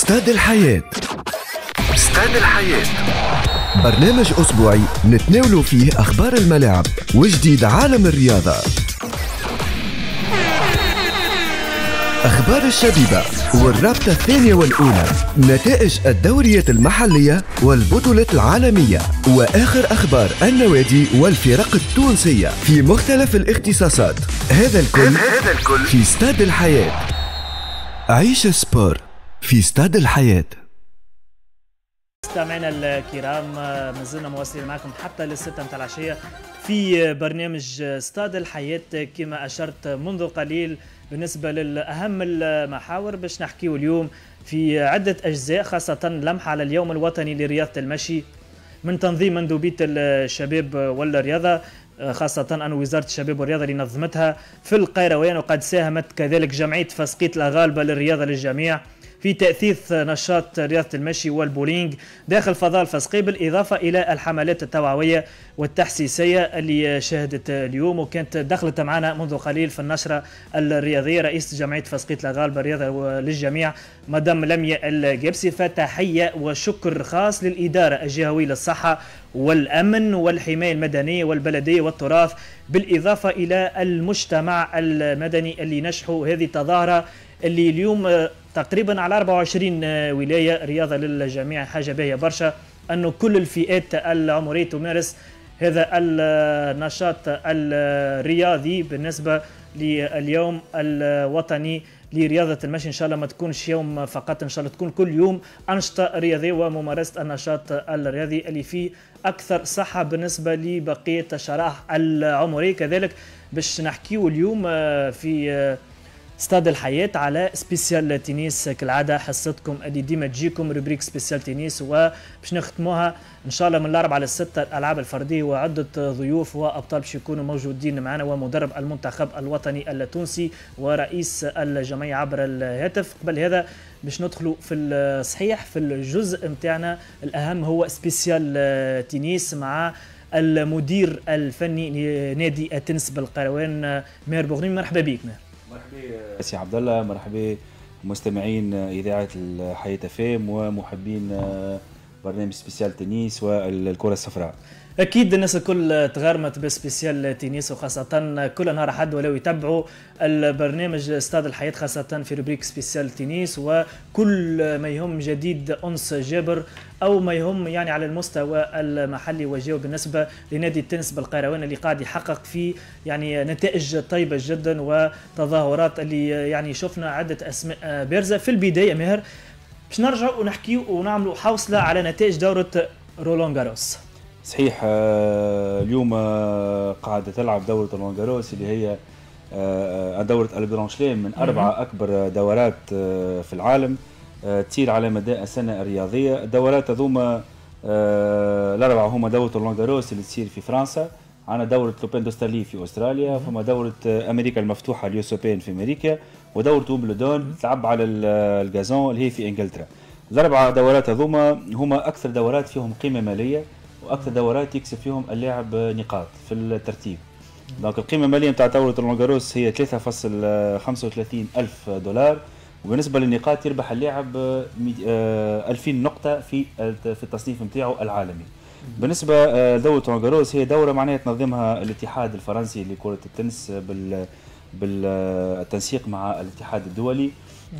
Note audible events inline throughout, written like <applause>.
استاد الحياة. استاد الحياة. برنامج أسبوعي نتناول فيه أخبار الملاعب وجديد عالم الرياضة. أخبار الشبيبة والرابطة الثانية والأولى نتائج الدوريات المحلية والبطولات العالمية وآخر أخبار النوادي والفرق التونسية في مختلف الاختصاصات. هذا الكل هذا الكل في استاد الحياة. عيش سبور في استاد الحياة. مستمعينا الكرام ما زلنا مواصلين معكم حتى للستة متاع العشية في برنامج استاد الحياة. كما أشرت منذ قليل بالنسبة للأهم المحاور باش نحكيه اليوم في عدة أجزاء خاصة لمحة على اليوم الوطني لرياضة المشي من تنظيم مندوبية الشباب والرياضة خاصة أن وزارة الشباب والرياضة اللي نظمتها في القيروان وقد ساهمت كذلك جمعية فسقيت الأغالبة للرياضة للجميع. في تأثيث نشاط رياضة المشي والبولينج داخل فضاء الفسقي بالإضافة إلى الحملات التوعوية والتحسيسية اللي شهدت اليوم وكانت دخلت معنا منذ قليل في النشرة الرياضية. رئيس جمعية فسقية الأغالبة الرياضة للجميع مدام لميا الجبسي فتحية وشكر خاص للإدارة الجهوية للصحة والأمن والحماية المدنية والبلدية والتراث بالإضافة إلى المجتمع المدني اللي نشحوا هذه التظاهرة اللي اليوم تقريبا على 24 ولاية رياضة للجميع. حاجة باهية برشا أنه كل الفئات العمرية تمارس هذا النشاط الرياضي. بالنسبة لليوم الوطني لرياضة المشي إن شاء الله ما تكونش يوم فقط إن شاء الله تكون كل يوم أنشطة رياضية وممارسة النشاط الرياضي اللي فيه أكثر صحة بالنسبة لبقية الشرائح العمرية. كذلك باش نحكيو اليوم في استاد الحياة على spécial tennis كالعادة. حصتكم اللي ديما تجيكم rubrique spécial tennis وباش نختموها إن شاء الله من الأربعة للستة الألعاب الفردية وعدة ضيوف وأبطال باش يكونوا موجودين معنا ومدرب المنتخب الوطني التونسي ورئيس الجمعية عبر الهاتف. قبل هذا باش ندخلوا في الصحيح في الجزء نتاعنا الأهم هو spécial tennis مع المدير الفني لنادي التنس بالقروان مير بوغني. مرحبا بك مير. مرحبا. سي عبد الله مرحبا مستمعين إذاعة الحياة FM ومحبين برنامج spécial tennis والكرة الصفراء. أكيد الناس الكل تغرمت ب spécial tennis وخاصة كل نهار حد ولو يتبعوا البرنامج استاد الحياة خاصة في rubrique spécial tennis وكل ما يهم جديد أنس جابر أو ما يهم يعني على المستوى المحلي وجهه بالنسبة لنادي التنس بالقيروان اللي قاعد يحقق فيه يعني نتائج طيبة جدا وتظاهرات اللي يعني شفنا عدة أسماء بارزة. في البداية ماهر باش نرجعوا ونحكيوا ونعملوا حوصلة على نتائج دورة رولون جاروس. صحيح اليوم قاعدة تلعب دورة رولون جاروس اللي هي دورة الجرانشليم من أربعة أكبر دورات في العالم. تصير على مدى السنة الرياضية. الدورات هذوما الأربعة هما دورة Roland Garros اللي تصير في فرنسا عندنا دورة l'Open d'Australie في أستراليا فما دورة أمريكا المفتوحة ال US Open في أمريكا ودورة ويمبلدون تلعب على ال gazon اللي هي في إنجلترا. الأربعة دورات هذوما هما أكثر دورات فيهم قيمة مالية. وأكثر دورات يكسب فيهم اللاعب نقاط في الترتيب. donc القيمة المالية نتاع دورة Roland Garros هي 3.35 ألف دولار. وبالنسبة للنقاط يربح اللاعب 2000 نقطة في في التصنيف نتاعو العالمي. بالنسبة لدوره رولانجاروس هي دورة معناها تنظمها الاتحاد الفرنسي لكرة التنس بال بالتنسيق مع الاتحاد الدولي.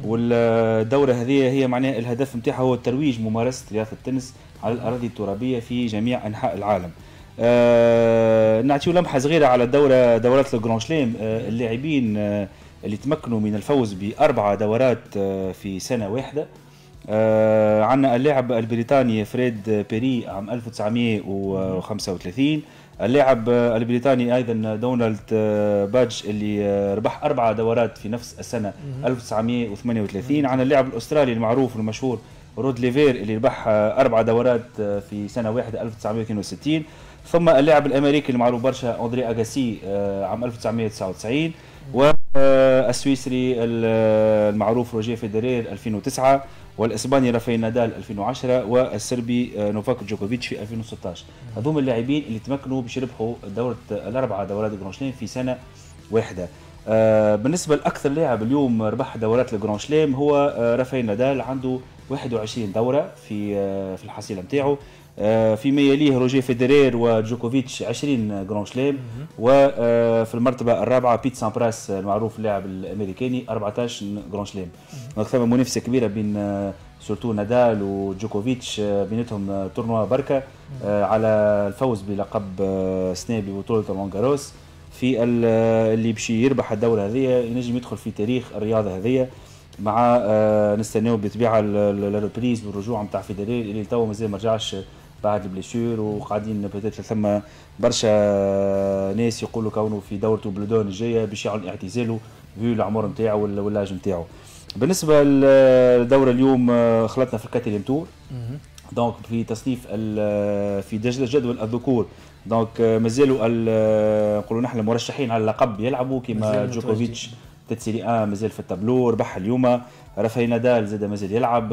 والدورة هذه هي معناها الهدف نتاعها هو ترويج ممارسة رياضة التنس على الأراضي الترابية في جميع أنحاء العالم. آه نعطيو لمحة صغيرة على الدوره دورات ال Grand Chelem آه اللاعبين آه اللي تمكنوا من الفوز بأربع دورات آه في سنة واحدة. آه عندنا اللاعب البريطاني فريد بيري عام 1935 اللاعب البريطاني أيضا دونالد بادج اللي ربح أربع دورات في نفس السنة 1938 عن اللاعب الأسترالي المعروف والمشهور رود ليفير اللي ربح أربع دورات في سنة واحدة 1962 ثم اللاعب الأمريكي المعروف برشا أندري أغاسي عام 1999 والسويسري المعروف روجيه فيدرير 2009 والإسباني رافائيل نادال 2010 والسربي نوفاك جوكوفيتش في 2016 هذوما اللاعبين اللي تمكنوا باش يربحوا دورة الأربعة دورات Grand في سنة واحدة. آه بالنسبة لأكثر لاعب اليوم ربح دورات ال Grand Chelem هو آه رافائيل نادال. عنده 21 دورة في في الحصيلة نتاعو فيما يليه روجيه فيدرير وجوكوفيتش 20 Grand Chelem وفي المرتبة الرابعة بيت سامبراس المعروف اللاعب الأمريكاني 14 Grand Chelem ثم منافسه كبيره بين سورتو نادال وجوكوفيتش بيناتهم تورنوا بركة على الفوز بلقب سنة ببطولة رولانغاروس في اللي باش يربح الدورة هذه ينجم يدخل في تاريخ الرياضة هذه مع نستناو بالطبيعة ال reprise والرجوع نتاع فيدرير اللي تو مازال ما رجعش بعد ال blessure وقاعدين بتات ثم برشا ناس يقولوا كونه في دورته ويمبلدون الجاية باش يعلن اعتزاله vu العمر نتاعو و l'âge نتاعو. بالنسبة للدوره اليوم خلطنا في ال quatrième tour donc في تصنيف في جدول الذكور. donc مازالوا نقولوا نحن المرشحين على اللقب يلعبوا كما جوكوفيتش. tête de série. ا مازال في التابلو ربح اليوم. رافائيل نادال زاد مازال يلعب.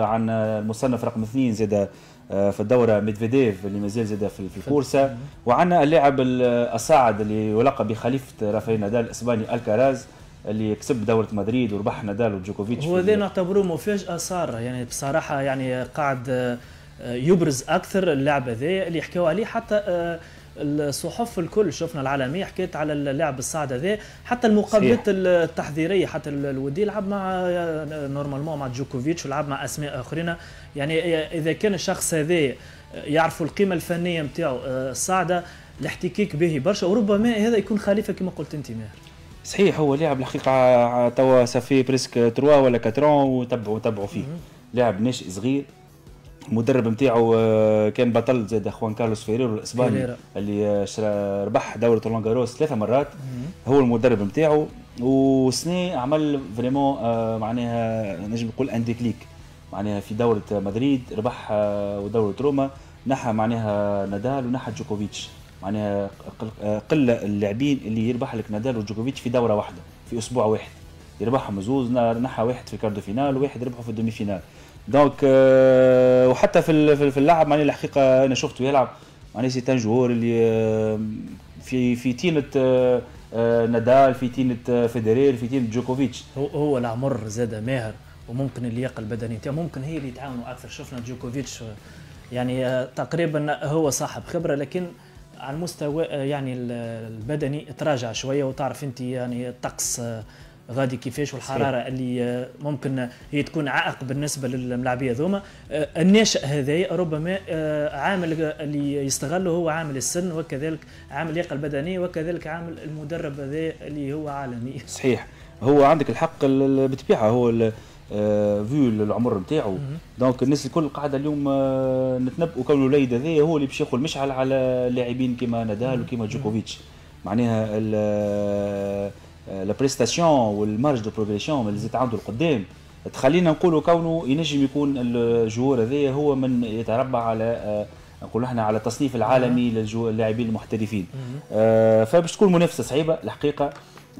عندنا المصنف رقم اثنين زاد آه، في الدورة ميدفيديف اللي مازال زاد في الكورسة. وعندنا اللاعب الصاعد اللي يلقب بخليفة رافائيل نادال الاسباني ألكاراز اللي كسب دورة مدريد وربح نادال وجوكوفيتش هو ذا نعتبروه مفاجأة صار يعني بصراحة يعني قاعد آه، يبرز أكثر اللاعب هذا اللي يحكيوا عليه. حتى آه، الصحف الكل. شفنا العالميه حكيت على اللاعب الصاعد هذا حتى المقابلات التحضيريه حتى الودي يلعب مع normalement مع جوكوفيتش ولعب مع أسماء آخرين. يعني إذا كان الشخص هذا يعرفوا القيمة الفنية نتاعو الصاعده الاحتكاك به برشا. وربما هذا يكون خليفة كما قلت أنت ماهر. صحيح هو لاعب الحقيقة توا ça fait presque 3 ولا 4 وتبعوا تبعوا فيه. لاعب ناشئ صغير المدرب نتاعو آه، كان بطل زاد خوان كارلوس فيريرو الأسباني اللي ربح دوره رولانجاروس ثلاثة مرات. هو المدرب نتاعو وسنة عمل vraiment آه، معناها نجم نقول ان déclic معناها في دورة مدريد ربح آه، ودورة روما. نحى معناها نادال ونحى جوكوفيتش. معناها قله اللاعبين اللي يربح لك نادال وجوكوفيتش في دورة واحدة في أسبوع واحد. يربحهم زوز نحى واحد في quart de finale وواحد ربحه في ال demi-finale. donc euh, وحتى في في اللعب معني الحقيقة أنا شفته يلعب. معني c'est un joueur اللي euh, في في تينة euh, نادال في تينة فيدرير في تينة جوكوفيتش. هو العمر زاد ماهر وممكن اللياقة البدنية ممكن هي اللي يتعاونوا أكثر. شفنا جوكوفيتش يعني آه، تقريبا هو صاحب خبرة لكن على المستوى آه، يعني البدني تراجع شوية. وتعرف أنت يعني الطقس آه، غادي كيفاش والحرارة صحيح. اللي آه، ممكن هي تكون عائق بالنسبة للملاعبية ذوما. آه، الناشئ هذا ربما آه، عامل اللي يستغله هو عامل السن وكذلك عامل اللياقة البدنية وكذلك عامل المدرب هذا اللي هو عالمي. <laughs> صحيح. هو عندك الحق بالطبيعه هو vu العمر نتاعو. donc الناس الكل قاعدة اليوم نتنبؤوا كون الوليد هذا هو اللي باش ياخذ المشعل على لاعبين كيما نادال وكيما جوكوفيتش. معناها la prestation وال marge de progression اللي زيد عنده القدام تخلينا نقولوا كونه ينجم يكون ال joueur هذايا هو من يتربع على آه، نقول إحنا على التصنيف العالمي للاعبين المحترفين. آه فباش تكون منافسة صعيبة الحقيقة.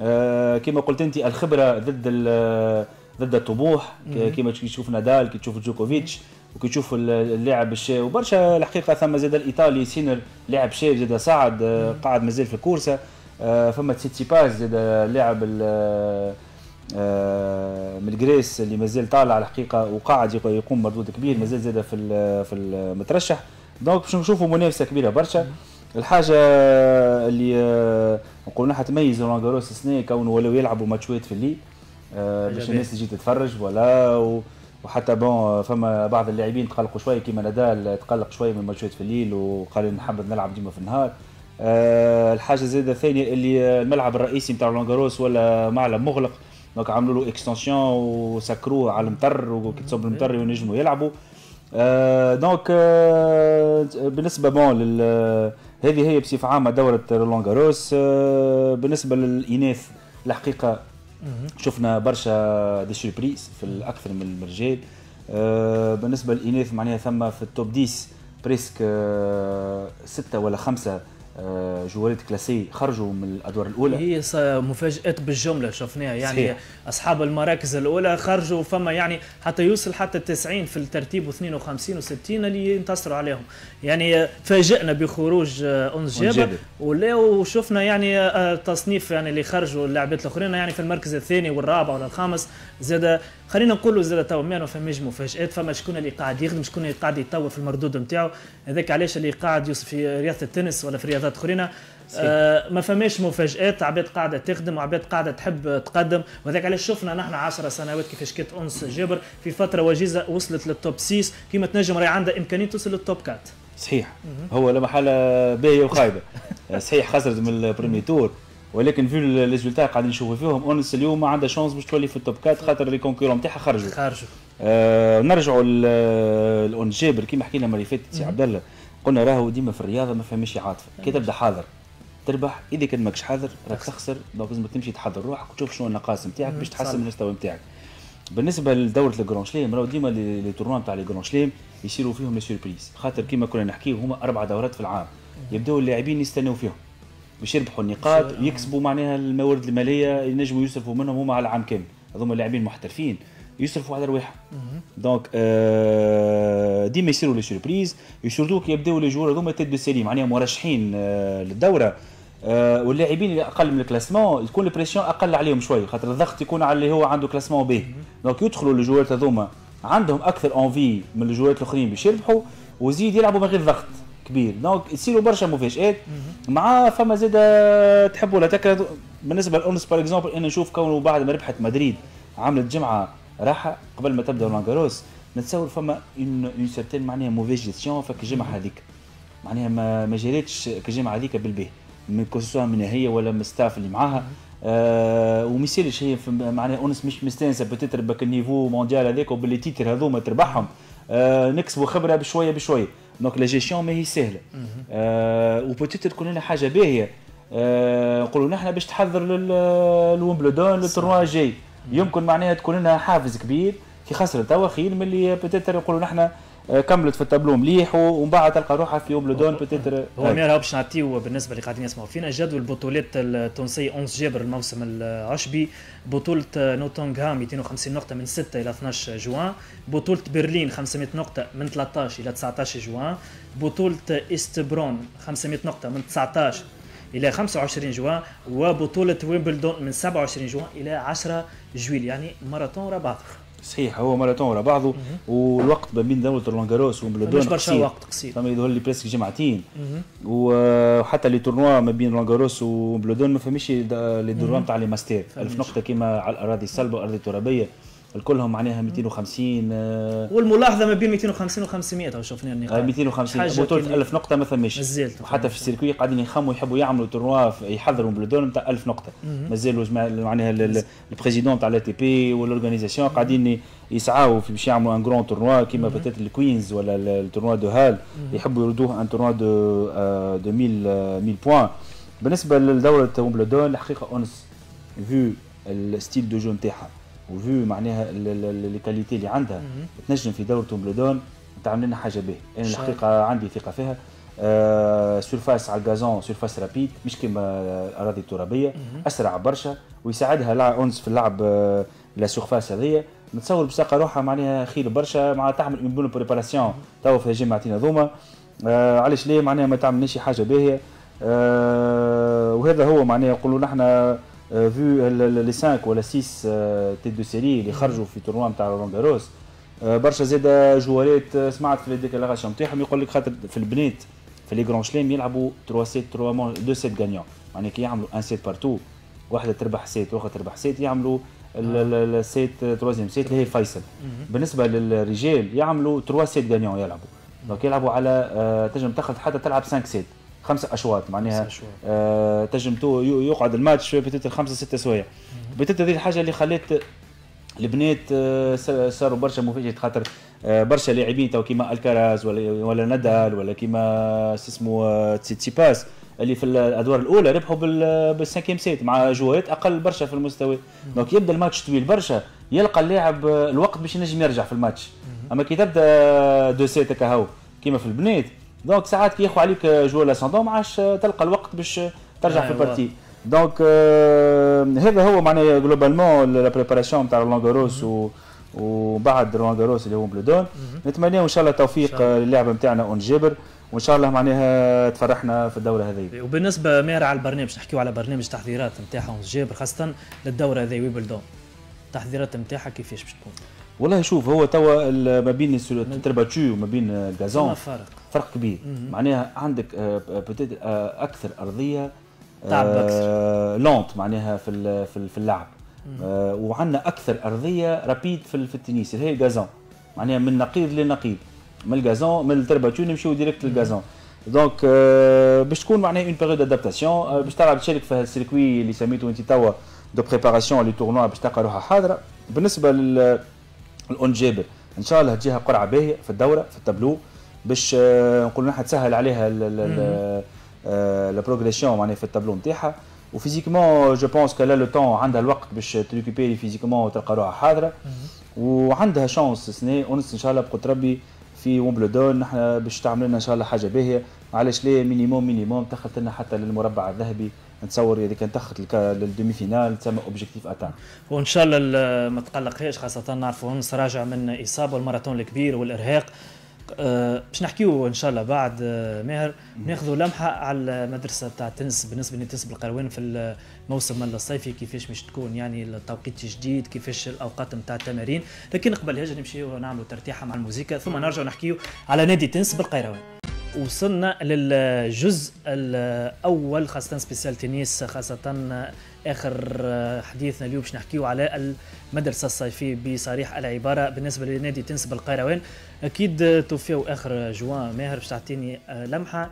آه كما قلت أنت الخبرة ضد ضد الطموح. كما تشوف نادال كي تشوف جوكوفيتش وكي تشوف اللاعب الشاب وبرشا الحقيقة ثم زاد الإيطالي سينر لاعب شاب زاد صعد قاعد مازال في الكورسة. فما باز زاد لاعب آه، من ال Grèce اللي مازال طالع الحقيقة وقاعد يقوم مردود كبير مازال زاد في في المترشح. donc باش نشوفوا منافسة كبيرة برشا. الحاجة اللي آه، نقول نحن تميز رولان جاروس السنة كونه ولو يلعبوا ماتشوات في الليل. باش الناس تجي تتفرج ولا وحتى bon فما بعض اللاعبين تقلقوا شوية كيما نادال تقلق شوية من ماتشات في الليل وقال نحب نلعب ديما في النهار. أه الحاجة زاده الثانية اللي الملعب الرئيسي نتاع رولان غاروس ولا معلم مغلق donc عملوا له extension وسكروه على المطر وكي تصب المطر ينجموا يلعبوا. أه donc أه بالنسبة bon لل هذه هي بصفة عامة دورة رولان غاروس. أه بالنسبة للإناث الحقيقة شفنا برشا des surprises في الأكثر من الرجال أه بالنسبة للإناث معناها ثم في ال top 10 presque أه ستة ولا خمسة آه، جوارات classées خرجوا من الأدوار الأولى. هي مفاجآت بالجملة شفناها. يعني صحيح. أصحاب المراكز الأولى خرجوا فما يعني حتى يوصل حتى 90 في الترتيب و52 و60 اللي ينتصروا عليهم. يعني فاجئنا بخروج أنس جابر. ولا وشفنا يعني التصنيف يعني اللي خرجوا اللاعبات الأخرين. يعني في المركز الثاني والرابع ولا الخامس زاد خلينا نقولوا زاد تو ما فماش مفاجآت. فما شكون اللي قاعد يخدم شكون اللي قاعد يطور في المردود نتاعو. هذاك علاش اللي قاعد يوصل في رياضة التنس ولا في رياضات اخرين آه ما فماش مفاجآت عباد قاعدة تخدم وعباد قاعدة تحب تقدم. وهذاك علاش شفنا نحن 10 سنوات كيفاش كانت أنس جابر في فترة وجيزة وصلت لل top 6 كيما تنجم راهي عندها إمكانية توصل لل top 4 صحيح. هو لما حاله باهية وخايبة. <laughs> صحيح خسرت من ال premier tour ولكن في ال résultats قاعدين نشوفوا فيهم أنس اليوم ما عندها chance باش تولي في ال top 4 خاطر les concurrents نتاعها خرجوا. خرجوا. آه نرجعوا لأنس جابر. كيما حكينا اللي فاتت سي عبد الله. قلنا راهو ديما في الرياضة ما فماش عاطفه كي تبدأ حاضر تربح إذا كان ماكش حاضر راك تخسر donc لازمك تمشي تحضر روحك وتشوف شنو النقاص نتاعك باش تحسن المستوى نتاعك. بالنسبة لدورة ال grand chelem راهو ديما les tournois نتاع les grands chelems يصيروا فيهم les surprises خاطر كيما كنا نحكيو هما أربع دورات في العام. يبداو اللاعبين يستناو فيهم. باش يربحوا النقاط ويكسبوا معناها الموارد المالية ينجموا يصرفوا منهم هما على العام كامل. هذوما لاعبين محترفين. يصرفوا على رواحهم donc آه ديما يصيروا les surprises surtout كي يبداو les joueurs هذوما têtes de série معناها مرشحين آه للدورة. آه واللاعبين اللي أقل من ال classement تكون ال pression أقل عليهم شوي خاطر الضغط يكون على اللي هو عنده كلاسمون به دونك يدخلوا الجوارات هذوما. عندهم أكثر envie من الجوارات الأخرين باش يربحوا وزيد يلعبوا من غير ضغط كبير. دونك يصيروا برشا مفاجآت. مع فما زاد تحب ولا تكره بالنسبة لأونس باغ اكزومبل أنا نشوف كونه بعد ما ربحت مدريد عملت جمعة راحة قبل ما تبدأ رولان جاروس نتصور فما اون سيرتين معناها موفيز جيستيون فك الجمعه هذيك. معناها ما ما جريتش كجمعه هذيك بالبيه. من كوسوا من هي ولا من ستاف اللي معاها. آه وما يصيرش هي معناها أونس مش مستانسة بتتر بك النيفو مونديال هذاك وباللي تيتر هذوما تربحهم. آه نكسبوا خبرة بشوية بشوية. donc la gestion ماهي سهلة. آه و peut-être تكون لنا حاجة باهية. آه نقولوا نحن باش تحضر للومبلدون لل tournoi الجاي. يمكن معناها تكون لنا حافز كبير كي خسرت توا خير من اللي peut-être نقولوا نحن آه، كملت في التابلو مليح ومن بعد تلقى روحها في يوم peut-être هو مير باش نعطيو بالنسبة اللي قاعدين يسمعوا فينا جدول البطولات التونسية 11 جابر الموسم العشبي بطولة نوتونغهام 250 نقطة من 6 إلى 12 جوان بطولة برلين 500 نقطة من 13 إلى 19 جوان بطولة ايستبورن 500 نقطة من 19 إلى 25 جوان وبطولة ويمبلدون من 27 جوان إلى 10 جويل يعني ماراثون ورا بعض. صحيح هو ماراثون ورا بعضه والوقت ما بين دورة رولان غاروس وومبلدون مش برشا وقت قصير. فما يظهر لي presque جمعتين. وحتى les tournois ما بين رولان غاروس وومبلدون ما فماش les tournois تاع les masters. 1000 نقطة كيما على الأراضي الصلبه والأراضي الترابية. الكلهم معناها 250 آه والملاحظة ما بين 250 و 500 شفنا النقاط 250 بطوله 1000 نقطة ما ثماش وحتى في ال circuit قاعدين يخموا يحبوا يعملوا tournoi يحضروا ومبلدون نتاع 1000 نقطة. مازالوا معناها ال président تاع ال ATP وال organisation قاعدين يسعاوا في باش يعملوا un grand tournoi كيما peut-être ال Queen's ولا ال tournoi de Halle. يحبوا يردوه un tournoi de de 1000 1000 points بالنسبة لدوره ومبلدون الحقيقة أنس vu ال style de jeu نتاعها. وفي معناها les qualités اللي عندها. تنجم في دورة ومبلدون تعمل لنا حاجة باهيه أنا الحقيقة عندي ثقة فيها. آه surface على ال gazon surface rapide مش كيما الاراضي الترابية. أسرع برشا ويساعدها لا أنس في اللعب آه la surface هذيا نتصور باش تلقى روحها معناها خير برشا مع تعمل une bonne préparation توا في الجمعتين هذوما آه علاش ليه؟ معناها ما تعملناش حاجة باهية. آه وهذا هو معناها يقولوا نحن vu les 5 ولا 6 têtes de série اللي خرجوا في tournoi نتاع رولان غاروس برشا زاد جوارات سمعت في ال déclarations نتاعهم يقول لك خاطر في البنات في les grands chelems يلعبوا 3 sets 3 مون 2 sets gagnants معناها كي يعملوا 1 set partout واحدة تربح set وأخرى تربح set يعملوا ال set troisième set اللي هي فيصل بالنسبة للرجال يعملوا 3 sets gagnants يلعبوا. donc يلعبوا على تنجم تاخذ حتى تلعب 5 sets خمسة أشواط معناها آه تنجم يقعد الماتش peut-être خمسة ستة سوايع. peut-être هذه الحاجة اللي خلت البنات آه صاروا برشا مفاجآت خاطر آه برشا لاعبين تو كيما ألكاراز ولا ولا نادال ولا كيما اسمه آه تسيتسيباس اللي في الأدوار الأولى ربحوا بال cinquième set مع جوارات أقل برشا في المستوى. donc يبدأ الماتش طويل برشا يلقى اللاعب الوقت باش ينجم يرجع في الماتش. أما كي تبدأ deux sets هكا كيما في البنات donc ساعات كي ياخذ عليك jeu l'ascendant ما عادش تلقى الوقت باش ترجع في. ال partie donc هذا هو معناها globalement la préparation نتاع رولان جاروس و وبعد رولان جاروس اللي هو ويمبلدون نتمنى ان شاء الله توفيق للاعب نتاعنا أنس جابر وان شاء الله معناها تفرحنا في الدورة هذه. وبالنسبة ماهر على البرنامج نحكيو على برنامج تحضيرات نتاعهم جابر خاصة للدورة هذه ويمبلدون التحضيرات نتاعها كيفاش باش تكون؟ والله شوف هو توا ما بين ال terre battue وما بين ال gazon فرق. فرق كبير. معناها عندك بتت أكثر أرضية تعتبر آه، lente معناها في في ال- في اللعب. آه، وعندنا أكثر أرضية rapide في ال- في التنس اللي هي ال gazon. معناها من نقيض لنقيض. من ال gazon من ال terre battue نمشيو direct لل gazon. donc آه، باش تكون معناها une période d'adaptation باش تلعب تشارك في ال circuit اللي سميته انت توا de préparation les tournois باش تلقى روحها حاضرة. بالنسبة لل الاون جابر إن شاء الله تجيها قرعة باهية في الدورة في التابلو. باش آه، نقولوا نحن تسهل عليها la progression معناها في التابلو نتاعها. و physiquement je pense que là le temps عندها الوقت باش ت récupérer physiquement وتلقى روحها حاضرة. وعندها chance السنة أنس إن شاء الله بقدر ربي في ويمبلدون نحن باش تعمل لنا إن شاء الله حاجة باهية. علاش لا minimum minimum تخلط لنا حتى للمربع الذهبي. نتصور اذا كان تخلط الك- لل demi-finale تسمى objectif atteint وإن شاء الله ال- ما تقلقهاش خاصة نعرفوا أنس راجع من إصابة والماراثون الكبير والإرهاق. باش نحكيو إن شاء الله بعد آه، ماهر ناخذوا لمحة على المدرسة تاع التنس بالنسبة للتنس بالقيروان في الموسم الصيفي كيفاش باش تكون يعني التوقيت الجديد كيفاش الأوقات نتاع التمارين. لكن قبل هذا نمشيو ونعملوا ترتيحة مع الموسيقى ثم نرجع نحكيو على نادي تنس بالقيروان. وصلنا للجزء الأول خاصة spécial تنس خاصة آخر حديثنا اليوم باش نحكيو على المدرسة الصيفية بصريح العبارة بالنسبة لنادي تنس بالقيروان أكيد توفيو آخر جوان. ماهر باش تعطيني لمحة.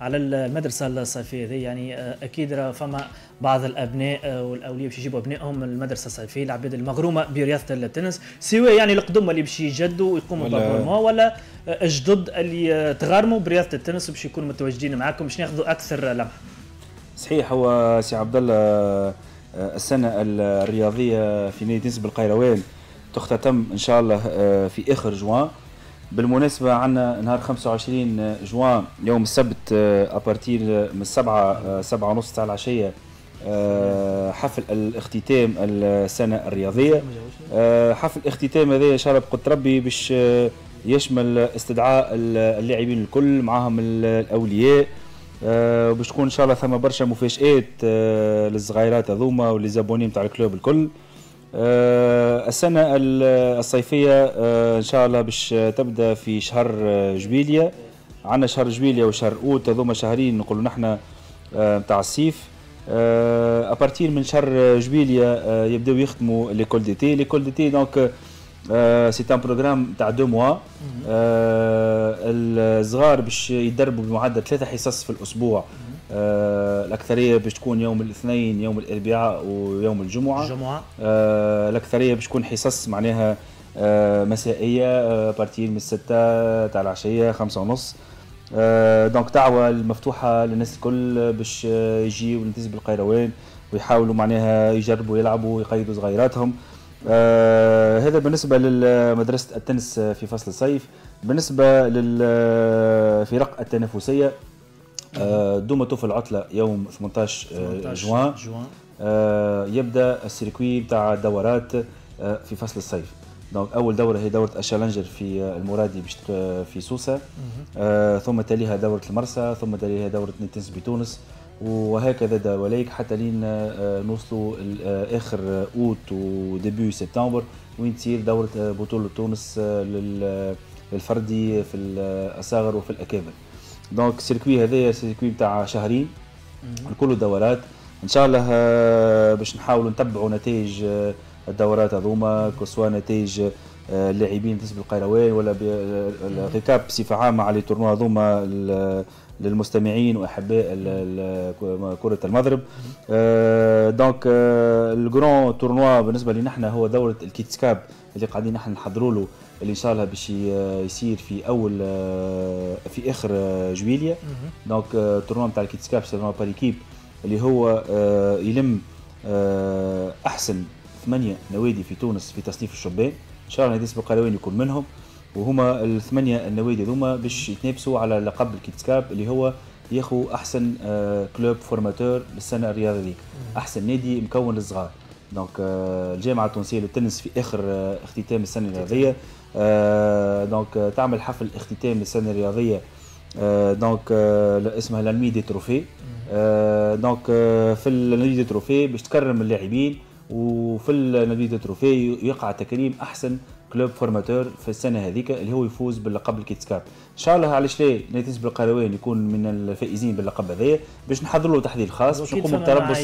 على المدرسة الصيفية. هذه يعني أكيد راه فما بعض الأبناء والأولياء باش يجيبوا أبنائهم المدرسة الصيفية العباد المغرومة برياضة التنس. سواء يعني القدم اللي باش يجددوا ويقوموا بال abonnement ولا الجدد اللي تغرموا برياضة التنس باش يكونوا متواجدين معاكم. باش ناخذوا أكثر لمحة. صحيح هو سي عبد الله آه، السنة الرياضية في نادي تنس بالقيروان تختتم إن شاء الله آه، في آخر جوان. بالمناسبة عندنا نهار 25 جوان يوم السبت à partir من السبعة آه، سبعة ونص تاع العشية آه، حفل الاختتام السنة الرياضية. آه، حفل الاختتام هذا الله بقدر ربي باش آه، يشمل استدعاء اللاعبين الكل معاهم ال- الأولياء. آه، وباش تكون إن شاء الله ثم برشا مفاجآت آه، للصغيرات هذوما وليزابوني نتاع الكلوب الكل. آه، السنة ال- الصيفية آه، إن شاء الله باش تبدأ في شهر آه، جويلية عندنا شهر جويلية وشهر أوت هذوما شهرين نقولوا نحن نتاع الصيف. آه، à partir من شهر جويلية آه، يبداو يخدموا l'école d'été l'école d'été donc c'est un programme تاع deux mois الصغار باش يدربوا بمعدل ثلاثة حصص في الأسبوع. آه، الأكثرية باش تكون يوم الاثنين يوم الأربعاء ويوم الجمعة. الجمعة. آه، الأكثرية باش تكون حصص معناها آه، مسائية آه، à partir من الستة تاع العشية خمسة ونص. آه، donc دعوة المفتوحة للناس الكل باش آه، يجيو لنتيز بالقيروان ويحاولوا معناها يجربوا يلعبوا ويقيدوا صغيراتهم. آه، هذا بالنسبة لمدرسة التنس في فصل الصيف. بالنسبة للفرق التنافسية آه، دوما في العطلة يوم 18 آه، 18 جوان. جوان. آه، يبدأ ال circuit بتاع الدورات آه، في فصل الصيف. donc أول دورة هي دورة ال challenger في آه، المرادي باش في سوسة. آه، ثم تليها دورة المرسى ثم تليها دورة نيتنس بتونس. وهكذا دواليك حتى لين آه، نوصلوا آه، آخر آه، أوت و début سبتمبر وين تصير دورة آه، بطولة تونس آه، لل- للفردي في الاصاغر وفي الأكابر. donc ال circuit هذايا circuit بتاع شهرين الكل دورات إن شاء الله آه، باش نحاولوا نتبعوا نتائج آه، الدورات هذوما que ce soit نتائج آه، اللاعبين بالنسبة للقيروان ولا ب- الركاب بصفة عامة على ال tournois هذوما لل- للمستمعين وأحباء كرة المضرب. donc ال grand tournoi بالنسبة لنا هو دورة ال Kids Cup اللي قاعدين نحن نحضروا له. اللي ان شاء الله باش يصير في أول آه، في آخر آه، جويليا donc آه، tournoi نتاع ال Kids Cup c'est par équipe اللي هو آه، يلم آه، أحسن ثمانية نوادي في تونس في تصنيف الشبان إن شاء الله نادي القيروان يكون منهم. وهما الثمانية النوادي هذوما باش يتنافسوا على لقب ال Kids Cup اللي هو ياخذ أحسن club formateur للسنة الرياضية. ذيك أحسن نادي مكون للصغار. donc الجامعة التونسية للتنس في آخر اختتام السنة الرياضية. donc تعمل حفل اختتام للسنة الرياضية. donc اسمها la nuit des trophées donc في la nuit des trophées باش تكرم اللاعبين وفي la nuit des trophées يقع تكريم أحسن club formateur في السنة هذيك اللي هو يفوز باللقب ال Kids Cup. إن شاء الله علاش لا؟ نادي بالقيروان يكون من الفائزين باللقب هذايا باش نحضر له تحضير خاص باش نقوموا بتربص.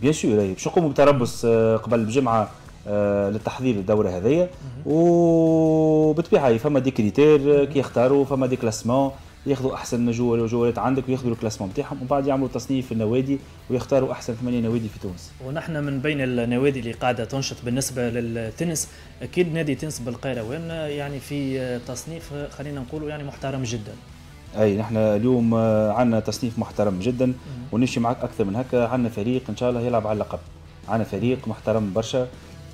bien sûr باش نقوموا بتربص قبل الجمعة. آه، للتحضير للدوره هذيا وبالطبيعه فما des critères كي يختاروا فما des classements ياخذوا أحسن جولات عندك وياخذوا ال classement نتاعهم ومن بعد يعملوا تصنيف في النوادي ويختاروا أحسن ثمانية نوادي في تونس. ونحن من بين النوادي اللي قاعدة تنشط بالنسبة للتنس أكيد نادي تنس بالقيروان يعني في تصنيف خلينا نقولوا يعني محترم جدا. أي نحن اليوم عندنا تصنيف محترم جدا ونمشي معك أكثر من هكا عندنا فريق إن شاء الله يلعب على اللقب. عندنا فريق محترم برشا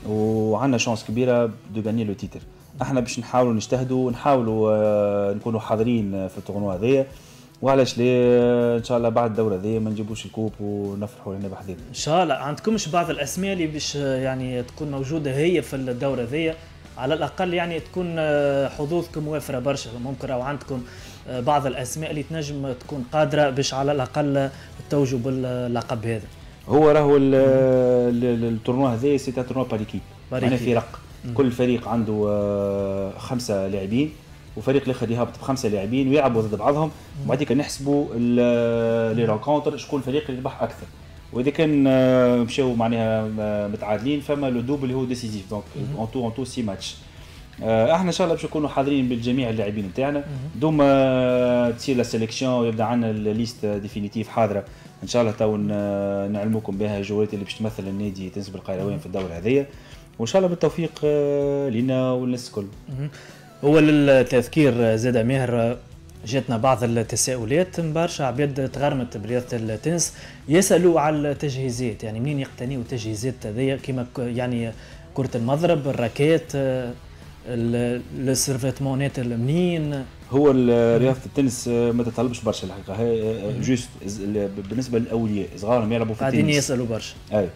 وعندنا chance كبيرة de gagner le titre. إحنا باش نحاولوا نجتهدوا ونحاولوا آه، نكونوا حاضرين في التورنوا هذايا وعلاش ليه إن شاء الله بعد الدوره ذي ما نجيبوش الكوب ونفرحوا لنا بحذينا إن شاء الله. عندكمش بعض الأسماء اللي باش يعني تكون موجودة هي في الدوره ذي على الأقل يعني تكون آه، حظوظكم وافرة برشا. ممكن أو عندكم آه، بعض الأسماء اللي تنجم تكون قادرة باش على الأقل توجوا باللقب هذا. هو راهو التورنوا هذا سي تورنوا باريكيب يعني فرق كل فريق عنده آه، خمسة لاعبين وفريق الآخر يهبط بخمسة لاعبين ويلعبوا ضد بعضهم. وبعديك نحسبوا les rencontres شكون الفريق اللي ربح أكثر. وإذا كان آه، مشاو معناها آه، متعادلين فما le double اللي هو décisif. donc en tout en tout six matchs إحنا ان شاء الله باش نكونوا حاضرين بالجميع اللاعبين نتاعنا. دوب ما تصير la sélection ويبدا عندنا ال liste définitive حاضرة. ان شاء الله تو نعلموكم بها الجولات اللي باش تمثل النادي تنس بالقيروان في الدورة هذيا. وان شاء الله بالتوفيق آه، لنا والناس الكل. هو للتذكير زاد ماهر جاتنا بعض التساؤلات. برشا عباد تغرمت برياضة التنس. يسألوا على التجهيزات يعني منين يقتنيوا التجهيزات هذيا؟ كما يعني كرة المضرب ال raquettes ال survêtement ات منين؟ هو رياضة التنس آه، ما تتطلبش برشا الحقيقة. هي juste آه، بالنسبة للاولياء صغارهم يلعبوا في التنس. قاعدين يسألوا برشا. أي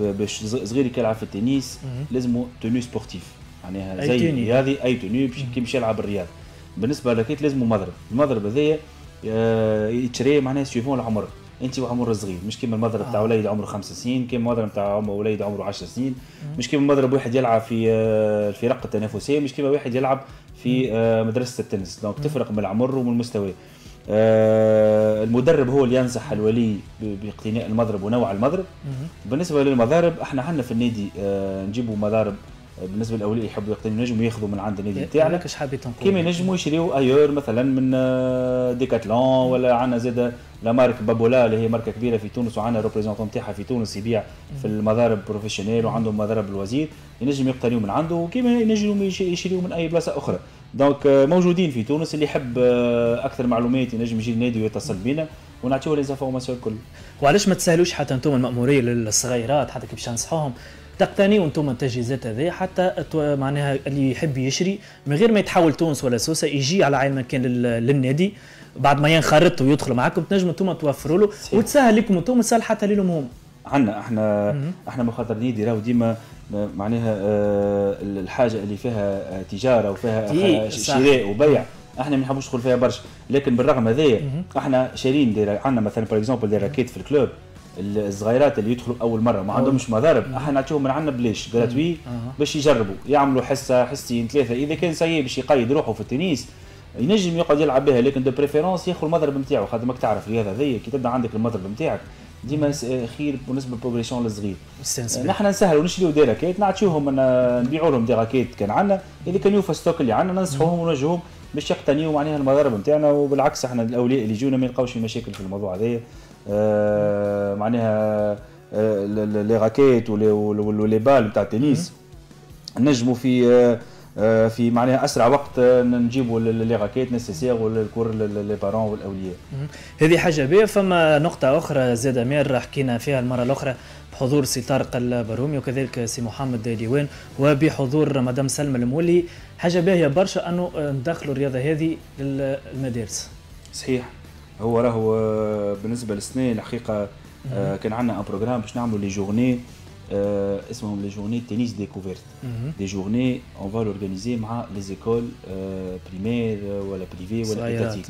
باش صغير يلعب في التنس لازمه tenue sportive. معناها زي هذه أي tenue كي باش يلعب الرياضه بالنسبة لكيت لازمه مضرب. المضرب هذايا آه، يتشري معناها suivant العمر. انت وعمر صغير. مش كيما المضرب تاع آه. وليد عمره خمس سنين كيما المضرب تاع وليد عمره 10 سنين. مش كيما المضرب واحد يلعب في آه، الفرق التنافسيه مش كيما واحد يلعب في مدرسة التنس. donc تفرق من العمر ومن المستوى آه، المدرب هو اللي ينصح الولي باقتناء المضرب ونوع المضرب بالنسبة للمضارب إحنا عندنا في النادي آه، نجيبوا مضارب آه، بالنسبة للأولياء يحبوا يقتنوا ينجموا ياخذوا من عند النادي تاعنا إيش حابين تنقول كيما ينجموا يشريوا ailleurs مثلا من ديكاتلون ولا عندنا زاد la marque Babolat اللي هي ماركة كبيرة في تونس وعندنا représentant تاعها في تونس يبيع في المضارب professionnel وعندهم مضارب ال loisir ينجم يقتنيوا من عنده وكيما ينجموا يشريوا من أي بلاصة أخرى. donc euh, موجودين في تونس اللي يحب أكثر معلومات ينجم يجي النادي ويتصل بنا ونعطيوه les informations الكل. وعلاش ما تسهلوش حتى أنتم الماموريه للصغيرات؟ حتى كيف تنصحوهم تقتنيوا أنتم التجهيزات هذه حتى معناها اللي يحب يشري من غير ما يتحول تونس ولا سوسة يجي على عين مكان للنادي. بعد ما ينخرط ويدخل معكم تنجموا أنتم توفروا له وتسهل لكم أنتم وتسهل حتى لهم هم. عندنا إحنا إحنا مخاطر نادي راهو ديما معناها آه، الحاجة اللي فيها تجارة وفيها شراء وبيع إحنا ما نحبوش ندخل فيها برشا. لكن بالرغم هذايا إحنا شارين عندنا مثلا par exemple des raquettes في ال club. الصغيرات اللي يدخلوا اول مرة ما عندهمش مضارب. أحنا نعطيهم من عندنا بلاش gratuit باش يجربوا. يعملوا حصة حصتين ثلاثة. إذا كان سيء باش يقيد روحه في التنس ينجم يقعد يلعب بها. لكن de préférence ياخذ المضرب نتاعو خاطر ماك تعرف الرياضه هذيا كي تبدا عندك المضرب نتاعك ديما خير بالنسبة لل population الصغير. نحن نسهلوا نشريو des raquettes. نعطيوهم نبيعوا لهم des raquettes. كان عندنا. إذا كان يوفى stock اللي عندنا ننصحوهم ونوجهوهم باش يقتنيوا معناها المضارب نتاعنا وبالعكس إحنا الأولياء اللي يجونا ما يلقاوش في مشاكل في الموضوع هذايا. آه معناها les raquettes و les balles نتاع التنس. نجموا في آه آه، في معناها أسرع وقت آه، نجيبوا les raquettes nécessaires والكور les parents والاولياء هذه حاجة باهية فما نقطة أخرى زاد ماهر حكينا فيها المرة الأخرى بحضور سي طارق البرومي وكذلك سي محمد ديوان وبحضور مدام سلمى المولي. حاجة باهيه برشا أنه ندخلوا الرياضة هذه للمدارس. صحيح. هو راهو آه، بالنسبة للسنه الحقيقة كان عندنا un programme باش نعملوا les journées euh, اسمهم les journées tennis découverte des journées on va l'organiser مع les écoles primaires ولا privées ولا étatiques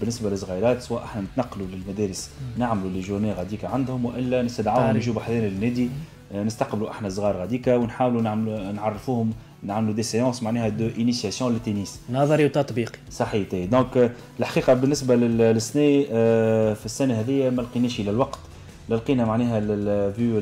بالنسبة للصغيرات سواء إحنا نتنقلوا للمدارس نعملوا les journées غاديك عندهم وإلا نستدعوهم يجوا بحذانا للنادي نستقبلوا إحنا الصغار غاديك ونحاولوا نعملوا نعرفوهم نعملوا des séances معناها d'initiation للتنس نظري وتطبيقي صحيح. دونك الحقيقة بالنسبة للسنة في السنة هذه ما لقيناش إلى الوقت لقينا معناها الفيو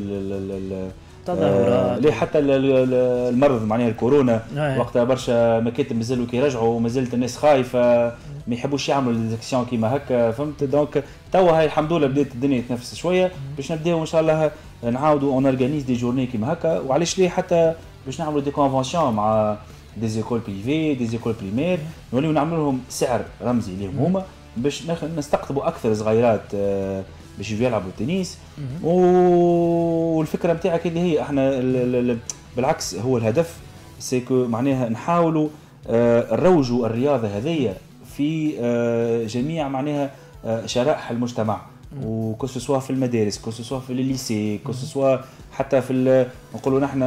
تظاهرات. ليه حتى المرض معناها الكورونا. وقتها برشا مكاتب مازالوا كي يرجعوا ومازالت الناس خايفة ما يحبوش يعملوا des actions كيما هكا فهمت؟ donc توا هاي الحمد لله بدات الدنيا تنفس شوية باش نبداو إن شاء الله نعاودوا on organise des journées كيما هكا. وعلاش ليه حتى باش نعملوا des conventions مع des écoles privées des écoles primaires نوليو نعملوا لهم سعر رمزي ليهم هما باش نستقطبوا أكثر صغيرات آه باش يلعبوا التنس والفكرة نتاعك اللي هي إحنا بالعكس هو الهدف c'est que معناها نحاولوا آه، نروجوا الرياضة هذيا في آه، جميع معناها شرائح المجتمع. وكو سوا في المدارس كو سوا في الليسي كو سوا حتى في نقولوا نحن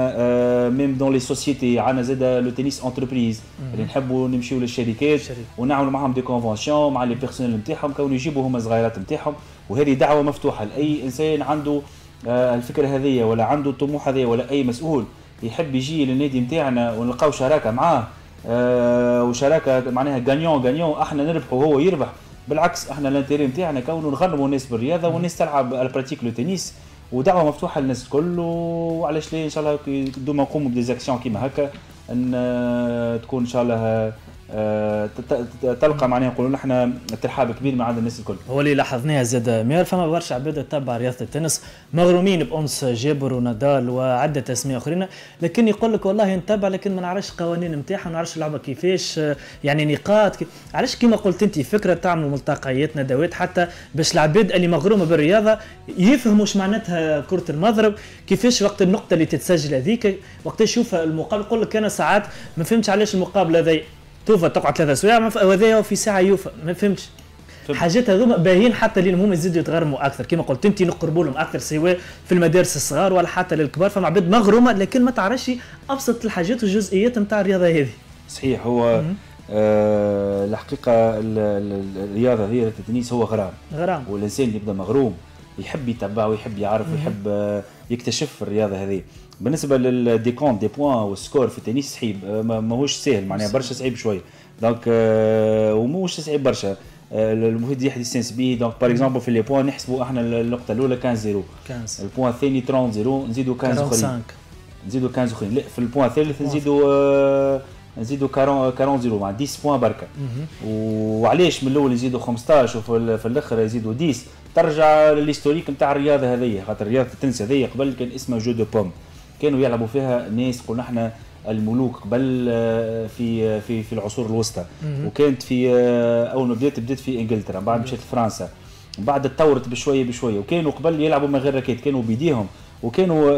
même dans les sociétés عندنا زاد le tennis entreprise اللي نحبوا نمشيو للشركات ونعملوا معهم des conventions مع les personnels نتاعهم كون يجيبوا هما صغيرات نتاعهم. وهذه دعوة مفتوحة. لأي إنسان عنده آه، الفكرة هذه ولا عنده الطموح هذه ولا أي مسؤول يحب يجي للنادي نتاعنا ونلقاو شراكة معاه آه، وشراكة معناها gagnant gagnant أحنا نربح وهو يربح. بالعكس أحنا ال intérêt نتاعنا كونه نغرموا الناس بالرياضة والناس تلعب ال pratique le tennis. ودعوة مفتوحة للناس الكل وعلاش ليه إن شاء الله دوما نقوموا ب des actions كيما هكا إن آه، تكون إن شاء الله تلقى معناها نقولوا نحن ترحاب كبير مع عند الناس الكل. هو اللي لاحظناه زاد مير فما برشا عباد تتبع رياضة التنس مغرومين بأنس جابر ونادال وعدة أسماء آخرين. لكن يقول لك والله نتبع لكن ما نعرفش القوانين نتاعها ما نعرفش اللعبة كيفاش يعني نقاط كي... علاش كيما قلت أنت فكرة تعمل ملتقيات ندوات حتى باش العباد اللي مغرومة بالرياضة يفهموا إيش معناتها كرة المضرب كيفاش وقت النقطة اللي تتسجل هذيك وقت يشوف المقابل. يقول لك أنا ساعات ما فهمتش علاش المقابله هذي توفى تقعد ثلاثة سوايع وهذايا في ساعة يوفى. ما فهمتش. حاجات هذوما باهيين حتى اللي هم يزيدوا يتغرموا أكثر. كما قلت انت نقربوا لهم أكثر سواء في المدارس الصغار ولا حتى للكبار. فما عباد مغرومة لكن ما تعرفش أبسط الحاجات والجزئيات نتاع الرياضة هذه. صحيح هو آه الحقيقة الرياضة هي التنس هو غرام. غرام. والإنسان اللي يبدأ مغروم يحب يتبع ويحب يعرف ويحب آه، يكتشف الرياضة هذه. بالنسبة لل décompte des points وال score في التنس صعيب آه، ماهوش سهل معناها برشا صعيب شوية. donc آه، وموش صعيب برشا. آه، المفيد يحدي سينس بي donc par exemple في les points نحسبوا إحنا النقطة الأولى 15 0 15 ال point الثاني 30 0 نزيدوا 15 أخرين. نزيدوا 15 أخرين. لا في ال point الثالث نزيدوا نزيدوا 40 40 0 مع 10 بوان بركة. وعلاش من الأول يزيدوا 15 وفي الأخر يزيدوا 10 ترجع لل historique نتاع الرياضة هذه خاطر رياضه التنس هذه قبل كان اسمها jeu de paume كانوا يلعبوا فيها ناس قلنا إحنا الملوك قبل آه، في آه، في في العصور الوسطى. وكانت في آه، أول ما بدات بدات في إنجلترا بعد مشيت لفرنسا بعد تطورت بشوية بشوية. وكانوا قبل يلعبوا من غير raquette كانوا بيديهم وكانوا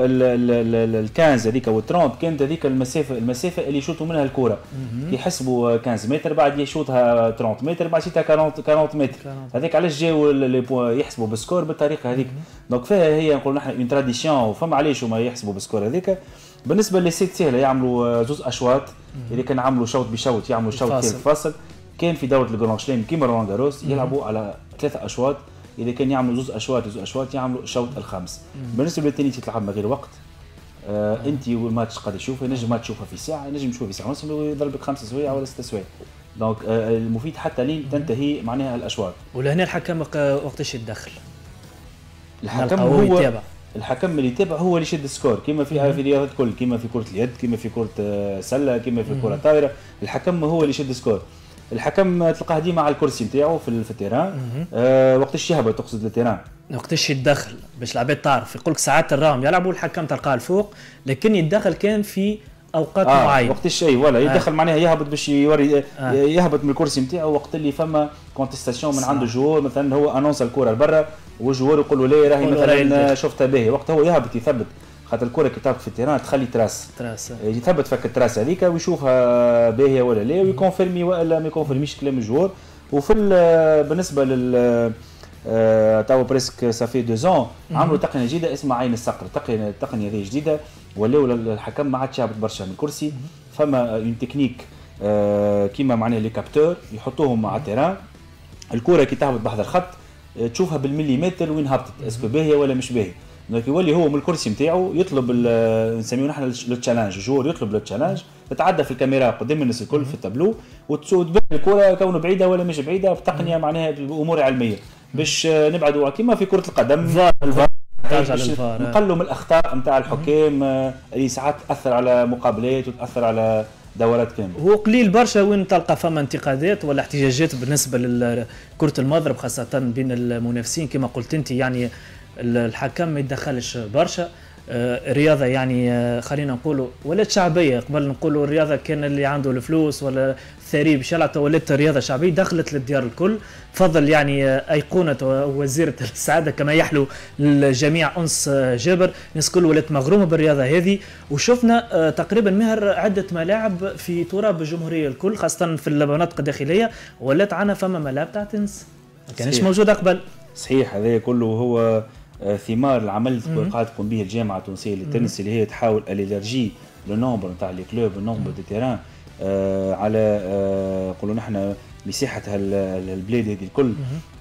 ال quinze هذيك أو 30 كانت هذيك المسافه المسافة اللي يشوطوا منها الكرة. يحسبوا 15 متر بعد يشوطها 30 متر بعد يشوطها 40 40 متر. هذاك علاش جاوا يحسبوا بال score بالطريقة هذيك. donc فيها هي نقول نحن une tradition فما علاش هما يحسبوا بال score هذيك. بالنسبة لل set سهله يعملوا زوز أشواط. إذا كان عملوا شوط بشوط يعملوا شوط فاصل كان في دورة ال Grand Chelem كيما رولان جاروس يلعبوا على ثلاثة أشواط. إذا كان يعملوا زوز أشواط زوز أشواط يعملوا الشوط الخامس. بالنسبة للتنس يتلعب من غير وقت. آه أنت والماتش قاعد تشوفه نجم ما تشوفه في ساعة نجم تشوفه في ساعة ونص يضربك خمسة سوايع ولا ستة سوايع. donc آه المفيد حتى لين تنتهي معناها الأشواط. ولهنا الحكم وقتاش يتدخل الحكم هو يتابع. الحكم اللي يتابع هو اللي يشد ال score. كما في في الرياضات الكل كما في كرة اليد كما في كرة آه، سلة كما في كرة طايرة الحكم هو اللي يشد ال score. الحكم تلقاه ديما على الكرسي نتاعو في, في ال terrain. آه وقتاش يهبط تقصد ال terrain. وقتاش يتدخل باش العباد تعرف. يقول لك ساعات الراهم يلعبوا الحكم تلقاه الفوق لكن يتدخل كان في أوقات آه معينة. وقت الشيء ولا يدخل معناها يهبط باش يوري آه. يهبط من الكرسي نتاعو وقت اللي فما contestation من عنده joueur. مثلا هو annonce الكرة لبرا وال joueur يقول له لا راهي مثلا الدخل. شفتها باهي وقت هو يهبط يثبت. خاطر الكرة كي تهبط في ال terrain تخلي trace. trace يثبت فك ال trace هذيك ويشوفها باهيه ولا لا ويكونفيرمي ولا ما يكونفيرميش كلام ال joueur. وفي ال- بالنسبة لل آه، توا presque ça fait deux ans عملوا تقنية جديدة اسمها عين الصقر. التقنيه التقنيه هذه جديدة ولاو الحكم ما عادش يهبط برشا من الكرسي فما une technique آه، كيما معناها les capteurs يحطوهم على ال terrain. الكرة كي تهبط بحذا الخط آه، تشوفها بالمليمتر وين هبطت. est-ce que باهيه ولا مش باهيه donc يولي هو من الكرسي نتاعو يطلب نسميه نحن le challenge ال joueur يطلب le challenge تتعدى في الكاميرا قدام الناس الكل في التابلو وتبان الكره كونه بعيدة ولا مش بعيدة بتقنيه معناها بأمور علمية. باش آه، نبعدوا كيما في كرة القدم. ترجع للفار آه. نقلوا من الأخطاء نتاع الحكام آه، اللي ساعات تأثر على مقابلات وتأثر على دورات كاملة. هو قليل برشا وين تلقى فما انتقادات ولا احتجاجات بالنسبة لكره المضرب خاصة بين المنافسين. كما قلت أنت يعني الحكم ما يتدخلش برشا. آه، الرياضه يعني آه، خلينا نقولوا ولات شعبية. قبل نقولوا الرياضة كان اللي عنده الفلوس ولا الثري باش يلعب ولات رياضة شعبية دخلت للديار الكل. فضل يعني آه، أيقونة وزيرة <laughs> السعادة كما يحلو للجميع أنس جابر الناس الكل ولات مغرومة بالرياضة هذه. وشفنا تقريبا مهر عدة ملاعب في تراب الجمهوريه الكل خاصة في المناطق الداخلية. ولات عنا فما ملاعب تاع تنس. ما كانش. موجوده قبل صحيح هذا كله هو ثمار العمل اللي قاعد تقوم به الجامعة التونسية للتنس اللي هي تحاول élargir le nombre نتاع les clubs ال nombre des terrains. آه، على آه، نقولوا نحن مساحه هال- هال- البلاد هذه الكل.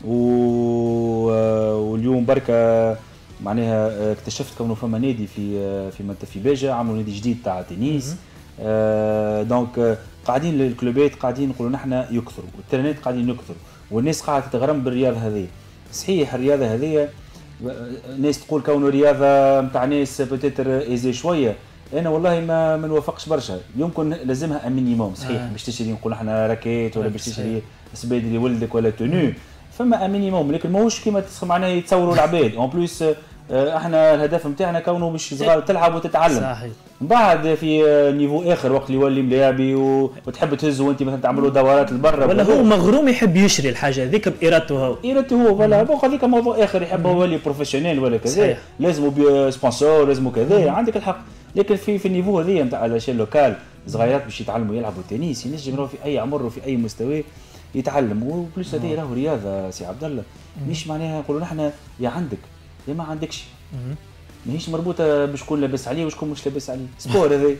و- آه، واليوم بركة معناها آه، اكتشفت كونه فما نادي في آه، في في باجة عملوا نادي جديد تاع تنس. آه، donc آه، قاعدين الكلوبات قاعدين نقولوا نحن يكثروا. والترينات قاعدين يكثروا. والناس قاعدة تتغرم بالرياضة هذه صحيح الرياضة هذه ناس تقول كونه رياضة نتاع ناس peut-être aisée شوية. أنا والله ما ما نوافقش برشا. يمكن لازمها minimum صحيح. آه. باش تشري نقول إحنا raquette ولا باش. تشري سباط لولدك ولا tenue فما minimum لكن ماهوش كيما معناها يتصوروا العباد. <laughs> en plus إحنا الهدف نتاعنا كونه باش صغار تلعب وتتعلم. صحيح. من بعد في آه، niveau آخر وقت اللي يولي ملاعبي و- وتحب تهز وانت مثلا تعملوا دورات لبرا. ولا هو مغروم يحب يشري الحاجة هذيك بإرادته هو. ايرتي هو ولا هذيك موضوع آخر يحب هو يولي professionnel ولا كذا. لازم سبونسور لازم كذا. عندك الحق. لكن في في النيفو هذيا نتاع لاشين لوكال صغيرات باش يتعلموا يلعبوا تنس ينجم في أي عمر وفي أي مستوى يتعلم وبلوس هذه راهو رياضة سي عبد الله. مش معناها نقولوا نحن يا عندك. يا ما عندكش. ماهيش مربوطة بشكون لابس عليه وشكون مش لابس عليه. <laughs> سبور هذا.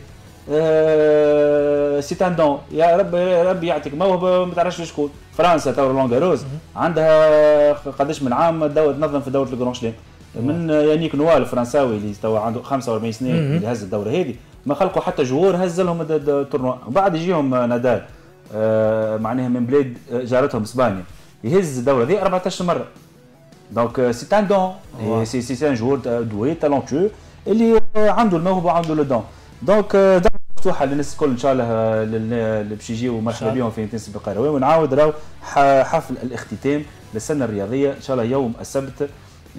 آه، سي دون يا رب يا رب يعطيك. موهبه ما تعرفش شكون فرنسا تو جاروز عندها قداش من عام دو تنظم في دورة الجران شلام من يانيك نواه الفرنساوي اللي تو عنده 45 سنة اللي هز الدورة هذه. ما خلقوا حتى joueur هز لهم ال tournoi وبعد يجيهم نادال. آه، معناها من بلاد جارتهم إسبانيا. يهز الدورة هذه 14 مرة. donc c'est un don c'est c'est un joueur doué talentueux اللي عنده الموهبه وعنده le don donc دعوة مفتوحة للناس الكل إن شاء الله آه، لل- اللي باش يجيو مرحبا بهم في تنس بالقروي ونعاود راهو حفل الاختتام للسنة الرياضية. إن شاء الله يوم السبت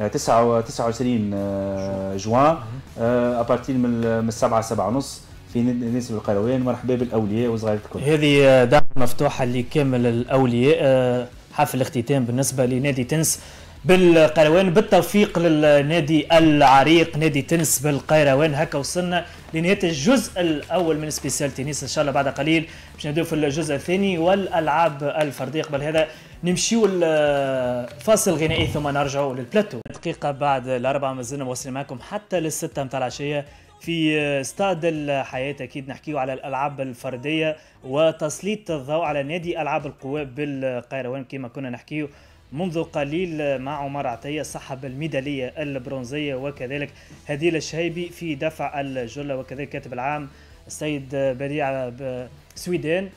آه، 9 29 آه، جوان à partir من السبعة سبعه ونص في ناس بالقروان مرحبا بالأولياء وصغار الكل. هذه دعوة مفتوحة لكامل الأولياء آه، حفل الاختتام بالنسبة لنادي تنس. بالقيروان بالتوفيق للنادي العريق نادي تنس بالقيروان. هكا وصلنا لنهاية الجزء الأول من spécial تنس. إن شاء الله بعد قليل باش نبداو في الجزء الثاني والألعاب الفردية. قبل هذا نمشيو الفاصل غنائي ثم نرجعوا للبلاتو. دقيقة بعد الأربعة مازلنا مواصلين معكم حتى للستة متاع العشية في استاد الحياة. أكيد نحكيو على الألعاب الفردية وتسليط الضوء على نادي ألعاب القوى بالقيروان كما كنا نحكيو منذ قليل مع عمر عطية صاحب الميدالية البرونزية وكذلك هديل الشهيبي في دفع الجلة وكذلك كاتب العام السيد بديع سويدان.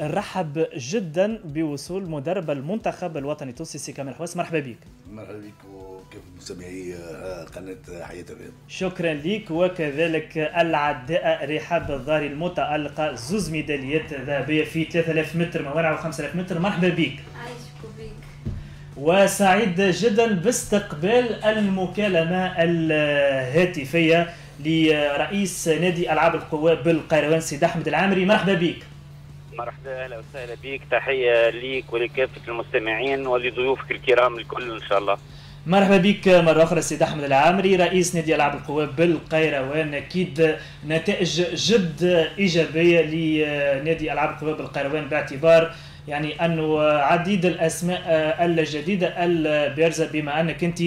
نرحب جدا بوصول مدرب المنتخب الوطني التونسي سي كامل حواس. مرحبا بك. مرحبا بك وكيف مستمعي قناة حياة الرياض. شكرا لك وكذلك العداء رحاب الظاهري المتألقة زوز ميداليات ذهبية في 3000 متر موارع و 5000 متر. مرحبا بك. وسعيد جدا باستقبال المكالمة الهاتفية لرئيس نادي ألعاب القوى بالقيروان سيد أحمد العامري. مرحبا بك. مرحبا أهلا وسهلا بك. تحية ليك ولكافة المستمعين ولضيوفك الكرام الكل إن شاء الله. مرحبا بك مرة أخرى سيد أحمد العامري رئيس نادي ألعاب القوى بالقيروان. أكيد نتائج جد إيجابية لنادي ألعاب القوى بالقيروان باعتبار يعني أنه عديد الأسماء الجديدة البارزة بما أنك أنت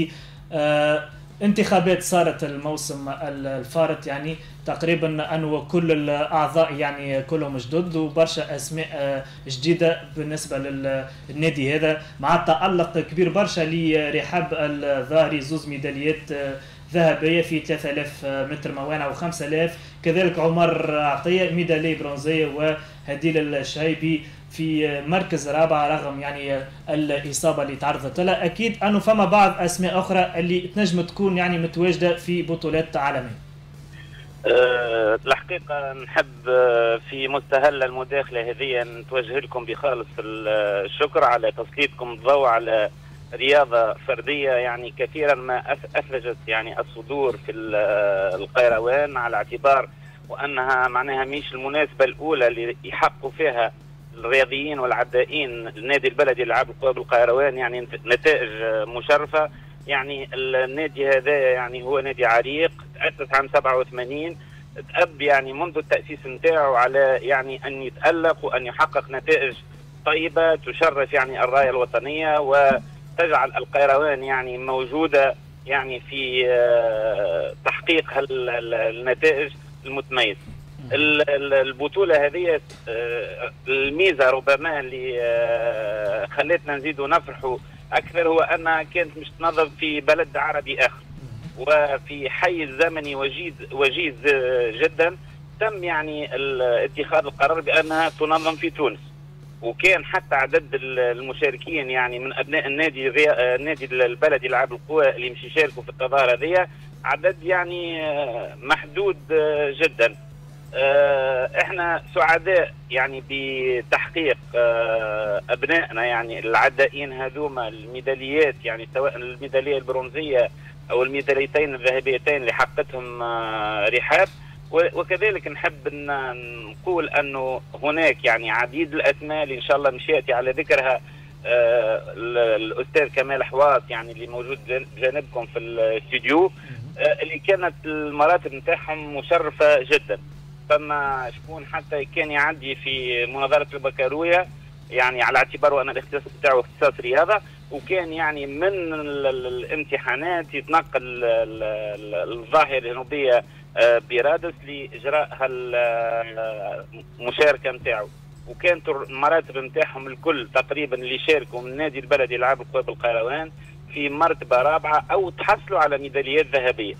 آه، انتخابات صارت الموسم الفارط يعني تقريبا انه كل الأعضاء يعني كلهم جدد وبرشا أسماء آه، جديدة بالنسبة للنادي هذا. مع تألق كبير برشا لرحاب الظاهري زوز ميداليات آه، ذهبية في 3000 متر موانع و5000 كذلك عمر عطية ميدالية برونزية وهديل الشايبي في مركز رابع رغم يعني الإصابة اللي تعرضت. لها أكيد أنه فما بعض أسماء أخرى اللي تنجم تكون يعني متواجدة في بطولات عالمية. أه الحقيقة نحب في مستهل المداخلة هذه نتوجه لكم بخالص الشكر على تسليطكم. الضوء على رياضة فردية يعني كثيرا ما أثلجت يعني الصدور في القيروان على اعتبار وأنها معناها مش المناسبة الأولى اللي يحققوا فيها الرياضيين والعدائين النادي البلدي للعاب القوى بالقيروان يعني نتائج مشرفة. يعني النادي هذا يعني هو نادي عريق تأسس عام 87 تأب يعني منذ التأسيس نتاعه على يعني أن يتألق وأن يحقق نتائج طيبة تشرف يعني الراية الوطنية وتجعل القيروان يعني موجودة يعني في آه، تحقيق النتائج المتميز البطولة هذه آه، الميزة ربما اللي آه، خلتنا نزيد نفرحوا أكثر هو أنها كانت مش تنظم في بلد عربي آخر. وفي حيز زمني وجيز وجيز جدا تم يعني اتخاذ القرار بأنها تنظم في تونس. وكان حتى عدد المشاركين يعني من أبناء النادي النادي البلدي لعب القوى اللي مش يشاركوا في التظاهرة هذه عدد يعني آه، محدود جدا. آه، إحنا سعداء يعني بتحقيق آه، أبنائنا يعني العدائين هذوما الميداليات يعني سواء الميدالية البرونزية أو الميداليتين الذهبيتين اللي حققتهم آه، رحاب. وكذلك نحب إن نقول أنه هناك يعني عديد الاسماء اللي إن شاء الله مش ياتي على ذكرها الأستاذ كمال حواط يعني اللي موجود جانبكم في الاستوديو اللي كانت المراتب نتاعهم مشرفة جدا. فما شكون حتى كان يعدي في مناظرة البكالوريا يعني على اعتباره ان الاختصاص بتاعه اختصاص رياضة وكان يعني من الامتحانات يتنقل الظاهره الجنوبيه آه، برادس لاجراء المشاركه نتاعو وكانت المراتب نتاعهم الكل تقريبا اللي شاركوا من النادي البلدي لعب القوى بالقيروان في مرتبة رابعة أو تحصلوا على ميداليات ذهبية.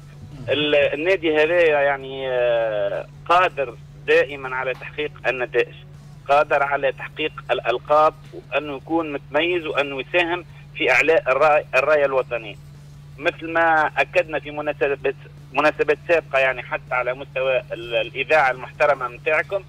النادي هذا يعني آه، قادر دائما على تحقيق النتائج قادر على تحقيق الألقاب وأنه يكون متميز وأنه يساهم في إعلاء الراي الرايه الوطنيه مثل ما أكدنا في مناسبات مناسبات سابقة يعني حتى على مستوى الإذاعة المحترمة نتاعكم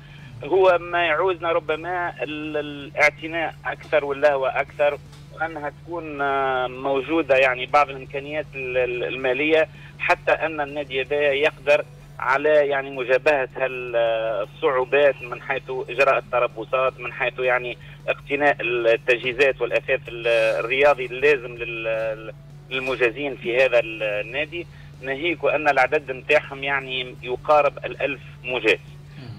هو ما يعوزنا ربما الاعتناء أكثر ولا وأكثر وانها تكون آه، موجودة يعني بعض الإمكانيات المالية حتى أن النادي هذا يقدر على يعني مجابهة الصعوبات من حيث إجراء التربصات من حيث يعني اقتناء التجهيزات والأثاث الرياضي اللازم للمجازين في هذا النادي. ناهيك وان العدد نتاعهم يعني يقارب الألف مجاز.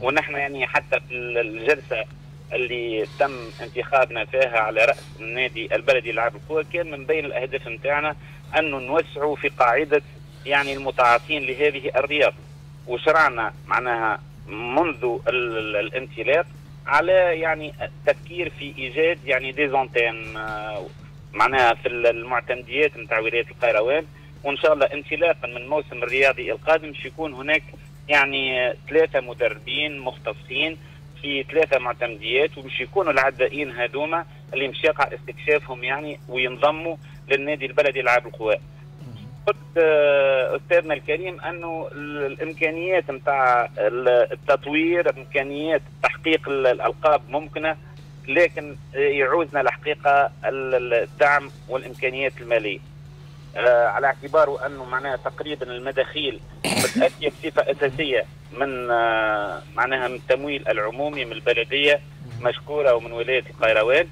ونحن يعني حتى في الجلسة اللي تم انتخابنا فيها على رأس النادي البلدي للعب القوى كان من بين الأهداف نتاعنا انه نوسعوا في قاعدة يعني المتعاطين لهذه الرياضة. وشرعنا معناها منذ الانطلاق على يعني التفكير في إيجاد يعني ديزونتين آه، معناها في المعتمديات نتاع ولاية القيروان. وإن شاء الله انطلاقا من الموسم الرياضي القادم يكون هناك يعني ثلاثة مدربين مختصين في ثلاثة معتمديات ومش يكونوا العدائين هذوما اللي مش يقع استكشافهم يعني وينضموا للنادي البلدي لعاب القوى. قلت آه، أستاذنا الكريم أنه الإمكانيات نتاع التطوير إمكانيات تحقيق الألقاب ممكنة لكن يعوزنا الحقيقة الدعم والإمكانيات المالية. على اعتباره أنه معناها تقريبا المداخيل متاتيه بصفه أساسية من آه معناها من التمويل العمومي من البلدية مشكورة ومن ولاية القيروان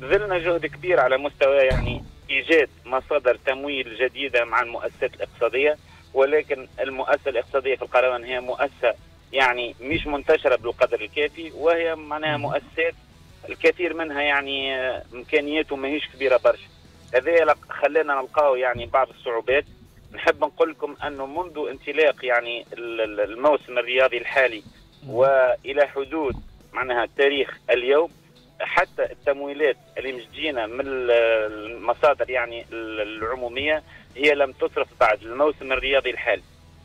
بذلنا جهد كبير على مستوى يعني إيجاد مصادر تمويل جديدة مع المؤسسات الاقتصادية ولكن المؤسسة الاقتصادية في القيروان هي مؤسسة يعني مش منتشرة بالقدر الكافي وهي معناها مؤسسات الكثير منها يعني آه، إمكانياته ماهيش كبيرة برشا. هذا خلانا نلقاو يعني بعض الصعوبات. نحب نقول لكم أنه منذ انطلاق يعني الموسم الرياضي الحالي وإلى حدود معناها تاريخ اليوم حتى التمويلات اللي مش جينا من المصادر يعني العمومية هي لم تصرف بعد الموسم الرياضي الحالي.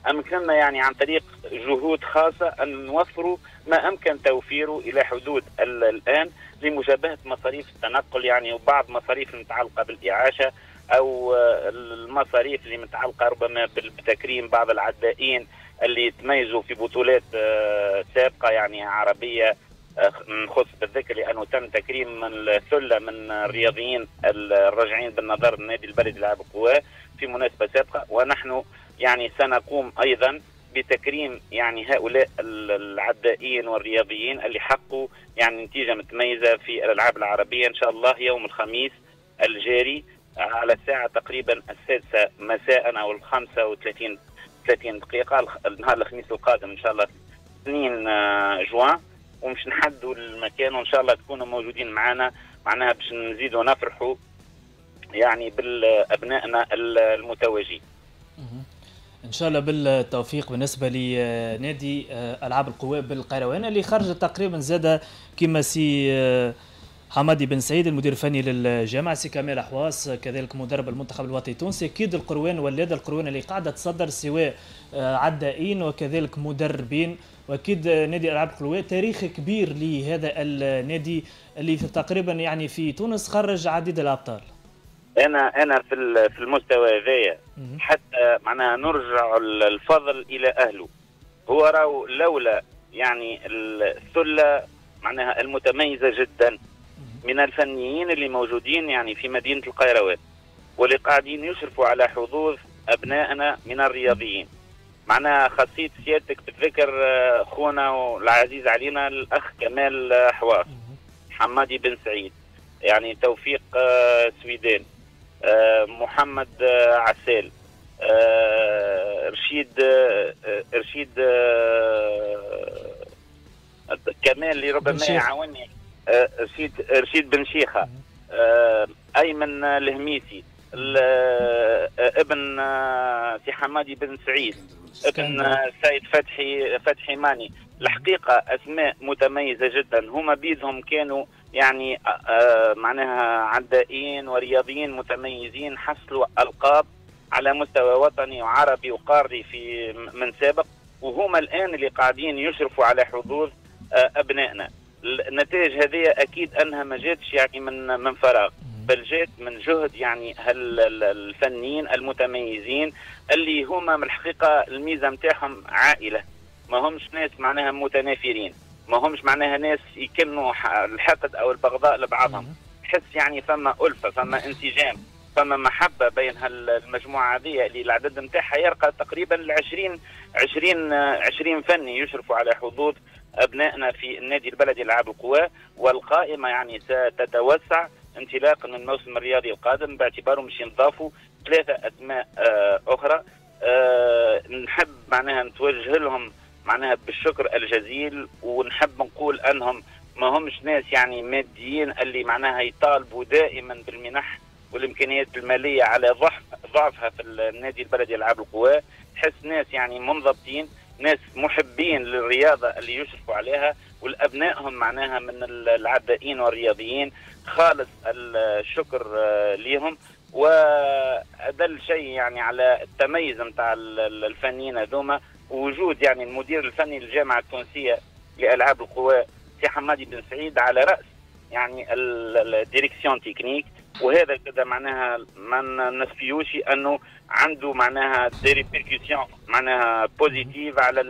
أمكننا يعني عن طريق جهود خاصة أن نوفروا ما أمكن توفيره إلى حدود الآن لمشابهة مصاريف التنقل يعني وبعض مصاريف المتعلقة بالإعاشة أو المصاريف اللي متعلقة ربما بتكريم بعض العدائين اللي تميزوا في بطولات آه، سابقة يعني عربية آه، نخص بالذكر لأنه تم تكريم من ثله من الرياضيين الراجعين بالنظر النادي البلدي لعب القوى في مناسبة سابقة. ونحن يعني سنقوم أيضا بتكريم يعني هؤلاء العدائين والرياضيين اللي حققوا يعني نتيجة متميزة في الألعاب العربية. إن شاء الله يوم الخميس الجاري على الساعة تقريبا السادسة مساء أو الخامسه وثلاثين 30 دقيقة نهار الخميس القادم إن شاء الله 2 آه، جوان. ومش نحدوا المكان وإن شاء الله تكونوا موجودين معنا. معناها باش نزيدوا نفرحوا يعني بالأبنائنا المتواجدين. إن شاء الله بالتوفيق بالنسبة لنادي آه، ألعاب القوى بالقيروان اللي خرج تقريبا زاد كما سي آه، حمادي بن سعيد المدير الفني للجامعة سي كمال حواس كذلك مدرب المنتخب الوطني التونسي أكيد القروان ولاد القروان اللي قاعدة تصدر سواء آه، عدائين وكذلك مدربين وأكيد نادي ألعاب القوى تاريخ كبير لهذا النادي اللي تقريبا يعني في تونس خرج عديد الأبطال. أنا أنا في في المستوى هذايا. حتى معناها نرجع الفضل إلى أهله. هو راهو لولا يعني الثلة معناها المتميزة جدا من الفنيين اللي موجودين يعني في مدينة القيروان واللي قاعدين يشرفوا على حظوظ أبنائنا من الرياضيين. معناها خاصية سيادتك تتذكر آه، خونا العزيز علينا الأخ كمال حواس حمادي بن سعيد. يعني توفيق آه، سويدان. آه، محمد آه، عسال آه، رشيد رشيد كمال اللي ربما يعاوني رشيد رشيد بن شيخة. أيمن الهميسي. ابن سي حمادي بن سعيد. ابن سيد فتحي فتحي ماني. الحقيقة أسماء متميزة جدا. هما بيدهم كانوا آه، آه، معناها عدائين ورياضيين متميزين حصلوا ألقاب على مستوى وطني وعربي وقاري في من سابق وهما الآن اللي قاعدين يشرفوا على حظوظ آه، أبنائنا. النتائج هذه أكيد أنها ما جاتش يعني من من فراغ بل جات من جهد يعني الفنيين المتميزين اللي هما من الحقيقة الميزة نتاعهم عائلة ما همش ناس معناها متنافرين. ما همش معناها ناس يكنوا الحقد أو البغضاء لبعضهم. تحس يعني فما ألفة فما انسجام فما محبة بين هالمجموعة هذه اللي العدد نتاعها يرقى تقريبا ل 20 20 20 فني يشرفوا على حظوظ أبنائنا في النادي البلدي العاب القوى والقائمة يعني ستتوسع انطلاقا من الموسم الرياضي القادم باعتباره مش ينضافوا ثلاثة أسماء آه، أخرى. أه نحب معناها نتوجه لهم معناها بالشكر الجزيل ونحب نقول أنهم ما همش ناس يعني ماديين اللي معناها يطالبوا دائما بالمنح والإمكانيات المالية على ضعف ضعفها في النادي البلدي العاب القوى. تحس ناس يعني منضبطين ناس محبين للرياضة اللي يشرفوا عليها والأبنائهم معناها من العدائين والرياضيين. خالص الشكر آه، ليهم. وأدل شيء يعني على التميز نتاع الفنيين هذوما. ووجود يعني المدير الفني للجامعه التونسية لألعاب القوى سي حمادي بن سعيد على رأس يعني ال direction technique. وهذا كذا معناها ما نسفيوش أنه عنده معناها des répercussions معناها positives على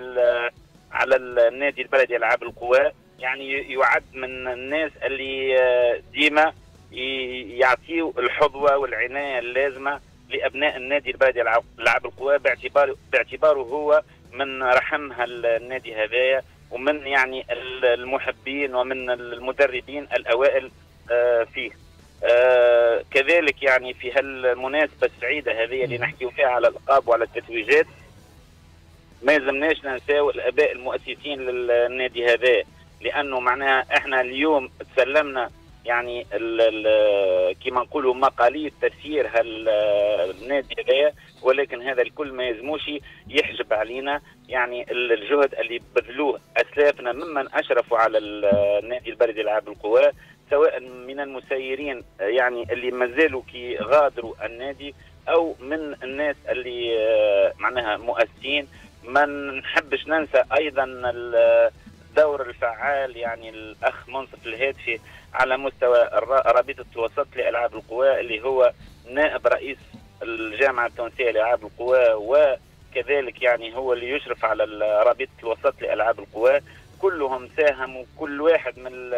على النادي البلدي العاب القوى. يعني يعد من الناس اللي ديما يعطيوا الحظوة والعناية اللازمة لأبناء النادي البلدي العاب القوى باعتباره باعتباره هو من رحمها النادي هذايا ومن يعني المحبين ومن المدربين الأوائل آه، فيه. آه، كذلك يعني في هالمناسبة السعيدة هذه اللي نحكي فيها على الألقاب وعلى التتويجات ما يلزمناش ننساو الأباء المؤسسين للنادي هذا لأنه معناها إحنا اليوم تسلمنا يعني كما نقولوا مقاليد تسيير هالنادي هذايا ولكن هذا الكل ما يلزموش يحجب علينا. يعني الجهد اللي بذلوه أسلافنا ممن أشرفوا على النادي البلدي العاب القوى سواء من المسيرين يعني اللي مازالوا كي غادروا النادي أو من الناس اللي معناها مؤسسين. ما نحبش ننسى أيضا الدور الفعال يعني الأخ منصف الهاتفي على مستوى رابطة الوسط لألعاب القوى اللي هو نائب رئيس الجامعة التونسية لألعاب القوى وكذلك يعني هو اللي يشرف على رابطة الوسط لألعاب القوى. كلهم ساهموا كل واحد من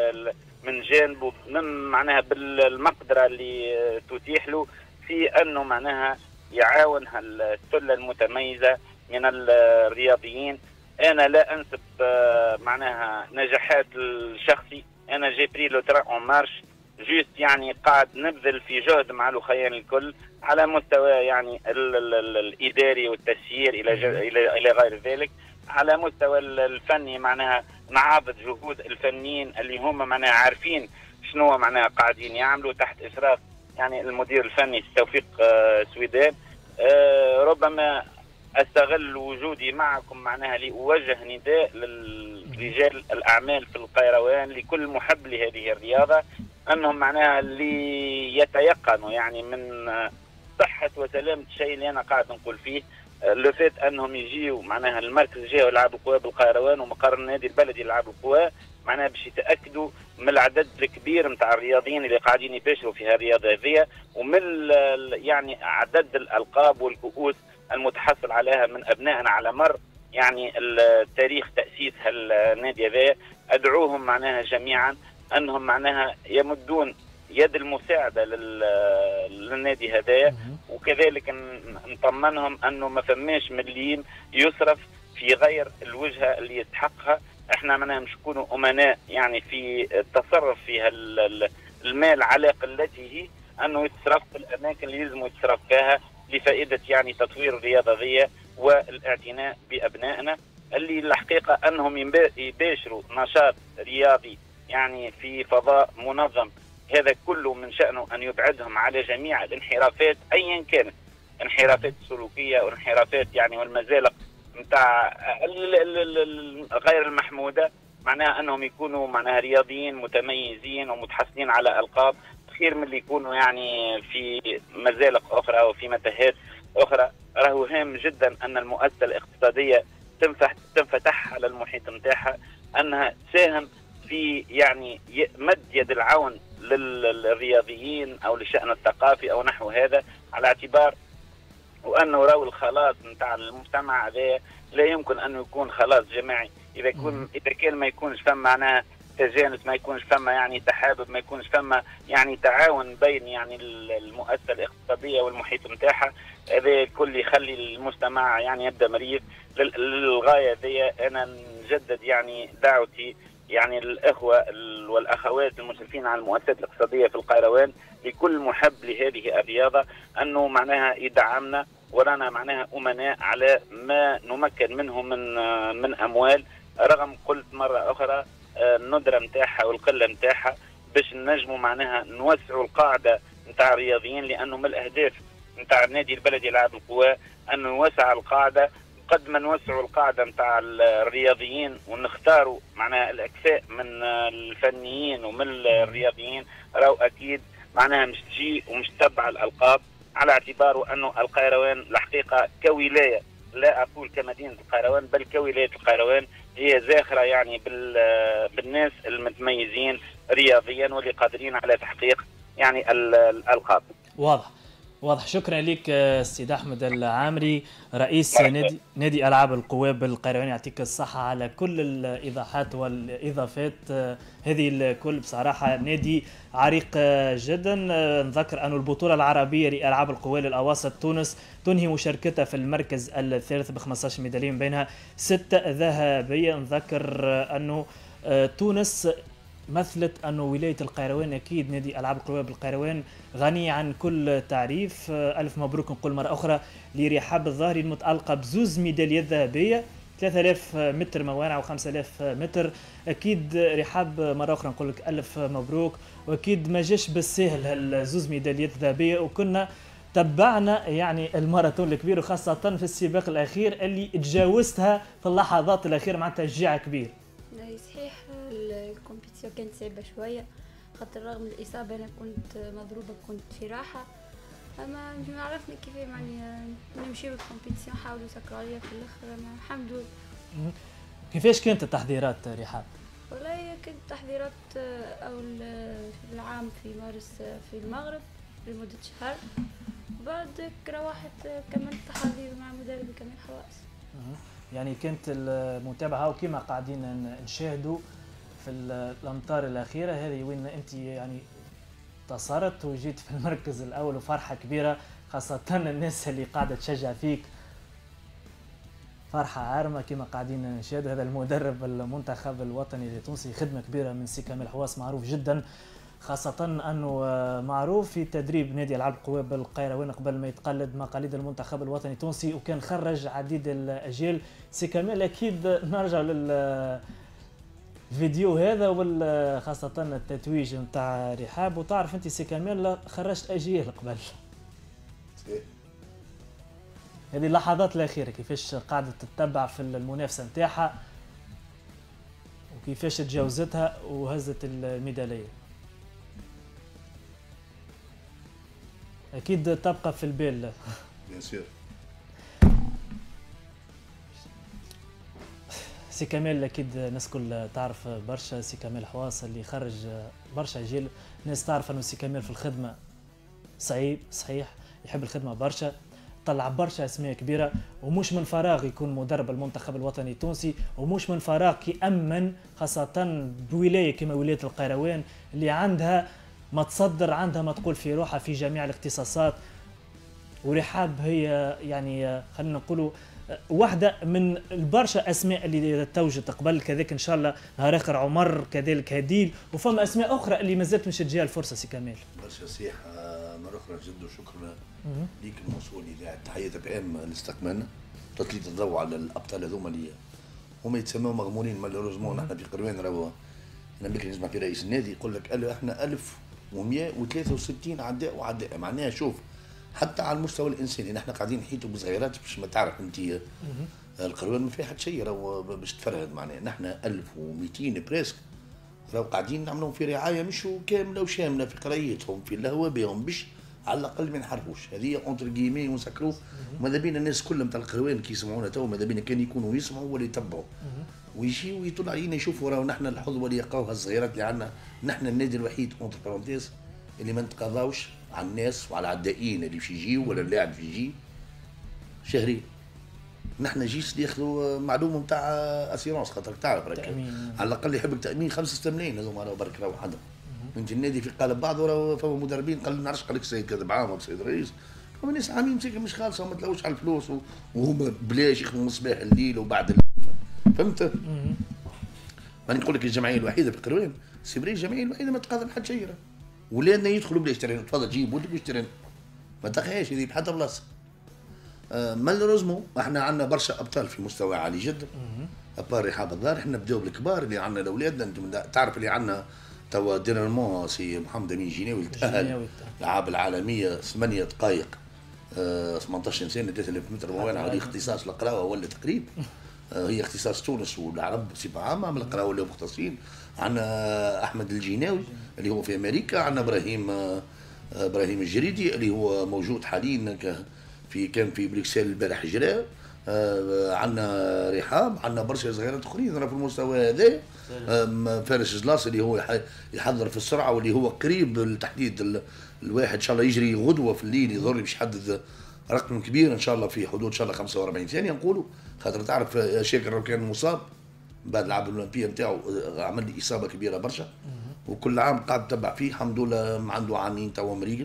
من جانبه من معناها بالمقدرة اللي تتيح له في أنه معناها يعاون السله المتميزة من الرياضيين. أنا لا أنسب آه، معناها نجاحات الشخصي. أنا j'ai pris le train en marche juste يعني قاعد نبذل في جهد مع الاخوين الكل. على مستوى يعني ال ال ال الإداري والتسيير إلى إلى إلى غير ذلك. على مستوى الفني معناها نعاضد جهود الفنيين اللي هم معناها عارفين شنو معناها قاعدين يعملوا تحت اشراف يعني المدير الفني توفيق آه، سويدان. آه، ربما أستغل وجودي معكم معناها لأوجه نداء للرجال الأعمال في القيروان لكل محب لهذه الرياضة أنهم معناها اللي يتيقنوا يعني من صحة وسلامة الشيء اللي أنا قاعد نقول فيه. لو فات أنهم يجيوا معناها المركز الجهوي العاب القوى بالقيروان ومقر النادي البلدي للعاب القوى معناها باش يتأكدوا من العدد الكبير نتاع الرياضيين اللي قاعدين يباشروا في هذه الرياضه هذه ومن يعني عدد الألقاب والكؤوس المتحصل عليها من أبنائنا على مر يعني تاريخ تأسيس النادي هذا أدعوهم معناها جميعا أنهم معناها يمدون يد المساعدة للنادي هذايا وكذلك نطمنهم أنه ما فماش مليم يصرف في غير الوجهة اللي يستحقها. إحنا معناها مش نكونوا أمناء يعني في التصرف في المال على قلته أنه يتصرف في الأماكن اللي يلزم يتصرف فيها لفائدة يعني تطوير الرياضة ذي والإعتناء بأبنائنا. اللي الحقيقة أنهم يباشروا نشاط رياضي يعني في فضاء منظم هذا كله من شأنه أن يبعدهم على جميع الانحرافات أيا كانت. انحرافات سلوكية وانحرافات يعني والمزالق نتاع غير المحمودة معناها أنهم يكونوا معناها رياضيين متميزين ومتحصلين على ألقاب. خير من اللي يكونوا يعني في مزالق أخرى وفي متاهات أخرى. راهو هام جدا أن المؤسسة الاقتصادية تنفتح على المحيط نتاعها أنها تساهم في يعني مد يد العون للرياضيين أو للشان الثقافي أو نحو هذا على اعتبار وأنه راهو الخلاص نتاع المجتمع هذا لا يمكن أنه يكون خلاص جماعي. إذا يكون إذا كان ما يكونش فما معناها تجانس ما يكونش فما يعني تحابب ما يكونش فما يعني تعاون بين يعني المؤسسة الاقتصادية والمحيط نتاعها هذا الكل يخلي المجتمع يعني يبدأ مريض. للغاية ذي أنا نجدد يعني دعوتي يعني الإخوة والأخوات المشرفين على المؤسسات الاقتصادية في القيروان لكل محب لهذه الرياضة أنه معناها يدعمنا ورانا معناها أمناء على ما نمكن منه من من أموال. رغم قلت مرة أخرى الندرة نتاعها والقلة نتاعها باش نجموا معناها نوسعوا القاعدة نتاع الرياضيين لأنه من الأهداف نتاع النادي البلدي لعب القوى أنه نوسع القاعدة قد ما نوسعوا القاعدة نتاع الرياضيين ونختاروا معناها الأكفاء من الفنيين ومن الرياضيين راهو أكيد معناها مش تجي ومش تتبع الألقاب على اعتباره أنه القيروان الحقيقة كولاية لا أقول كمدينة القيروان بل كولاية القيروان هي زاخرة يعني بالناس المتميزين رياضيا واللي قادرين على تحقيق يعني الألقاب. واضح. واضح. شكرا لك السيد أحمد العامري رئيس نادي نادي ألعاب القوى بالقيروان يعطيك الصحة على كل الإيضاحات والإضافات. هذه الكل بصراحة نادي عريق جدا. نذكر أن البطولة العربية لألعاب القوى للأواسط تونس تنهي مشاركتها في المركز الثالث ب 15 ميداليه بينها ستة ذهبية. نذكر أنه تونس مثلت أنه ولاية القيروان أكيد نادي ألعاب القوى بالقيروان غني عن كل تعريف. ألف مبروك نقول مرة أخرى لرحاب الظاهري المتألقة بزوز ميداليات ذهبية. 3000 متر موانع و5000 متر. أكيد رحاب مرة أخرى نقول لك ألف مبروك. وأكيد ما جاش بالسهل هالزوز ميداليات ذهبية. وكنا تبعنا يعني الماراثون الكبير وخاصة في السباق الأخير اللي تجاوزتها في اللحظات الأخيرة معناتها تشجيع كبير. صحيح. ال compétition كانت صعبه شوية خاطر رغم الإصابة أنا كنت مضروبة كنت في راحة. أما ما عرفنا كيف يعني نمشي بال compétition حاولوا يسكروا عليا في الأخر اما الحمد لله. كيفاش كانت التحضيرات رحاب؟ والله كانت تحضيرات أول العام في مارس في المغرب لمدة شهر. بعد روحت كملت تحضير مع مدربي كمال حواس. يعني كانت المتابعة وكما قاعدين نشاهدوا في الأمطار الأخيرة هذه وين أنت يعني انتصرت وجيت في المركز الأول وفرحة كبيرة خاصة الناس اللي قاعدة تشجع فيك. فرحة عارمة كما قاعدين نشاهدوا هذا المدرب المنتخب الوطني التونسي خدمة كبيرة من سي كامل حواس معروف جدا. خاصة أنه معروف في تدريب نادي ألعاب القوى بالقيروان قبل ما يتقلد مقاليد المنتخب الوطني التونسي وكان خرج عديد الأجيال. سي كمال أكيد نرجع لل الفيديو هذا ولا خاصة التتويج نتاع رحاب. وتعرف أنت سي كمال خرجت اجيال قبل. هذه اللحظات الأخيرة كيفاش قاعدة تتبع في المنافسة نتاعها وكيفاش تجاوزتها وهزت الميدالية. أكيد تبقى في البال. bien sûr سي كمال أكيد الناس كل تعرف برشا. سي كمال حواس اللي خرج برشا جيل الناس تعرف إنه سي كمال في الخدمة صعيب صحيح يحب الخدمة برشا طلع برشا أسماء كبيرة. ومش من فراغ يكون مدرب المنتخب الوطني التونسي ومش من فراغ كيأمن خاصة بولاية كما ولاية القيروان اللي عندها ما تصدر عندها ما تقول في روحها في جميع الاختصاصات. ورحاب هي يعني خلينا نقولوا واحدة من البرشا أسماء اللي توجت قبل كذلك إن شاء الله نهار آخر عمر كذلك هديل وفما أسماء أخرى اللي مازالت مش تجيها الفرصة سي كمال. برشا صيحة مرة أخرى جد وشكرا ليك الموصول إذاعة تحية بعام اللي استكملنا تسليط الضوء على الأبطال هذوما اللي هما يتسموا مغمورين مالوروزمون نحن في قروان راهو أنا بكري نسمع في رئيس النادي يقول لك إحنا 1163 عداء وعداء معناها شوف حتى على المستوى الإنساني. نحن قاعدين نحيطوا بصغيرات باش ما تعرف أنت القروان ما فيها حتى شيء راهو باش تفرهد معناها. نحن 1200 بريسك راهو قاعدين نعملوا في رعاية مش كاملة وشاملة في قرايتهم في اللهوه بهم باش على الأقل ما نحرفوش هذه اونتر كيمي ونسكروا. ماذا بينا الناس كلهم تاع القروان كي يسمعونا تو ماذا بينا كان يكونوا يسمعوا ولا يتبعوا. ويجيو ويطلع علينا يشوفوا راهو نحن الحظوة اللي يلقاوها الصغيرات اللي عندنا. نحن النادي الوحيد اونتر بارونتيز اللي ما نتقاضاوش على الناس وعلى العدائين اللي باش يجيو ولا اللاعب في يجي. شهرين نحن جيش ياخذوا معلومة نتاع اسيرونس خاطر تعرف راك. على الأقل يحبك تأمين خمسة ستة ملايين هذوما راهو برك راهو وحدهم من النادي في قالب بعض وراه فما مدربين قال نعرفش قال لك سيد كذب عام ولا سيد رئيس. فما ناس عامين مساكن مش خالصة وما تلاوش على الفلوس وهما بلاش يخدموا صباح الليل وبعد الليل فهمت؟ ماني نقول لك الجمعية الوحيدة في قروان سي الجمعية الوحيدة ما تقاضى بحد شيء. ولادنا يدخلوا بلا يشترين تفضل جيب ولدك واشترين ما تخيش يجيب حتى بلاصه آه إحنا عندنا برشا أبطال في مستوى عالي جدا. أبار رحاب الدار إحنا نبداو بالكبار اللي عندنا الاولاد أنتم تعرف اللي عندنا توا دينارمون سي محمد أمين جيناوي تاهل الالعاب العالمية ثمانية دقائق. آه 18 سنة 3000 متر موانع هذه اختصاص القراءة ولا تقريب آه هي اختصاص تونس والعرب بصفة عامة من القراءة ولا مختصين عندنا أحمد الجيناوي اللي هو في أمريكا عندنا إبراهيم آه، إبراهيم الجريدي اللي هو موجود حاليا في كان في بروكسل البارح جرا. آه عندنا رحاب عندنا برشا صغيرات أخرين. في المستوى هذا فارس جلاس اللي هو يح- يحضر في السرعه واللي هو قريب لتحديد ال- الواحد. إن شاء الله يجري غدوة في الليل يظهر باش يحدد رقم كبير. إن شاء الله في حدود إن شاء الله 45 ثانية نقولوا. خاطر تعرف شاكر كان مصاب. بعد العاب الاولمبيه نتاعو آه، عمل لي إصابة كبيرة برشا. وكل عام قاعد تتبع فيه. الحمد لله عنده عامين توا مريقل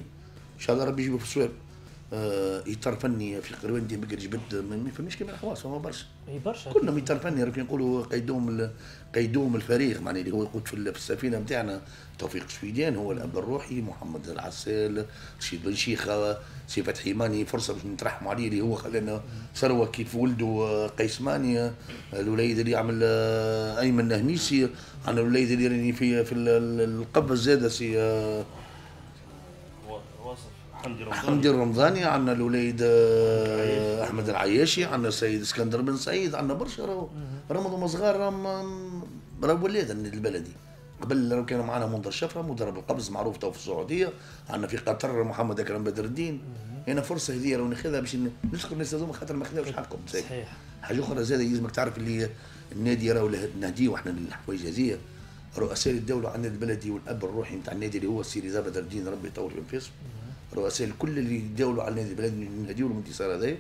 إن شاء الله ربي يجيبه في الصواب آه اطار فني في قروان دي بكري جبد ما ما فماش كيما الحواس هما برشا. إي برشا. كلهم اطار فني راك نقولوا قيدوهم ال- قيدوهم الفريق معناها اللي هو يقود في ال- في السفينة نتاعنا توفيق سويدان هو الأب الروحي محمد العسال رشيد بن شيخة سي فتحي ماني فرصة باش نترحموا عليه اللي هو خلانا ثروة كيف ولده آه، قيس ماني. آه، الوليد اللي يعمل آه، أيمن نهميسي. عندنا الوليد اللي راني في في ال- ال- القبة زاده سي آه، حمدي رمضان حمدي الرمضاني عندنا الوليد آه، أحمد العياشي عندنا السيد اسكندر بن سعيد عندنا برشا راهو رمضان صغار راهم راهو ولاد النادي البلدي. قبل راهو كانوا معنا منذر شفرة مدرب القفز معروف تو في السعودية عندنا في قطر محمد أكرم بدر الدين. هنا فرصة هذه راهو ناخذها باش نشكر الناس هذوما خاطر ما خذاوش حقهم صحيح. حاجة أخرى زادة يلزمك تعرف اللي النادي راهو نهديه إحنا الحوايج هذيا رؤساء الدولة عندنا البلدي والأب الروحي نتاع النادي اللي هو السيد رضا بدر الدين ربي يطول في انفاسه رؤساء الكل اللي يداولوا على النادي البلدي نهديوا له الانتصار هذايا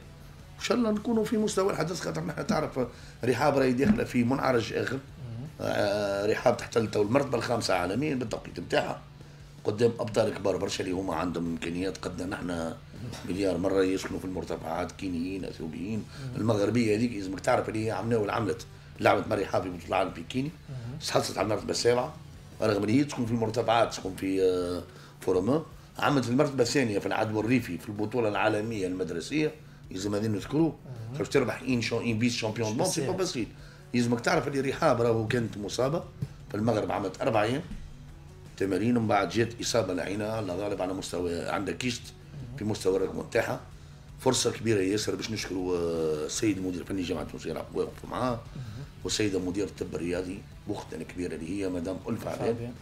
إن شاء الله نكونوا في مستوى الحدث خاطر نحن تعرف رحاب راهي داخلة في منعرج آخر. آه، رحاب تحتل تو المرتبة الخامسة عالميا بالتوقيت نتاعها. قدام أبطال كبار برشا اللي هما عندهم إمكانيات قدنا نحن مليار مرة يسكنوا في المرتفعات كينيين أثيوبيين. المغربية هذيك لازمك تعرف اللي هي عملنا والعملت لعبت مري حافي بطولة العالم في كيني حصلت على المرتبة السابعة رغم اللي هي تسكن في المرتفعات تسكن في آه، فورما عملت المرتبة الثانية في العدو الريفي في البطولة العالمية المدرسية لازم هذين نذكروه باش تربح إن شو une vice championne donc c'est pas بسيط. لازمك تعرف اللي رحاب راهو كانت مصابة في المغرب عملت أربع أيام. تمارين ومن بعد جات إصابة لعينها الله غالب على مستوى عندها kyste في مستوى الرقم نتاعها فرصة كبيرة ياسر باش نشكروا آه، السيد المدير الفني جامعه تونسية راح واقف معاه والسيدة مدير الطب الرياضي اختنا الكبيره اللي هي مدام الفا عباد.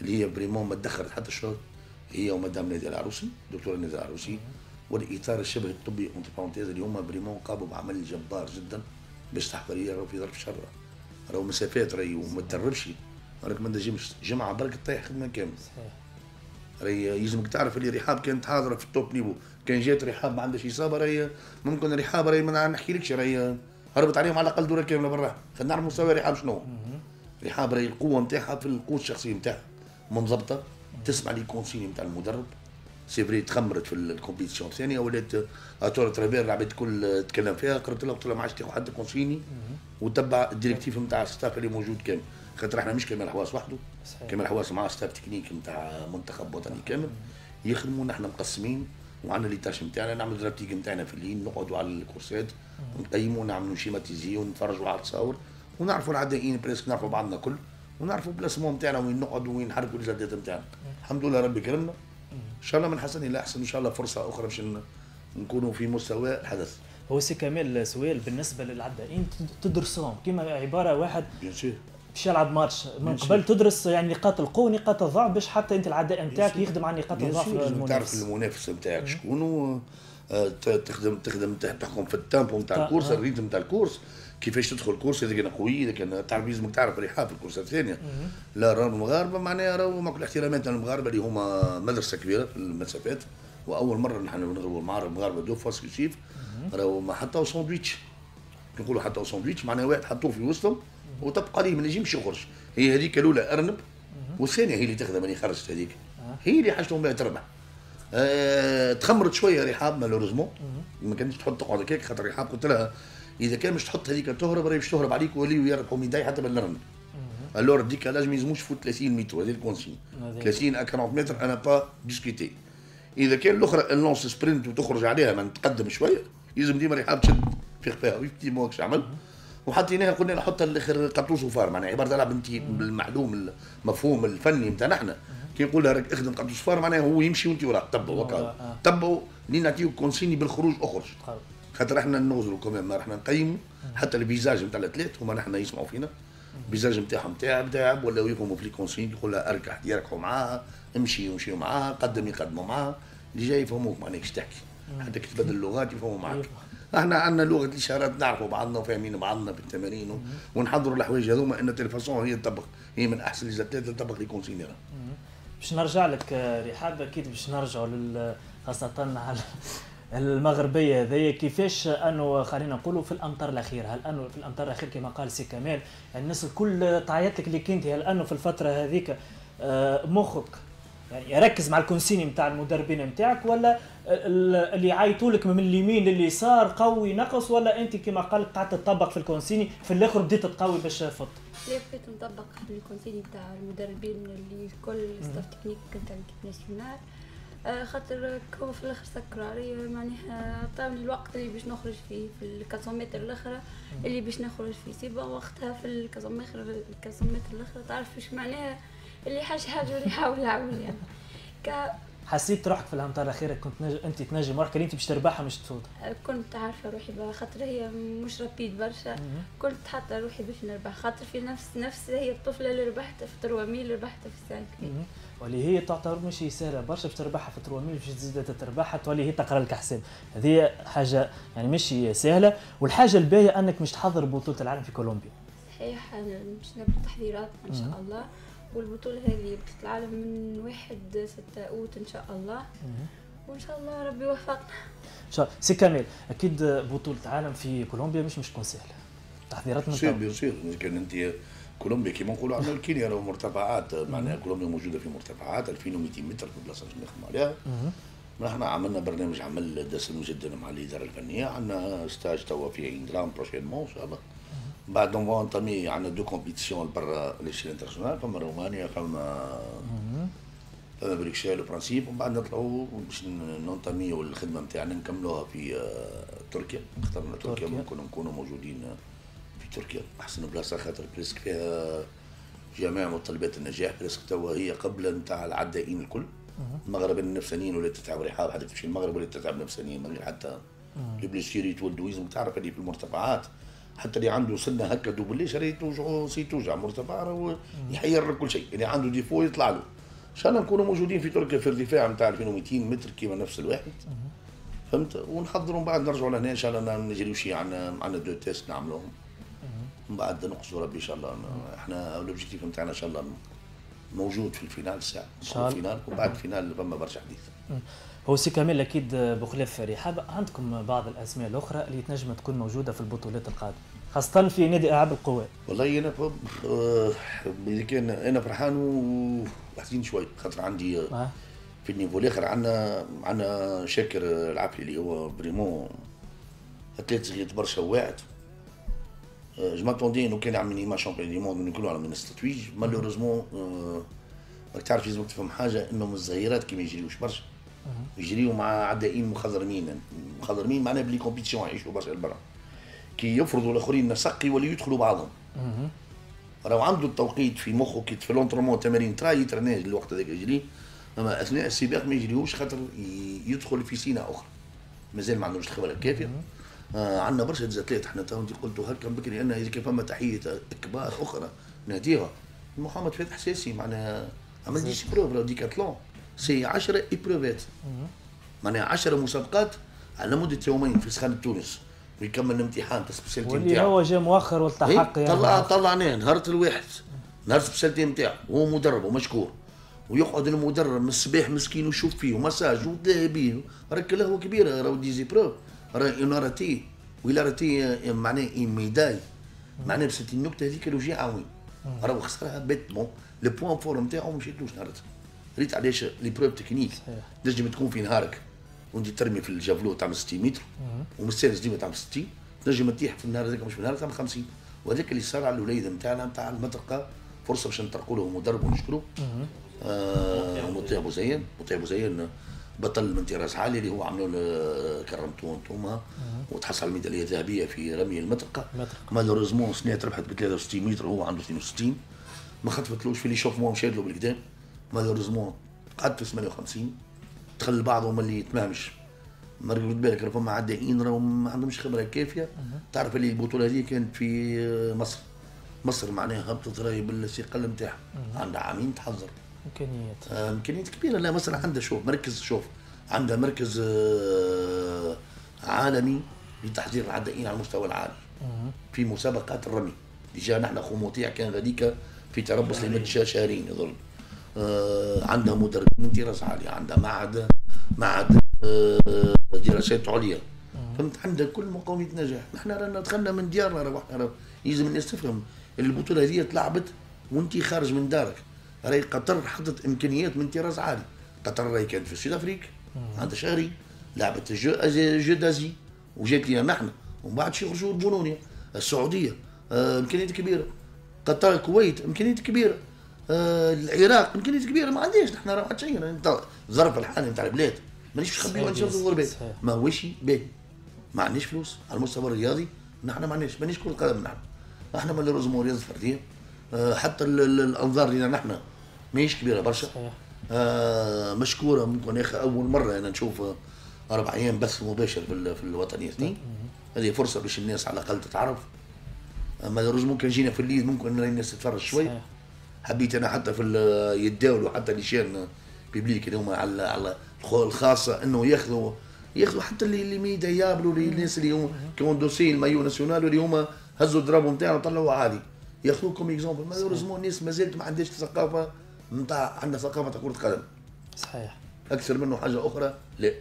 اللي هي vraiment ما تدخلت حتى شهر هي ومدام نادي العروسي دكتورة نادي العروسي والإطار الشبه الطبي entre parenthèses اللي هما vraiment قاموا بعمل جبار جدا باش تحضر هي راهو في ظرف شهر راهو مسافات راهي وما تدربش راك ما نجمش جمعة برك تطيح خدمة كامل صحيح. راهي يلزمك تعرف اللي رحاب كانت حاضره في ال top niveau كان جات رحاب ما عندهاش إصابة راهي ممكن رحاب راهي ما نحكي لكش راهي هربت عليهم على الأقل دورة كاملة برا. خلينا نعرف مستوى رحاب شنو. رحاب راهي القوة نتاعها في القوة الشخصية نتاعها. منضبطة تسمع les consignes نتاع المدرب. c'est vrai تخمرت في ال compétition الثانية ولات à tort et à travers العباد الكل تكلم فيها قلت له قلت له ما عادش تاخذ حد consignes وتبع ال directives نتاع ال staff اللي موجود كامل. خاطر إحنا مش كمال حواس وحده. كمال حواس مع staff technique نتاع منتخب وطني كامل. يخدموا نحن مقسمين. وعندنا les tâches نتاعنا نعملوا des pratiques نتاعنا في الليل نقعدوا على الكورسات نقيموا نعملوا schématiser ونتفرجوا على التصاور ونعرفوا العدائين presque نعرفوا بعضنا كل. ونعرفوا placement نتاعنا وين نقعدوا وين نحركوا الجدات نتاعنا الحمد لله ربي كرمنا. إن شاء الله من حسن إلى أحسن ان شاء الله فرصة أخرى باش نكونوا في مستوى الحدث. هو سي كمال سؤال بالنسبة للعدائين تدرسهم كما عبارة واحد باش يلعب ماتش. من قبل تدرس يعني نقاط القوة ونقاط الضعف باش حتى أنت العداء نتاعك يخدم على نقاط الضعف لازم تعرف المنافس المنافس نتاعك شكون آه، تخدم تخدم تحكم في ال tempo نتاع تا- ال course آه. ال rythme نتاع ال course. كيفاش تدخل ال course اذا كان قوي اذا كان تعرف لازمك تعرف رحاب في ال course الثانية. لا راهو المغاربة معناها راهو مع كل احترامات المغاربة اللي هما مدرسة كبيرة في المسافات. وأول مرة نحن نضربوا المعارض المغاربة دو فاس كيف راهو ما حطوا ساندويتش. نقولوا حطوا ساندويتش معناها واحد حطوه في وسطهم وتبقى ليه ما نجمش يخرج. هي هذيك الأولى أرنب والثانية هي اللي تخدم اللي خرجت هذيك. هي اللي حاجتهم بها تربح. آه، تخمرت شوية رحاب مالوريزمون ما كانتش تحط تقعد هكاك خاطر رحاب قلت لها إذا كان مش تحط هذيك تهرب راهي باش تهرب عليك ولي ويركب ميداي حتى بالنرن الور ديك لازم ما يلزموش فوت 30 متر هذه الكونسين. هذه. 30 ا 40 متر أنا با ديسكوتي إذا كان الأخرى اللونس سبرنت وتخرج عليها ما نتقدم شوية يلزم ديما رحاب تشد في خفاها ويفتي موكش عمل وحطيناها قلنا نحط الآخر قطوس وفار معناها عبارة تلعب انت بالمعلوم المفهوم الفني نتاعنا إحنا. كي نقول لها راك اخدم قطوس وفار معناها هو يمشي وانت وراه تبعوا هكا آه. تبعوا لين نعطيو كونسيني بالخروج أخرج. خاطر إحنا نوزروا كمان إحنا نقيموا حتى الفيزاج نتاع الأتليت هما نحن يسمعوا فينا. ال visage نتاعهم تعب تعب ولا يفهموا في ال consigne يقول لها أركح يركحوا معاها امشي يمشيوا معاها قدم يقدموا معاها. اللي جاي يفهموك معناها كيش تحكي. حتى كي تبدل اللغات يفهموا معاك. إحنا عندنا لغة الإشارات نعرفوا بعضنا وفاهمين بعضنا في التمارين ونحضروا الحوايج هذوما une telle façon هي تطبق هي من أحسن les athlètes تطبق les consignes را باش نرجع لك آه، رحاب أكيد باش نرجعوا لل خاصة على المغربية هذيا كيفاش أنه خلينا نقولوا في الأمتار الاخيره هل أنه في الأمتار الاخيره كما قال سي كمال يعني الناس الكل تعيط لك اللي كنت هل أنه في الفترة هذيك آه، مخك يعني يركز مع ال consignes نتاع المدربين نتاعك ولا اللي يعيطوا لك من اليمين لليسار قوي نقص ولا أنت كما قال قعدت تطبق في ال consignes في الآخر بديت تقوي باش تفط ليه بقيت نطبق في ال consignes نتاع المدربين اللي كل staff technique نتاع nationale خاطر كون في الآخر سكراري معناها عطاوني الوقت اللي باش نخرج فيه في ال quatre cents mètres الأخرى اللي باش نخرج فيه. سي وقتها في الكاسومتر الكاسومتر الأخرى تعرف إيش معناها اللي حاجة حاجة واللي يحاول يحاول يعني. ك حسيت روحك في الأمطار الأخيرة كنت نج... أنت تنجم روحك اللي أنت باش تربحها مش تفوت. كنت عارفة روحي خاطر هي مش رابيد برشا. كنت حاطة روحي باش نربح. خاطر في نفس نفس هي الطفلة اللي ربحتها في 3000 اللي ربحتها في 5 واللي هي تعتبر مش سهله برشا باش تربحها في 3000 باش تزيد تربحها تولي هي تقرا لك حساب هذه حاجة يعني مش سهلة. والحاجة الباهية أنك مش تحضر بطولة العالم في كولومبيا. صحيح مش نبدأ تحضيرات إن شاء الله. والبطولة هذه بطولة العالم من واحد ستة أوت إن شاء الله. وإن شاء الله ربي يوفقنا. إن شاء الله. سي كامل أكيد بطولة عالم في كولومبيا مش مش تكون سهلة. تحضيرات من بيصير بيصير كان أنت كولومبيا كيما نقولوا عندنا الكينيا راهو مرتفعات معناها كولومبيا موجودة في مرتفعات 2200 متر في البلاصة اللي نخدموا عليها. نحن عملنا برنامج عمل دسم جدا مع الإدارة الفنية عندنا stage توا في عين دراهم prochainement إن شاء الله. بعد on entame عندنا deux compétitions برا l'échelle internationale فما رومانيا فما فما بريكسيل en principe ومن بعد نطلعوا باش نونتاميو الخدمه نتاعنا نكملوها في آه، تركيا. اخترنا تركيا. ممكن نكونوا موجودين تركيا أحسن بلاصة خاطر presque فيها جميع متطلبات النجاح. presque توا هي قبلة نتاع العدائين الكل. المغرب النفسانيين ولا تتعب رحاب حتى تمشي المغرب ولا تتعب نفسانيين من غير حتى لي بليسير يتولدوا لازم تعرف اللي في المرتفعات حتى اللي عنده سنة هكا دوبلي شري توجع سي توجع. مرتفع راهو يحير كل شيء. اللي عنده ديفو يطلع له. إن شاء الله نكونوا موجودين في تركيا في ارتفاع نتاع 2200 متر كيما نفس الواحد. فهمت؟ ونحضروا من بعد نرجعوا لهنا. إن شاء الله نجريو شيء عندنا عندنا دو تيست نعملوهم. من بعد نقصوا ربي إن شاء الله إحنا الاوبجيكتيف نتاعنا إن شاء الله موجود في ال finale الساعة إن شاء الله. ال finale وبعد ال finale فما برشا حديث. هو سي كامل أكيد بخلاف رحاب عندكم بعض الأسماء الأخرى اللي تنجم تكون موجودة في البطولات القادمة خاصة في نادي العاب القوى. والله أنا آه، إذا كان أنا فرحان وحزين شوي خاطر عندي آه. في ال niveau الآخر عندنا عندنا شاكر العفلي اللي هو vraiment athlète صغير برشا واعد. je m'attendais انه كان يعمل ما champion du monde نقولوا على من التتويج malheureusement راك تعرف لازم تفهم حاجة انه من الظهيرات كي ما يجريوش برشا يجريوا مع عدائين مخضرمين. مخضرمين معناها بلي compétition يعيشوا برشا البرا كي يفرضوا الآخرين نسقي ولا يدخلوا بعضهم. راهو عنده التوقيت في مخه كي في l'entraînement تمارين ترا يترناج الوقت هذاك يجري. أما أثناء السباق ما يجريوش خاطر يدخل في سينة أخرى. مازال ما عندوش الخبرة الكافية. آه عندنا برشا athlètes إحنا تو قلت هكا بكري ان اذا كان فما تحية كبار أخرى ناديها. محمد فتح ساسي معناها ما عنديش épreuve décathlon c'est 10 épreuve ات معناها 10 مسابقات على مدة يومين في سخانة تونس. ويكمل الامتحان ال spécialité نتاعو واللي هو جا مؤخر والتحق يعني. طلع طلعناه نهار الواحد. نهار ال spécialité نتاعو. هو مدرب ومشكور. ويقعد المدرب من الصباح مسكين ويشوف فيه ومساج وذهبي. راك القهوه كبيره راهو ديزي برو راه اون راتي ولا راتي معناه ميداي معناه بس النكته هذيك لو جي عاوين. راهو خسرها بيتمون. لو بوان فور نتاعو مشيتلوش نهارتها ريت علاش لي بروف تكنيك تنجم تكون في نهارك. وانت ترمي في الجافلو تعمل 60 متر ومستانس ديما تعمل 60 تنجم تطيح في النهار هذاك مش في النهار تعمل 50 وهذاك اللي صار على الوليد نتاعنا نتاع المطرقة. فرصة باش نطرقوا له مدرب ونشكره آه مطيع ابو زين مطيع ابو زين بطل من طراز عالي اللي هو عملوا له كرمتوه انتوما. وتحصل على الميداليه الذهبيه في رمي المطرقة. malheureusement سنة ربحت ب 63 متر وهو عنده 62 ما خطفتلوش في l'échauffement مشات له بالقدام. malheureusement قعد في 58 دخل بعضهم اللي يتمامش ما رد بالك فما عدائين راهم ما عندهمش خبرة كافية. تعرف اللي البطولة هذه كانت في مصر. مصر معناها هبطت راهي بالثقل نتاعها عندها عامين تحضر إمكانيات. آه إمكانيات كبيرة. لا مصر عندها شوف مركز شوف عندها مركز آه عالمي لتحضير العدائين على المستوى العالي في مسابقات الرمي. ديجا نحن خو مطيع كان غاديك في تربص لمده شهرين يظل. آه عندها مدرب من طراز عالية عندها معهد معهد آه دراسات عليا. فهمت؟ عندها كل مقومات نجاح نحن رانا دخلنا من ديارنا روحنا يلزم الناس تفهم. البطولة هذه تلعبت وانت خارج من دارك. راهي قطر حطت إمكانيات من طراز عالي. قطر راهي كانت في السود أفريقيا. عندها شهري لعبت جو جو دازي وجات لنا نحن ومن بعد شي يخرجوا البولونيا السعودية آه إمكانيات كبيرة. قطر الكويت إمكانيات كبيرة. آه العراق إمكانيات كبيرة. ما عنديش نحن راه شيء الظرف الحالي نتاع البلاد. مانيش نخبيو عن شرط الضربات ما هوش باهي. ما عندناش فلوس. على المستوى الرياضي نحن ما عندناش. مانيش كرة قدم نحن. إحنا malheureusement رياضه فرديه آه حتى الأنظار لنا نحن ماهيش كبيرة برشا. آه مشكورة ممكن يا أخي أول مرة أنا نشوف أربع أيام بث مباشر في, في الوطنية. اثنين هذه فرصة باش الناس على الأقل تتعرف. malheureusement ممكن جينا في الليل ممكن الناس تتفرج شوي. حبيت أنا حتى في يتداولوا حتى اللي شان بيبليك اللي هما على على الخاصة إنه ياخذوا ياخذوا حتى اللي اللي ميدا يابلوا الناس اللي هم كون دوسي المايو ناسيونال اللي هما هزوا الضرب نتاعهم طلعوا عالي ياخذوه كوم اكزومبل مالوريزمون الناس مازالت ما عندهاش ثقافة. نتاع عندنا ثقافه كره قدم صحيح. أكثر منه حاجة أخرى؟ لا.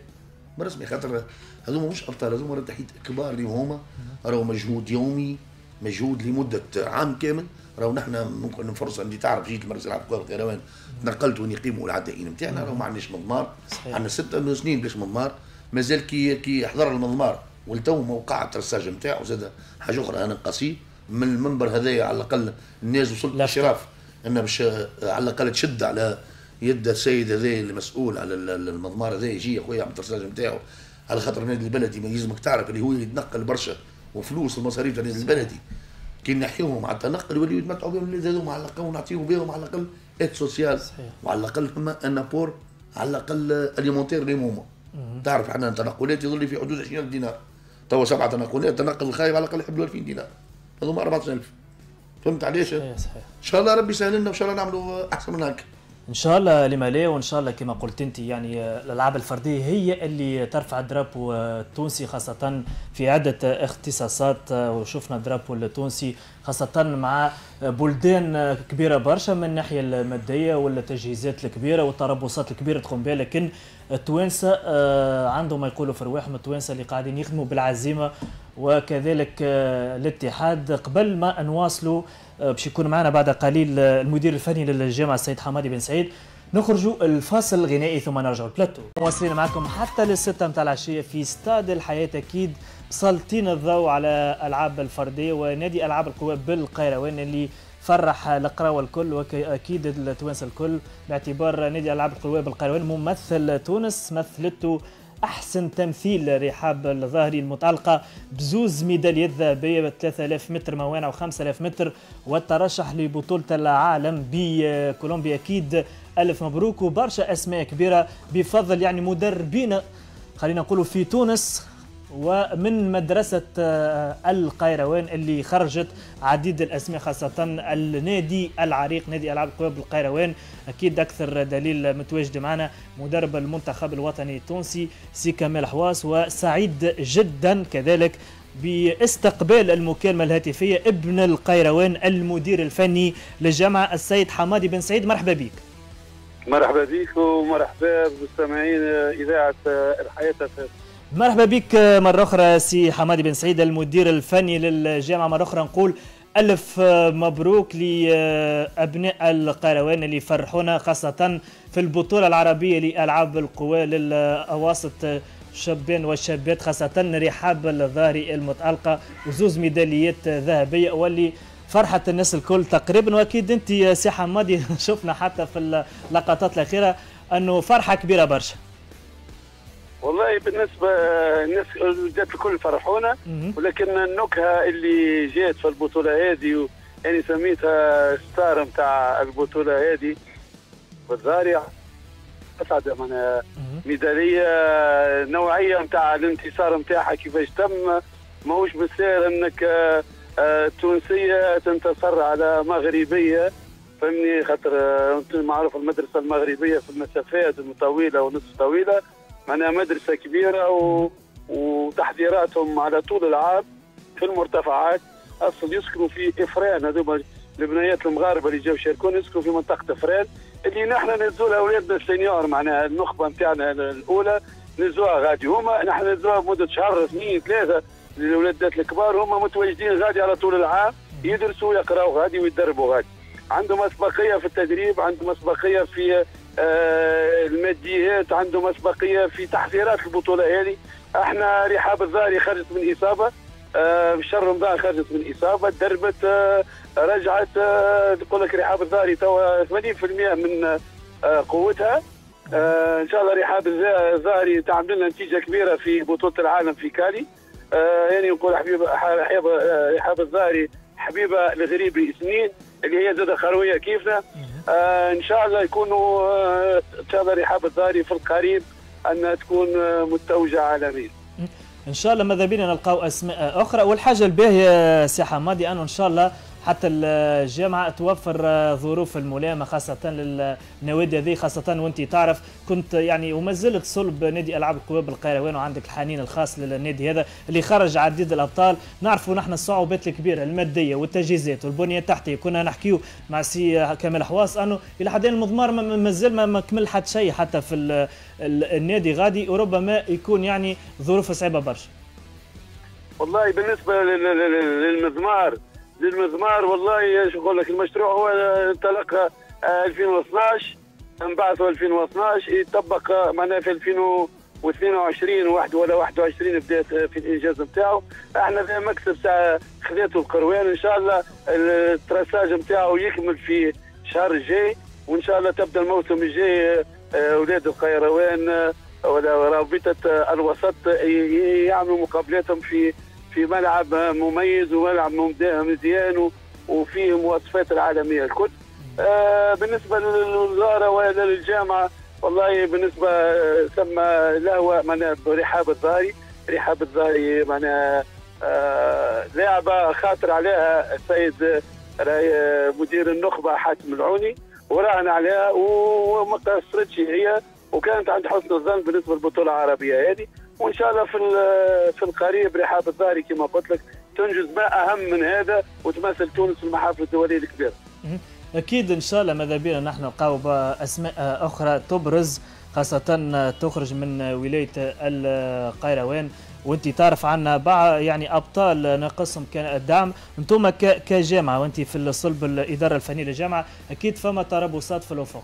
برسمي خاطر هذوما مش أبطال هذوما تحت كبار اللي هما. راهو مجهود يومي مجهود لمدة عام كامل. راهو نحن ممكن فرصه انت تعرف جيت المركز العام كره القروان نقلت ونقيموا العدائين نتاعنا راهو ما عندناش مضمار. عندنا ستة سنين باش مضمار. مازال كي كي حضر المضمار ولتو موقع الترساج نتاعو زاد حاجة أخرى أنا قصي من المنبر هذايا على الأقل الناس وصلت الإشراف. إنه باش على الأقل تشد على يد السيد هذا المسؤول على المضمار هذا يجي يا خويا عم الترساج نتاعو على خاطر النادي البلدي ما يلزمك تعرف اللي هو يتنقل برشا وفلوس المصاريف تاع النادي البلدي. كي نحيوهم على التنقل يوليو يتمتعوا بهم هذوما على الأقل ونعطيهم بهم على الأقل aide sociale وعلى الأقل هما un apport على الأقل alimentaire ليهم هما. تعرف إحنا التنقلات يظل في حدود 20000 دينار. توا سبعه تنقلات تنقل الخايب على الأقل يحب 2000 دينار. هذوما 14000 فهمت عليش؟ صحيح صحيح إن شاء الله ربي يسهل لنا وإن شاء الله نعملوا أحسن من هكا إن شاء الله لما لا وإن شاء الله كما قلت أنت يعني الألعاب الفردية هي اللي ترفع الدرابو التونسي خاصة في عدة اختصاصات وشفنا الدرابو التونسي خاصة مع بلدان كبيرة برشا من الناحية المادية والتجهيزات الكبيرة والتربصات الكبيرة تقوم بها لكن التوانسة عندهم ما يقولوا في رواحهم التوانسة اللي قاعدين يخدموا بالعزيمة وكذلك الاتحاد قبل ما نواصلوا باش يكون معنا بعد قليل المدير الفني للجامعة السيد حمادي بن سعيد. نخرجوا الفاصل الغنائي ثم نرجعوا البلاتو مواصلين معكم حتى للستة متاع العشية في استاد الحياة أكيد سلطين الضوء على ألعاب الفردية ونادي ألعاب القوى بالقيروان اللي فرح القراوة الكل وأكيد التوانسة الكل باعتبار نادي ألعاب القوى بالقيروان ممثل تونس مثلته أحسن تمثيل رحاب الظاهري المتعلقه بزوز ميداليات ذهبية ب 3000 متر موانع و5000 متر والترشح لبطولة العالم بكولومبيا. أكيد ألف مبروك وبرشا أسماء كبيرة بفضل يعني مدربين خلينا نقولوا في تونس. ومن مدرسة القيروان اللي خرجت عديد الأسماء خاصة النادي العريق نادي ألعاب القوى بالقيروان. أكيد أكثر دليل متواجد معنا مدرب المنتخب الوطني التونسي سي كمال حواس وسعيد جدا كذلك باستقبال المكالمة الهاتفية ابن القيروان المدير الفني للجامعة السيد حمادي بن سعيد. مرحبا بك. مرحبا بك ومرحبا بمستمعين إذاعة الحياة الفاتحة مرحبا بك مرة أخرى سي حمادي بن سعيد المدير الفني للجامعة. مرة أخرى نقول ألف مبروك لأبناء القيروان اللي فرحونا خاصة في البطولة العربية لألعاب القوى للأواسط الشابين والشابات خاصة رحاب الظاهري المتألقة وزوز ميداليات ذهبية واللي فرحة الناس الكل تقريبا. وأكيد أنت سي حمادي <laughs> شفنا حتى في اللقطات الأخيرة أنه فرحة كبيرة برشا. والله بالنسبة الناس جات الكل فرحونا ولكن النكهة اللي جات في البطولة هذه يعني سميتها ستار نتاع البطولة هذه بالضارع اسعد معناها ميدالية نوعية نتاع الانتصار نتاعها كيفاش تم. ماهوش بالسهل إنك تونسية تنتصر على مغربية فهمني؟ خاطر معروف المدرسة المغربية في المسافات الطويله ونصف طويلة. معناها مدرسة كبيرة و... وتحذيراتهم على طول العام في المرتفعات. أصلا يسكنوا في إفران هذوما البنايات المغاربة اللي جاوا يشاركون يسكنوا في منطقة إفران اللي نحن نزول أولادنا السينيور معناها النخبة نتاعنا الأولى نزوها غادي. هما نحن نزوها مده شهر اثنين ثلاثة للولادات الكبار هما متواجدين غادي على طول العام يدرسوا يقراوا غادي ويتدربوا غادي. عندهم اسبقيه في التدريب عندهم اسبقيه في الماديات عندهم أسبقية في تحضيرات البطولة هذه. إحنا رحاب الظاهري خرجت من إصابة آه شهر رمضان خرجت من إصابة دربت آه رجعت آه تقول لك رحاب الظاهري توا 80% من آه قوتها. آه إن شاء الله رحاب الظاهري تعمل لنا نتيجة كبيرة في بطولة العالم في كالي. آه يعني نقول حبيب رحاب الظاهري حبيبة الغريبي سنين. اللي هي زاده خرويه كيفنا؟ آه إن شاء الله يكونوا آه ان الله رحاب الظاهري في القريب انها تكون آه متوجة عالميا. إن شاء الله ماذا بينا نلقاو أسماء أخرى. والحاجة الباهيه سي حمادي انه إن شاء الله حتى الجامعة توفر ظروف الملائمه خاصة للنوادي هذه خاصة وانت تعرف كنت يعني وما زلت صلب نادي ألعاب القوى بالقيروان وعندك الحنين الخاص للنادي هذا اللي خرج عديد الأبطال. نعرفوا نحن الصعوبات الكبيرة المادية والتجهيزات والبنية التحتية. كنا نحكيو مع سي كامل حواس أنه إلى حد المضمار ما زال ما كمل حتى شيء حتى في النادي غادي. وربما يكون يعني ظروف صعبه برشا. والله بالنسبة للمضمار للمضمار والله نقول لك المشروع هو انطلق 2012 انبعثوا 2012 يطبق معناها في 2022 واحد ولا 21 بدأت في الإنجاز نتاعو. إحنا ذا مكسب ساعة خذيته القروان إن شاء الله التراساج نتاعو يكمل في الشهر الجاي وإن شاء الله تبدأ الموسم الجاي أولاد القيروان ولا رابطه الوسط يعملوا مقابلاتهم في في ملعب مميز وملعب مزيان وفيه مواصفات العالمية الكل. آه بالنسبة للوزارة ولا للجامعه والله بالنسبة ثم لهوة من رحاب الظاهري رحاب الظاهري معناها آه لعبه خاطر عليها السيد مدير النخبة حاتم العوني. وراهن عليها وما قصرتش هي وكانت عند حسن الظن بالنسبة للبطولة العربية هذه. وإن شاء الله في في القريب رحاب الظاهري كما قلت لك تنجز ما أهم من هذا وتمثل تونس في المحافل الدولية الكبيرة. أكيد إن شاء الله ماذا بينا نحن نلقاو أسماء أخرى تبرز خاصة تخرج من ولاية القيروان. وأنت تعرف عنا بعض يعني أبطال ناقصهم الدعم أنتم كجامعة وأنت في الصلب الإدارة الفنية للجامعة أكيد فما تربصات في الأفق.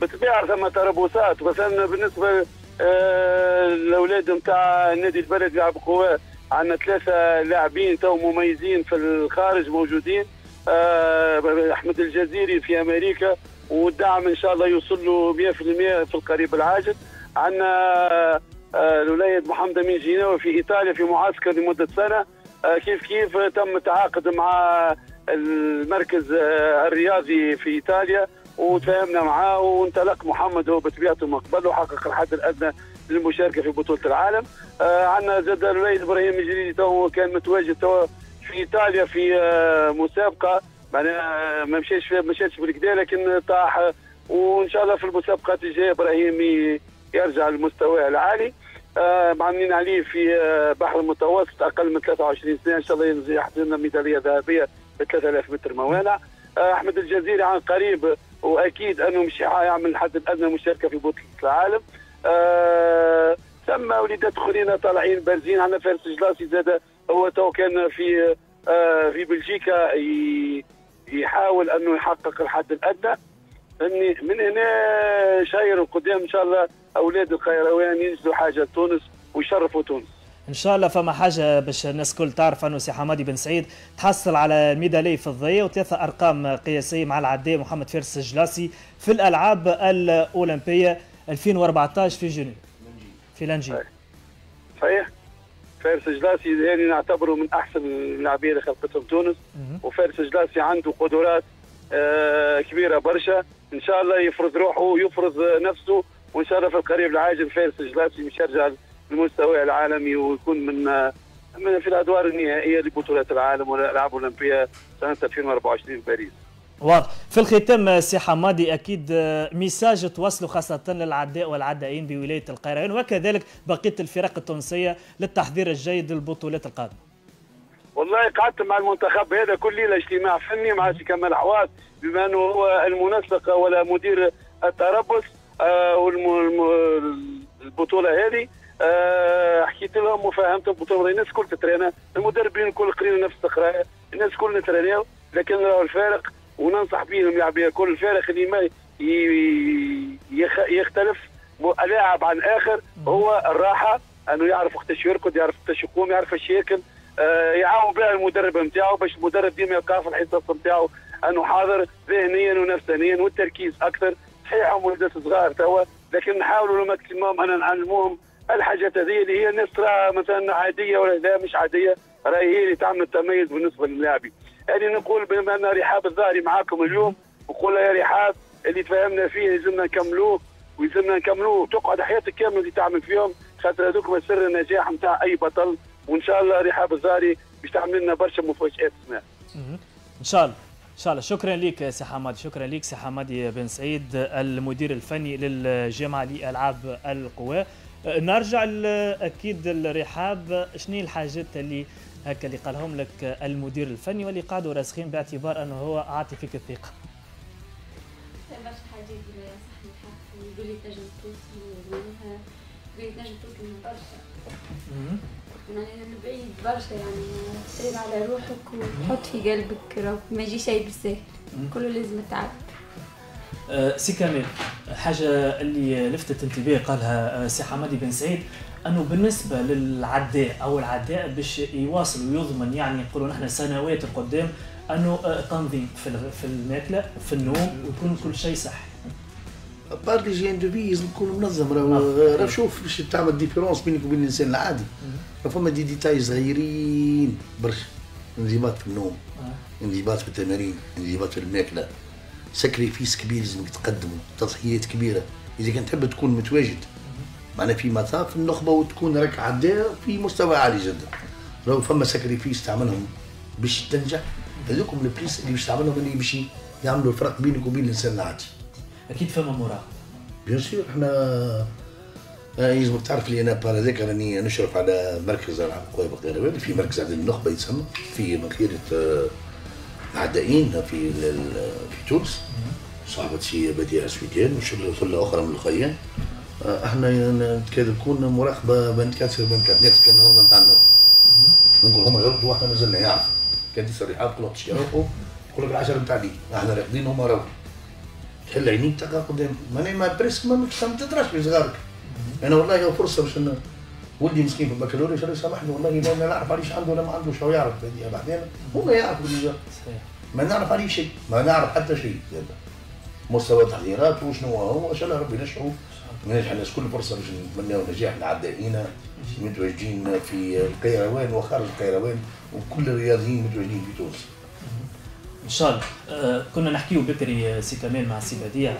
بالطبيعه ثم تربصات أنا بالنسبة الأولاد نتاع النادي البلدي يلعبوا قواه عندنا ثلاثة لاعبين تو مميزين في الخارج موجودين. آه أحمد الجزيري في أمريكا والدعم إن شاء الله يوصل له 100% في القريب العاجل. عندنا آه الولاية محمد امين جيناوي في إيطاليا في معسكر لمدة سنة. آه كيف كيف تم التعاقد مع المركز آه الرياضي في إيطاليا. وتفاهمنا معاه وانطلق محمد هو بطبيعته مقبل وحقق الحد الأدنى للمشاركة في بطولة العالم. آه عندنا زاد الولاية إبراهيم الجليلي تو كان متواجد تو في إيطاليا في آه مسابقة. معناها ما مشيش ما مشيتش بالكدا لكن طاح. وإن شاء الله في المسابقات الجاية إبراهيم يرجع لمستواه العالي. آه معاملين عليه في آه بحر المتوسط أقل من 23 سنة. إن شاء الله يحضر لنا ميدالية ذهبية ب 3000 متر موانع. آه أحمد الجزيري عن قريب وأكيد أنه مش يعمل الحد الادنى مشاركة في بطولة العالم. آه ثم وليدات أخرين طالعين بارزين عندنا فارس جلاسي زاد هو تو كان في آه في بلجيكا يحاول أنه يحقق الحد الأدنى. اني من هنا شاير القدام إن شاء الله أولاد القيروان ينزلوا حاجة لتونس ويشرفوا تونس. إن شاء الله فما حاجة باش الناس الكل تعرف أنه سي حمادي بن سعيد تحصل على ميدالية فضيه وثلاثة أرقام قياسية مع العداء محمد فارس الجلاسي في الألعاب الأولمبية 2014 في جنيف في نانجين. صحيح. فارس جلاسي يعني نعتبره من أحسن اللاعبين اللي خلقتهم تونس. وفارس جلاسي عنده قدرات آه كبيرة برشا. إن شاء الله يفرض روحه ويفرض نفسه وإن شاء الله في القريب العاجل فارس جلاسي مش يرجع للمستوى العالمي ويكون من من في الأدوار النهائية لبطولات العالم والألعاب الأولمبية سنة 2024 في باريس. واضح. في الختام سي حمادي أكيد message توصلوا خاصة للعداء والعدائين بولاية القيروان وكذلك بقية الفرق التونسية للتحضير الجيد للبطولات القادمة. والله قعدت مع المنتخب هذا كل ليلة اجتماع فني مع سي كمال حواس بما أنه هو المنسق ولا مدير التربص آه والبطوله هذه. حكيت لهم وفهمت البطوله الناس الكل تترينا المدربين الكل قرينا نفس القرايه الناس الكل نتريناو لكن راهو الفارق وننصح بهم اللاعبين كل الفارق اللي ما يختلف لاعب عن اخر هو الراحة أنه يعرف وقتاش يركض يعرف وقتاش يقوم يعرف إيش ياكل آه يعاون بها المدرب نتاعو باش المدرب ديما يبقى في الحصص نتاعو أنه حاضر ذهنيا ونفسانيا والتركيز أكثر. صحيح هم ولدات صغار توا لكن نحاولوا الماكسيموم أنا نعلموهم الحاجات هذه اللي هي الناس ترى مثلا عادية ولا لا مش عادية. راهي هي اللي تعمل التميز بالنسبة للاعبين يعني نقول بما ان رحاب الظاهري معاكم اليوم نقول يا رحاب اللي تفاهمنا فيه لازمنا نكملوه ويلزمنا نكملوه. تقعد حياتك كاملة اللي تعمل فيهم خاطر هذوك سر النجاح نتاع أي بطل. وإن شاء الله رحاب الظاهري باش تعمل لنا برشا مفاجآت اسماء إن شاء الله. إن شاء الله. شكرا لك سي حمادي. شكرا لك سي حمادي بن سعيد المدير الفني للجامعة لالعاب القوى. نرجع أكيد لرحاب شنو الحاجات اللي هكا اللي قالهم لك المدير الفني واللي قعدوا راسخين باعتبار أنه هو عاطي فيك الثقة؟ برشا حاجات يقول لي تنجم معناها يقول لي تنجم من برشا. يعني بعيد برشا يعني تريد على روحك وتحط في قلبك ما يجي شيء بالسهل كله لازم تعب. أه سي كامل حاجة اللي لفتت انتباهي قالها سي حمادي بن سعيد أنه بالنسبة للعداء أو العداء باش يواصل ويضمن يعني نقولوا نحن سنوات القدام أنه تنظيم في في الماكلة في النوم ويكون كل شيء صح. par l'hygiène de vie لازم تكون منظم. راه راه شوف باش تعمل différence بينك وبين الإنسان العادي. فما دي ديتاي صغيرين برشا. انضباط في النوم انضباط في التمارين انضباط في الماكلة. sacrifice كبير لازمك تقدمه تضحيات كبيرة. إذا كنت تحب تكون متواجد معناها في مطاف النخبة وتكون راك عداء في مستوى عالي جدا. لو فما سكريفيس تعملهم باش تنجح هذوكم البليس اللي باش تعملهم اللي باش يعملوا الفرق بينك وبين الإنسان العادي. أكيد فما مراقبه بيان سور إحنا يلزمك تعرف لي أنا بار هذاك راني نشرف على مركز العاب القوى بغداد. في مركز عدل النخبة يتسمى في مدينة العدائين في في تونس صاحبة سي بديع سويدان وشله أخرى من الخيان إحنا نكون بين كاسر بين كابنات كان النهارده نتاع نقول هما يردوا وإحنا مازلنا يعرف كان دي صريحات كل وقت يروحوا يقول لك العشرة نتاع لي إحنا راقدين هما راهو. تحل عينيك تلقى قدام. ماني ما بريسك ما تدراش صغارك أنا والله هو فرصة باش ولدي مسكين في البكالوريوس قال سامحني والله ما نعرف عليش عنده ولا ما عندوش هو يعرف بعدين. هو يعرف ما نعرف عليه شيء ما نعرف حتى شيء. مستوى تحضيرات وشنو هو؟ إن شاء الله ربي ينجحوا ننجح الناس كل فرصة باش نتمناو نجاح لعدائنا متواجدين في القيروان وخارج القيروان وكل الرياضيين متواجدين في تونس. إن شاء الله. آه كنا نحكيو بكري سي كمال مع سي بديع.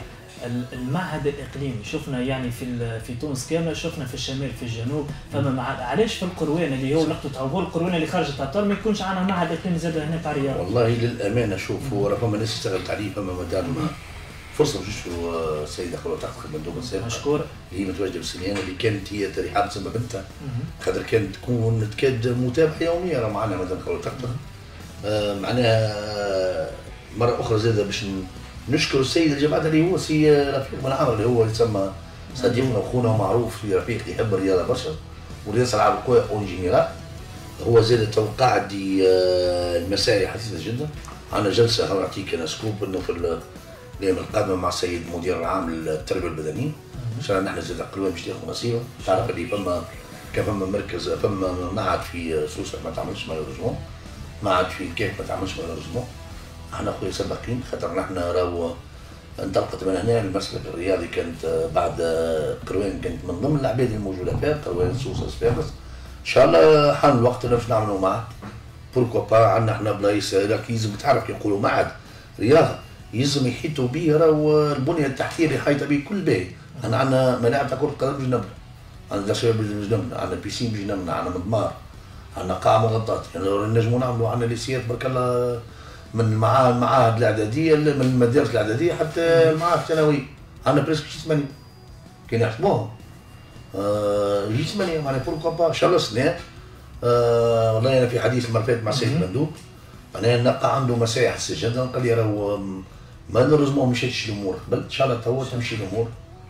المعهد الإقليمي. شفنا يعني في في تونس كامله شفنا في الشمال في الجنوب. فما معهد علاش في القيروان اللي هو نقطة عبور؟ القيروان اللي خرجت على ما يكونش عندنا معهد إقليمي زاد هنا تاع الرياض والله للأمانة شوف هو فما ناس اشتغلت عليه فما مدام فرصة باش نشكروا السيده خلوة تحت المندوب السابق. مشكور. اللي هي متواجدة بالسنيان اللي كانت هي ترحاب تسمى بنتها. خاطر كانت تكون تكاد متابعة يومية راه معنا مدام خلوة تحت. آه معناها مرة أخرى زاد باش نشكر السيد الجماعة اللي هو سي رفيق بن عمرو اللي هو يسمى صديقنا وأخونا معروف في رفيق يحب الرياضه برشا ورئيس العاب القوى اون جينيرال هو زاد تو قاعد المسائي حديثة جدا. عندنا جلسة نعطيك أنا scoop إنه في الأيام القادمة مع السيد المدير العام للتربية البدنية. إن شاء الله نحن زاد قلوب باش تاخذ نصيبة. تعرف اللي فما كان فما مركز فما معهد في سوسه ما تعملش malheureusement معهد في الكيف ما تعملش malheureusement إحنا خويا سباقين خاطر نحن راهو انطلقت من هنا المسلك الرياضي كانت بعد قروان كانت من ضمن العباد الموجودة فيها قروان سوسة صفاقس إن شاء الله حان الوقت باش نعملوا معهد pourquoi pas عندنا إحنا بلايص يلزم تعرف يقولوا معهد رياضه يلزم يحيطوا به راهو البنية التحتية اللي حايطة به كل باهي إحنا عندنا ملاعب تاع كرة قدم بجنبنا عندنا شباب بجنبنا عندنا piscine بجنبنا عندنا مضمار عندنا قاعة مغطاة. يعني نجموا نعملوا عندنا lycée ات برك الله من المعاهد المعاهد الإعدادية من المدارس الإعدادية حتى المعاهد الثانويه عندنا presque شي ثمانية. كان يحسبوهم آه يجي ثمانية معناها pourquoi pas إن شاء الله سنة. آه والله أنا في حديث المره فاتت مع السيد المندوب معناها نلقى عنده مساحه السجن. قال لي راهو malheureusement مشيتش الأمور. قبل إن شاء الله توا تمشي الأمور.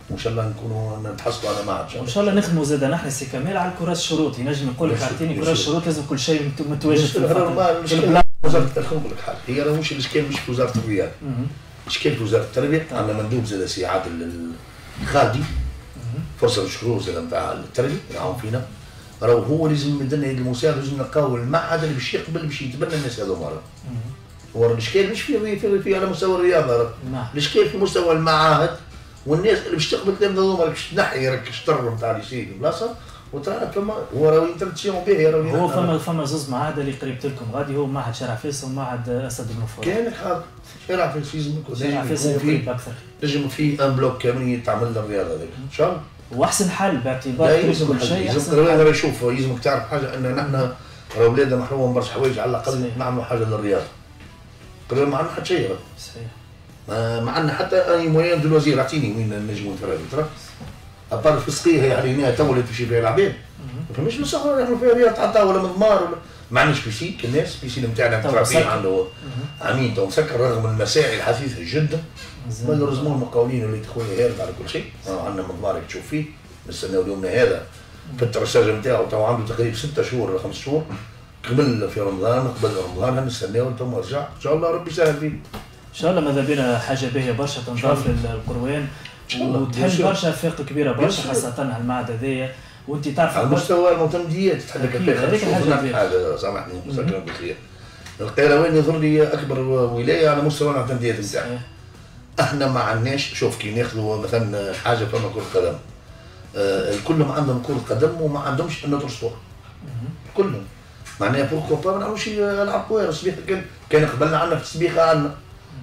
وإن شاء الله نكونوا نتحصلوا على معهد. ان شاء الله نخدموا زاد نحن سي كمال على الكراس الشروط. ينجم يقول لك اعطيني. كراس الشروط لازم كل شيء مت- متواجد في راه وزارة التربيه نقول لك حاجة. هي راه مش الإشكال مش في وزارة الرياضه. الاشكال في وزارة التربية عندنا مندوب زاد سي عادل الخالدي فرصة مشكور زاد نتاع التربية. يعاون فينا. راهو هو لازم يدنا يد المساعد لازم نلقاو المعهد اللي باش يقبل باش يتبنى الناس هذوما هو الإشكال مش في في, في على مستوى الرياضة نعم. الإشكال في مستوى المعاهد والناس اللي باش تقبل الكلام هذوما باش تنحي راك الشطر نتاع الليسي في بلاصة وترى فما هو راه انترتسيون به هو فما فما زوز معاهد اللي قريبت لكم. غادي هو معهد شارع فيصل ومعهد أسد بن فؤاد كان حاضر شارع في الفيزم شارع فيصل قريب أكثر. نجم فيه أن بلوك كامل يتعمل الرياضه هذيك إن شاء الله. وأحسن حل باعتبار لا يلزم كل شيء يلزم أحسن قريبا حل. راه شوف يلزمك تعرف حاجة ان نحن راه ولادنا محرومين من برشا حوايج على الأقل. نعملوا حاجة للرياضه قريبا ما عندنا حتى شيء. صحيح. ما ما عندنا حتى أي موان دو الوزير أعطيني وين نجموا نتفرجوا ترى؟ ابار الفسقيه يعني هنا تو اللي تمشي فيها العباد ما فهمش بصح نحن فيها رياضه تعطى ولا مضمار ولا ما عندناش piscine كالناس piscine نتاعنا مسكر. عنده. عميد تو مسكر رغم المسائل الحثيثة جدا. malheureusement المقاولين اللي خويا هارب على كل شيء. عندنا مضمار تشوف فيه. نستناو اليوم هذا. في ال traçage نتاعو تو عنده تقريبا ستة شهور ولا خمس شهور. قبل في رمضان قبل رمضان نستناو تو رجع إن شاء الله ربي يسهل فيه. إن شاء الله ماذا بينا حاجة باهية برشا تنضاف للقيروان. sûr. برشا أفاق كبيرة برشا. خاصة على المعهد هذايا وأنت تعرف على مستوى المعتمديات هناك كبيرة. حاجة سامحني مسكر بالخير. القيروان يظهر لي أكبر ولاية على مستوى المعتمديات نتاعها. إحنا ما عندناش شوف كي ناخذوا مثلا حاجة فما كرة قدم. آه كلهم عندهم كرة قدم وما عندهمش انه sport. كلهم. معناها pourquoi pas ما نعرفوش العاب السبيخه كان كان قبلنا عندنا في السبيخة عندنا.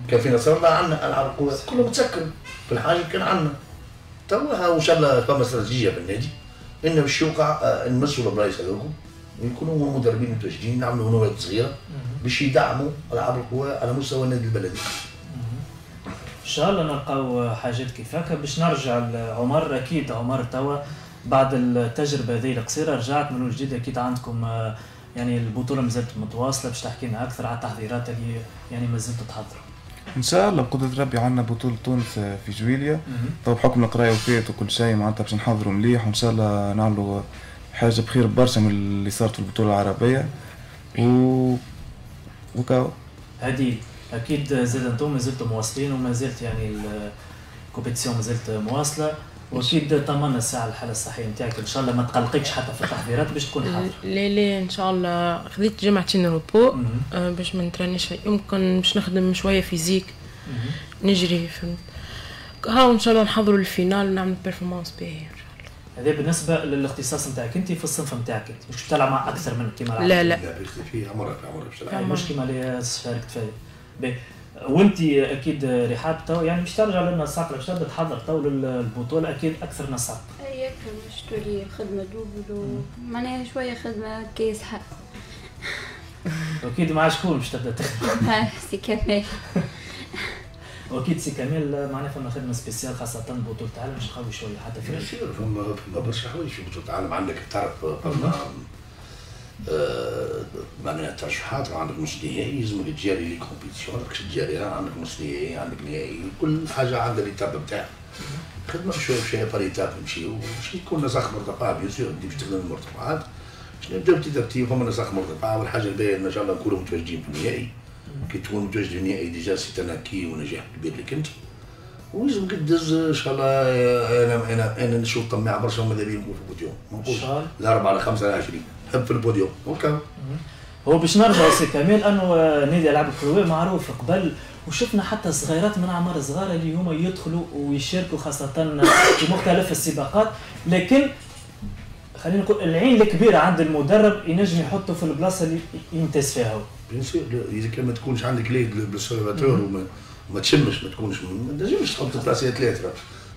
كان في نصر الله عندنا العاب قويه كله متسكر في الحاجة كان عندنا توا إن شاء الله فما استراتيجيه في النادي انه باش يوقع آه، نمسوا البلايص هذوكم ويكونوا مدربين متواجدين نعملوا نواد صغيره باش يدعموا ألعاب القوى على مستوى النادي البلدي. إن شاء الله نلقاو حاجات كيف هكا باش نرجع لعمر أكيد عمر توا بعد التجربة هذه القصيرة رجعت من جديد أكيد عندكم آه، يعني البطولة مازالت متواصلة. باش تحكي لنا أكثر على التحضيرات اللي يعني مازلتوا تحضروا. إن شاء الله بقدرة ربي عندنا بطولة تونس في جويليا. طبعا بحكم القراية وفات وكل شيء معناتها باش نحضروا مليح وإن شاء الله نعملوا حاجة بخير برشا من اللي صارت في البطولة العربية. و وكاو هذه أكيد زاد أنتم مازلتوا مواصلين وما زالت يعني ال compétition مازالت مواصلة. واكيد طمنا الساعة الحاله الصحية نتاعك. إن شاء الله ما تقلقكش حتى في التحضيرات باش تكون حاضر. لا لا إن شاء الله. خذيت جمعتين repos. آه، باش ما نترانيش يمكن باش نخدم شوية physique. نجري فهمت. ها إن شاء الله نحضروا ال finale ونعمل performance باهيه إن شاء الله. هذا بالنسبة للاختصاص نتاعك. أنت في الصنف نتاعك أنت. مش تلعب مع أكثر من كيما. لا لا. لا فيه عمرك عمرك مش كيما اللي شاركت فيه. وانت أكيد رحاب تو يعني مش ترجع لنا الساعة باش تبدا تحضر تو للبطولة أكيد أكثر نصعب هيك مش تولي خدمة double معناها شوية خدمة كيس حق. <laughs> واكيد مع شكون باش تبدا تخدم؟ <laughs> سي كمال. <laughs> واكيد سي كامل معناها فما خدمة spéciale خاصة بطولة العالم باش نقوي شوية حتى في فما فما برشا حوايج في بطولة العالم. عندك تعرف فما آه، معناها ترشحات عندك نص نهائي يلزمك تجاري les compétitions عندك تجاريها عندك نص نهائي عندك نهائي كل حاجة عندها l'étape بتاعها خدمة بشويه شوية par étape نمشيو وباش يكون نسق اخر مرتفعة bien sûr باش تخدم المرتفعات. باش نبدا petit à petit فما نسق اخر مرتفعة والحاجة الباهية إن شاء الله نكونوا متواجدين في النهائي. كي تكون متواجد في النهائي déjà c'est un acquis ونجاح كبير لك أنت. ويلزمك تدز إن شاء الله أنا أنا أنا نشوف طماع برشا وماذا بيا نكون في البوديوم. ما نقولش لا 4 لا 5 لا 20 حب في ال podium. OK. هو باش نرجع سي كمال أنه نادي ألعاب الكروية معروف قبل وشفنا حتى صغيرات من أعمار صغار اللي هما يدخلوا ويشاركوا خاصة في مختلف السباقات. لكن خلينا نقول العين الكبيرة عند المدرب ينجم يحطه في البلاصة اللي يمتاز فيها هو. bien sûr إذا كان ما تكونش عندك l'œil d'observateur وما ما تشمش ما تكونش ما تنجمش تحط بلاصه ثلاثة.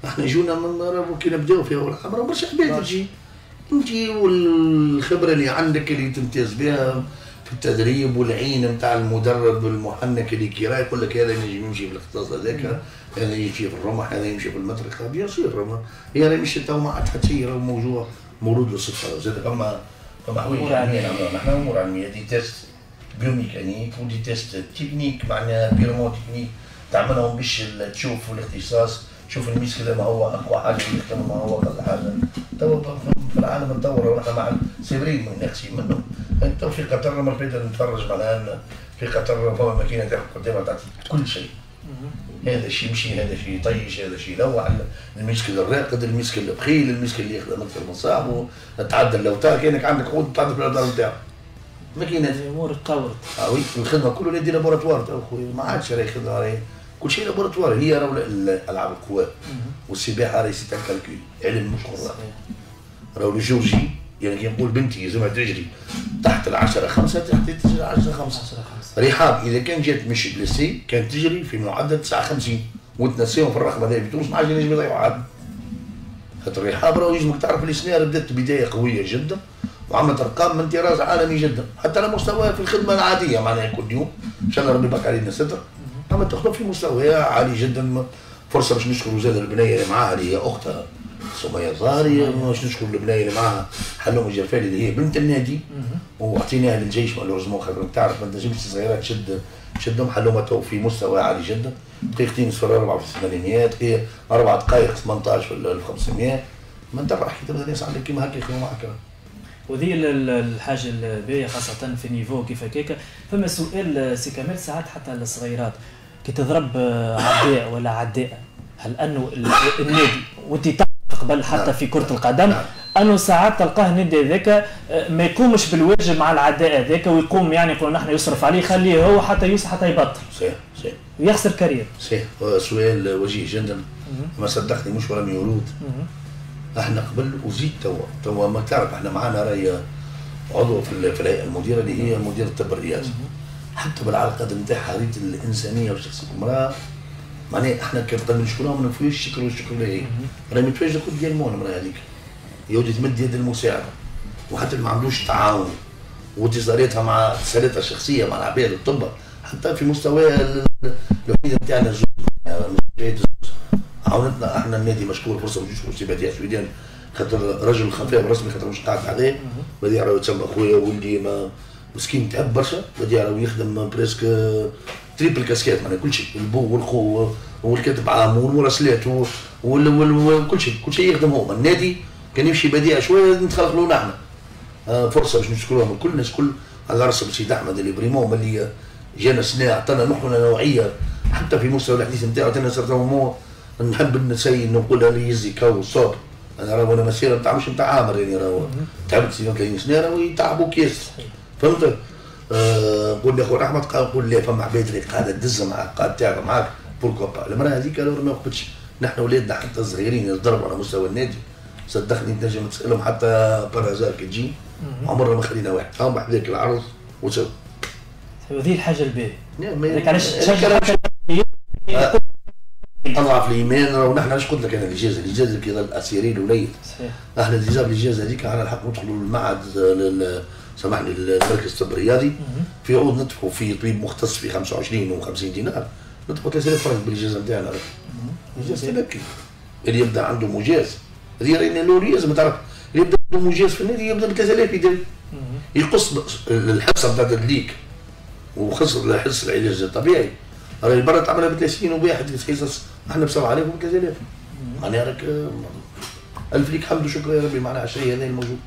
إحنا جونا من كي نبداو في اول حمراء برشا عباد. تجي تجي والخبرة اللي عندك اللي تمتاز بها في التدريب والعين نتاع المدرب المحنك اللي كي يقول لك هذا ينجم يمشي في الاختصاص هذاك هذا يمشي في الرمح هذا يمشي في المطرقه bien sûr هي راهي مش تو ما عاد حتى شيء راه موجود مولود للصدفه زاد فما فما حوايج علمية نعملوها نحن أمور علمية. des tests biomécaniques و des tests techniques معناها بيرمو تكنيك تعملهم باش تشوف الاختصاص. شوف المشكلة ما هو أقوى حاجة يخدم ما هو أقل حاجة. تو في العالم نطور ونحن مع سيبرين من نفسي منهم. تو في قطر لما بديت نتفرج معناها في قطر فما ماكينه تاخذ قدامها تعطي كل شيء. هذا الشيء يمشي هذا الشيء يطيش هذا الشيء يلوع المسكل الراقد المسكل البخيل المسكل اللي يخدم أكثر من صاحبه. تعدل الاوتار كأنك عندك عود تعدل في الاوتار نتاعو. ماكينات الأمور تطورت. آه وي الخدمه كله يدي لابوراتوار تو خويا ما عادش راهي خدمة راهي كل شيء لابوراتوار هي راهو العاب القوى والسباحة راهي c'est calcul علم مش قران راهو الجورجي يعني كي نقول بنتي لازمها تجري. تحت العشرة خمسة تحت تجري عشرة خمسة. رحاب إذا كان جات مش blessée كانت تجري في معدل 59 وتنسيهم في الرقم هذا في تونس ما عادش ينجم يضيعوا عاد. خاطر رحاب راهو يجمك تعرف السنة بدات بداية قوية جدا وعملت أرقام من طراز عالمي جدا. حتى على مستوى في الخدمة العادية معناها كل يوم. ان شاء الله ربي يبارك علينا ستر؟ عملت تخدم في مستوى عالي جدا فرصة باش نشكر زاد البنيه اللي معاها اللي هي أختها سمية زاري باش نشكر البنيه اللي معاها حلوم الجرفالي اللي هي بنت النادي. وأعطيناها للجيش malheureusement خاطر تعرف ما تنجمش صغيرات تشد تشدهم. حلومة في مستوى عالي جدا. دقيقتين صفر أربعة في الثمانينيات هي أربع دقائق 18 في 500 ما أنت حكيت الناس عندك كيما هكا يخدموا معك وذي الحاجة الباهية خاصة في niveau كيف هكاك. فما سؤال سي كمال ساعات حتى الصغيرات كي تضرب عداء ولا عداء هل أنه النادي وانت قبل حتى. في كرة القدم نعم. أنه ساعات تلقاه النادي هذاك آه، ما يقومش بالواجب مع العداء هذاك ويقوم يعني يقول نحن يصرف عليه خليه هو حتى يوصل حتى يبطل. صحيح صحيح. ويخسر carrière. صحيح. سؤال وجيه جدا ما صدقني مش ولا مولود إحنا قبل وزيد توا توا ما تعرف إحنا معانا راهي عضو في الهيئة المديرة اللي هي مدير الطب الرئاسي حتى بالعلاقات نتاعها ريت الإنسانية وشخصيه المراه معناها إحنا كنبقى نشكرها ما نفويش الشكر والشكر لها. هي راهي متواجده كل ديال المون المراه هذيك. يودي تمد يد المساعدة. وحتى ما عندوش تعاون. واتصالاتها مع اتصالاتها الشخصية مع العباد الطب حتى في مستوى الوحيدة نتاعنا عاونتنا إحنا النادي مشكور فرصة ما سي بديع سويدان خاطر رجل خفاف رسمي خاطر مش قاعد عليه. بديع راهو يتسمى خويا ولدي ما مسكين تعب برشا. بديع راهو يخدم presque triple casquette معناها كل شيء. البو والخو والكاتب عام والمراسلات وكل شيء. كل شيء يخدم هو. النادي كان يمشي بديع شوية نتخلق له نحن. آه فرصة باش نشكروهم الكل الناس كل على راس السيد أحمد اللي vraiment اللي جانا سنه عطانا نحن نوعية. حتى في مستوى الحديث نتاعو تنا صرت نحب نسي نقولها لي يزي كو صوب أنا راهو أنا مسيره نتاع مش نتاع عامر يعني راهو تعبت سنين 30 سنه راهو يتعبوا كيس. فهمت؟ آه قول لي أخو احمد قال قول لي فما عباد اللي قاعدة تدز معك قاعد تعب معاك. بوركوا با. المرأة هذيك لو ما وقفتش نحن ولادنا حتى صغيرين يضربوا على مستوى النادي. صدقني تنجم تسألهم حتى بارازار كي تجي عمرنا ما خلينا واحد. هم بحذاك العرض وسو هذه الحاجة الباهية. نعم علاش اضعف الإيمان ونحن إيش قلت لك أنا الاجازه الاجازه كي ظل اسيرين وليل صحيح. إحنا الاجازه الاجازه هذيك على الحق ندخلوا المعهد سامحني المركز الطب الرياضي في عود ندفعوا في طبيب مختص في 25 و50 دينار. ندفعوا 3000 فرنك بالاجازه نتاعنا. اجازه تبكي. اللي يبدأ عنده مجاز. هذه راهي لازم تعرف. اللي يبدأ عنده مجاز في النادي يبدأ ب 3000 يدير. يقص الحصة بتاعت الليك. وخسر الحصه العلاج الطبيعي. راهي برا تعملها ب 30 وواحد حصص إحنا ب 7000 وب 3000 معناها راك ألف ليك حمد وشكر يا ربي معناها الشيء هذا الموجود.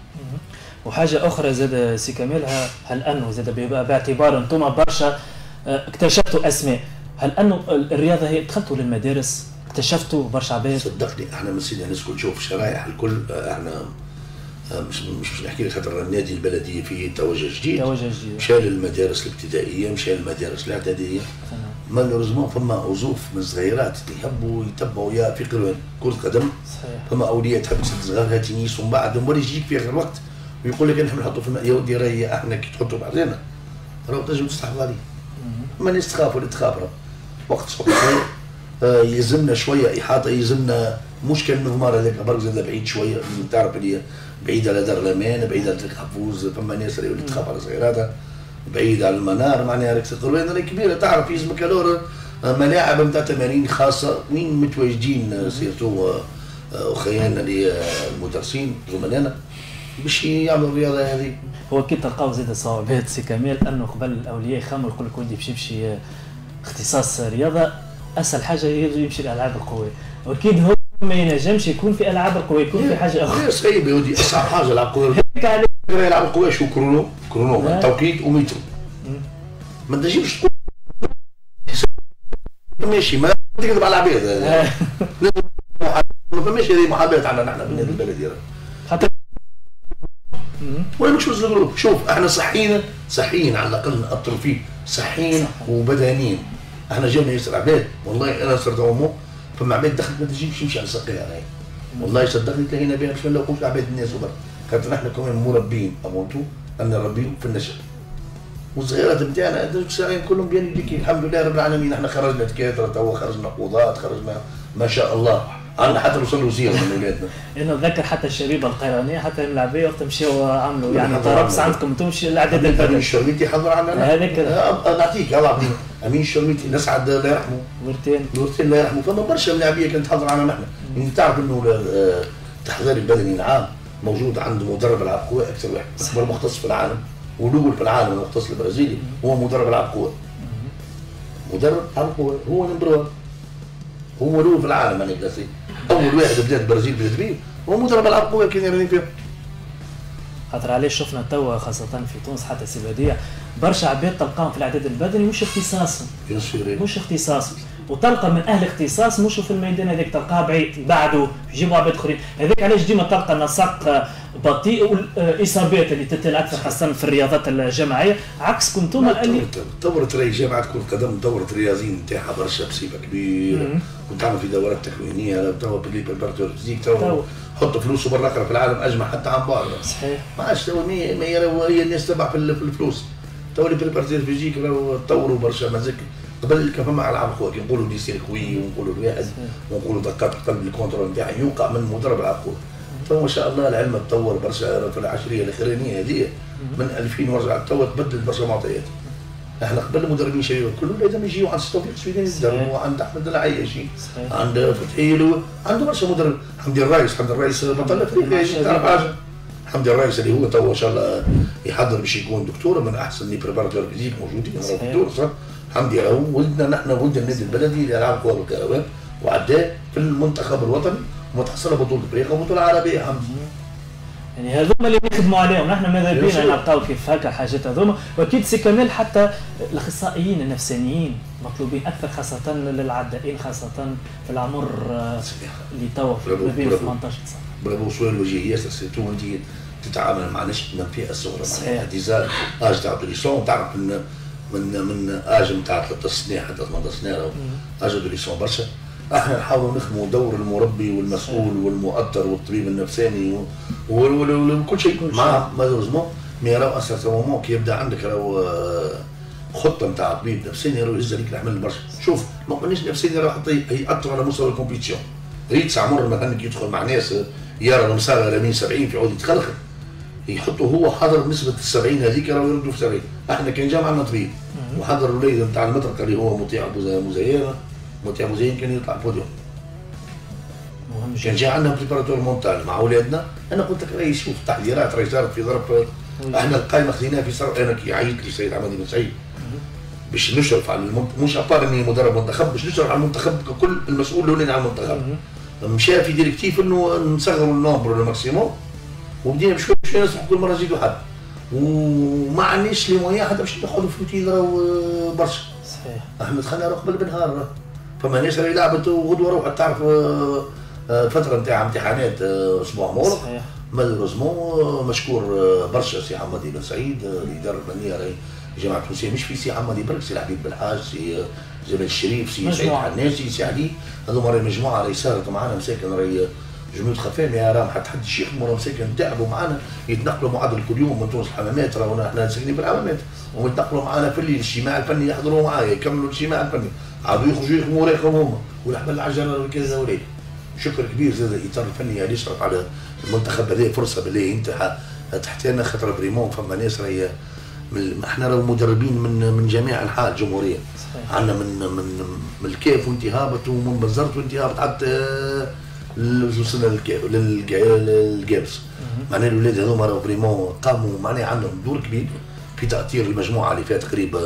وحاجة أخرى زاد سي كمال هل أنه زاد باعتبار أنتم برشا آه، اكتشفتوا أسماء. هل أنه الرياضة هي دخلتوا للمدارس؟ اكتشفتوا برشا عباد صدقني إحنا من سيدنا الناس كل شوف شرائح الكل آه، إحنا آه، مش مش نحكي لك خاطر النادي البلدي فيه توجه جديد. توجه جديد. مشى للمدارس الابتدائية مشى للمدارس الإعدادية. malheureusement فما عزوف من الصغيرات يحبوا يتبعوا يا في كرة قدم. صحيح. فما أولياء تحب صغار هاتينيس ومن بعد مولي يجيك في اخر الوقت. ويقول لك نحن نحطوا في الماء يا ودي راهي إحنا كي تحطوا بعضنا راهو تنجم تستحفظ عليه ما الناس تخاف ولا تخاف وقت صبح آه يلزمنا شوية إحاطة يلزمنا مش كان المضمار هذاك برك زاد بعيد شوية. تعرف اللي بعيد على دار الأمان بعيد على الحفوز فما ناس اللي تخاف على صغيراتها. بعيد على المنار معناها راك راهي كبيرة تعرف يلزمك الور ملاعب نتاع تمارين خاصة. وين متواجدين surtout أخيانا اللي المدرسين زملائنا؟ باش يعملوا الرياضة هذه. هو كي تلقاو زيد صعوبات سي كمال أنه قبل الأولياء يخموا يقول لك ولدي باش يمشي اختصاص رياضة أسهل حاجة يمشي الالعاب القوى وأكيد هو ما ينجمش يكون في ألعاب القوى يكون في حاجة أخرى. صعيب يا ودي اصعب حاجة العاب قوى يلعب القوى شو كرونو كرونو توقيت ومتر ما تنجمش تقول. ماشي ما تكذب على العباد ما فماش هذه محاباة عندنا نحن بالنادي البلدي خاطر ولا مش الجروب شوف إحنا صحيين صحيين على الأقل فيه. صحيين وبدنيين. إحنا جاونا ياسر عباد. والله أنا صرت امو فما عباد دخلت ما تجيبش يمشي على ساقيها راهي والله صدقني تلاقينا بها باش ما نلاقوش عباد الناس وبرك خاطر نحن كمان مربين أمونتو. أن نربيهم في النشأ والصغيرات نتاعنا كلهم بين يديك الحمد لله رب العالمين إحنا خرجنا دكاتره توا خرجنا قضاة خرجنا ما شاء الله. عندنا حتى نوصل وزير من أولادنا. <laughs> أنا اتذكر حتى الشبيبه القيرانيه حتى الملاعبيه وقت مشاو عملوا. يعني طرابس عندكم أنتم الاعداد البدني أمين الشرميتي حضر عندنا هذاك نعطيك الله يعطيك أمين الشرميتي نسعد الله يرحمه. ورتين. ورتين الله يرحمه. فما برشا ملاعبيه كانت تحضر عنا نحن. أنت تعرف إنه التحضير البدني العام. موجود عند مدرب العاب قوى أكثر واحد. اكبر مختص في العالم. والاول في العالم المختص البرازيلي. هو مدرب العاب قوى مدرب العاب قوى هو نمبر 1 هو الأول في العالم أنا كلاسي أول واحد بلاد البرازيل بتدريب هو مدرب العاب قوى كان يراني فيها خاطر علاش شفنا توا خاصة في تونس حتى سيبادية برشا عباد تلقاهم في الإعداد البدني مش اختصاصهم مش اختصاصهم وتلقى من أهل اختصاص مش في الميدان هذاك تلقاه بعيد بعده يجيبوا عباد آخرين. هذاك علاش ديما تلقى نسق بطيء والاصابات اللي تتل أكثر خاصة في الرياضات الجماعية. عكسكم أنتم اللي دورة راهي جامعة كرة قدم دورة الرياضيين نتاعها برشا بصفة كبيرة. كنت تعمل في دورات تكوينية توا باللي préparateur physique توا. حط فلوسه برا في العالم أجمع حتى عن بعض صحيح. ما عادش توا هي الناس تبع في الفلوس. توا préparateur physique طوروا برشا مازال قبل كان فما ألعاب قوه كي نقولوا دي سيركوي ونقولوا الواحد ونقولوا دقات قلب ال contrôle نتاعي يوقع من مدرب ألعاب قوه تو ما شاء الله العلم تطور برشا في العشرية الأخرانية هذه من 2000 ورجع تو تبدل برشا معطيات. إحنا قبل المدربين شباب كلهم لازم يجيوا عند توفيق السويداني يدربوا عند أحمد العياشي عند فتحي عنده برشا مدرب. حمدي الرايس حمدي الرايس بطل أفريقيا تعرف حاجة حمدي الرايس اللي هو تو إن شاء الله يحضر باش يكون دكتور من أحسن les préparateurs physiques موجودين في تونس حمدي راهو ولدنا نحن ولد النادي البلدي لالعاب قوى بالقيروان وعداه في المنتخب الوطني ومتحصل بطولة أفريقيا وبطولة عربية. حمدي يعني هذوما اللي نخدموا عليهم نحن ماذا بينا؟ نعطاو كيف هكا حاجات هذوما. وأكيد سي كمال حتى الأخصائيين النفسانيين مطلوبين أكثر خاصة للعدائين خاصة في العمر اللي توا ما بين 18 سنة. برافو سؤال الوجيه ياسر surtout انت تتعامل مع نشط من الفئه الصغرى معناها des âges âge تاع تعرف من من آج نتاع 3 سنين حتى 18 سنه âge adolescent برشا. إحنا نحاولوا نخدموا دور المربي والمسؤول والمؤثر والطبيب النفساني وكل شيء. مع مالوريزمون مي راهو أساسا كي يبدأ عندك راهو خطة نتاع طبيب نفساني راهو يهز عليك الحمل برشا. شوف ما قلناش نفساني راهو حتى يأثر على مستوى الكومبيتيسيون ريت ساعة مر مثلا يدخل مع ناس يرى المسار رامين 70 في عود يتخلخل. يحطوا هو حضر نسبة ال 70 هذيك راهو يردوا في 70 إحنا كان جا عندنا طبيب وحضر الوليد نتاع المطرقه اللي هو مطيع أبو مزيانه مطيع أبو زين كان يطلع البوديوم كان جا عندنا préparateur mental مع أولادنا. أنا قلت لك راهي شوف تحذيرات راهي صارت في ضرب. إحنا القائمة خذيناها في صار أنا كي عيط لي سيد عمادي بن سعيد. باش نشرف على المنت... مش ابار اني مدرب منتخب باش نشرف على المنتخب ككل المسؤول الاولاني على المنتخب. مشى في directive إنه نصغروا ال nombre ال maximum وبدينا بشوي بشوي نصبح كل مره نزيدوا حد وما عندناش les moyens حتى باش نقعدوا في روتين راهو برشا. صحيح. إحنا دخلنا قبل بالنهار فما ناس راهي لعبت وغدوة روحت تعرف فترة نتاع امتحانات أسبوع مور. مالوريزمون مشكور برشا سي حمادي بن سعيد اللي دار المنيه راهي جامعة تونسيه مش في سي حمادي برك سي الحبيب بالحاج سي جبل الشريف سي سعيد حناسي سي علي. هذوما راهي مجموعة راهي صارت معنا مساكن راهي جنود خفام يا راه حتى حد الشيخ مرة مساكن تعبوا معنا يتنقلوا معادل كل يوم من تونس الحمامات راهو إحنا ساكنين في الحمامات ويتنقلوا معنا في الليل الاجتماع الفني يحضروا معايا يكملوا الاجتماع الفني. عادوا يخرجوا يخدموا رايقهم هما. والحبل العجلة كذا وليد شكر كبير زاد الإطار الفني اللي يشرف على المنتخب هذا فرصة بالله انت تحت لنا خاطر بريمون. فما ناس راهي إحنا راهو مدربين من من جميع أنحاء الجمهورية. عندنا من من من الكيف وانت هابط ومن بزرت وانت هابط حتى وصلنا للجابس. معناها الاولاد هذوما راهو vraiment قاموا معناها عندهم دور كبير في تاثير المجموعة اللي فات قريب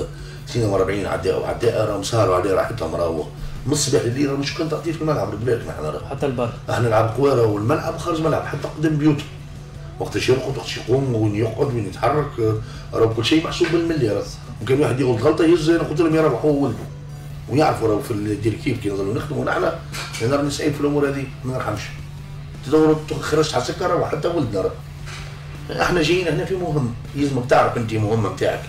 42 عداء وعداء راهم سهروا على راحتهم راهو. من الصباح لليل مش كان تاثير في الملعب بالك إحنا حتى البر. إحنا نلعب قواره والملعب خارج الملعب حتى قدام بيوتهم وقت يرقد وقت يقوم وين يقعد وين يتحرك راه كل شيء محسوب بالملي ممكن واحد يغلط غلطة يهز أنا قلت لهم يروحوا ولده ويعرفوا راهو في ال directive كي نظلوا نخدموا. نحن أنا نسعين في الأمور هذه ما نرحمش. تدور خرجت على السكر وحتى ولدنا راه إحنا جايين هنا في مهم. لازمك تعرف أنت مهمه نتاعك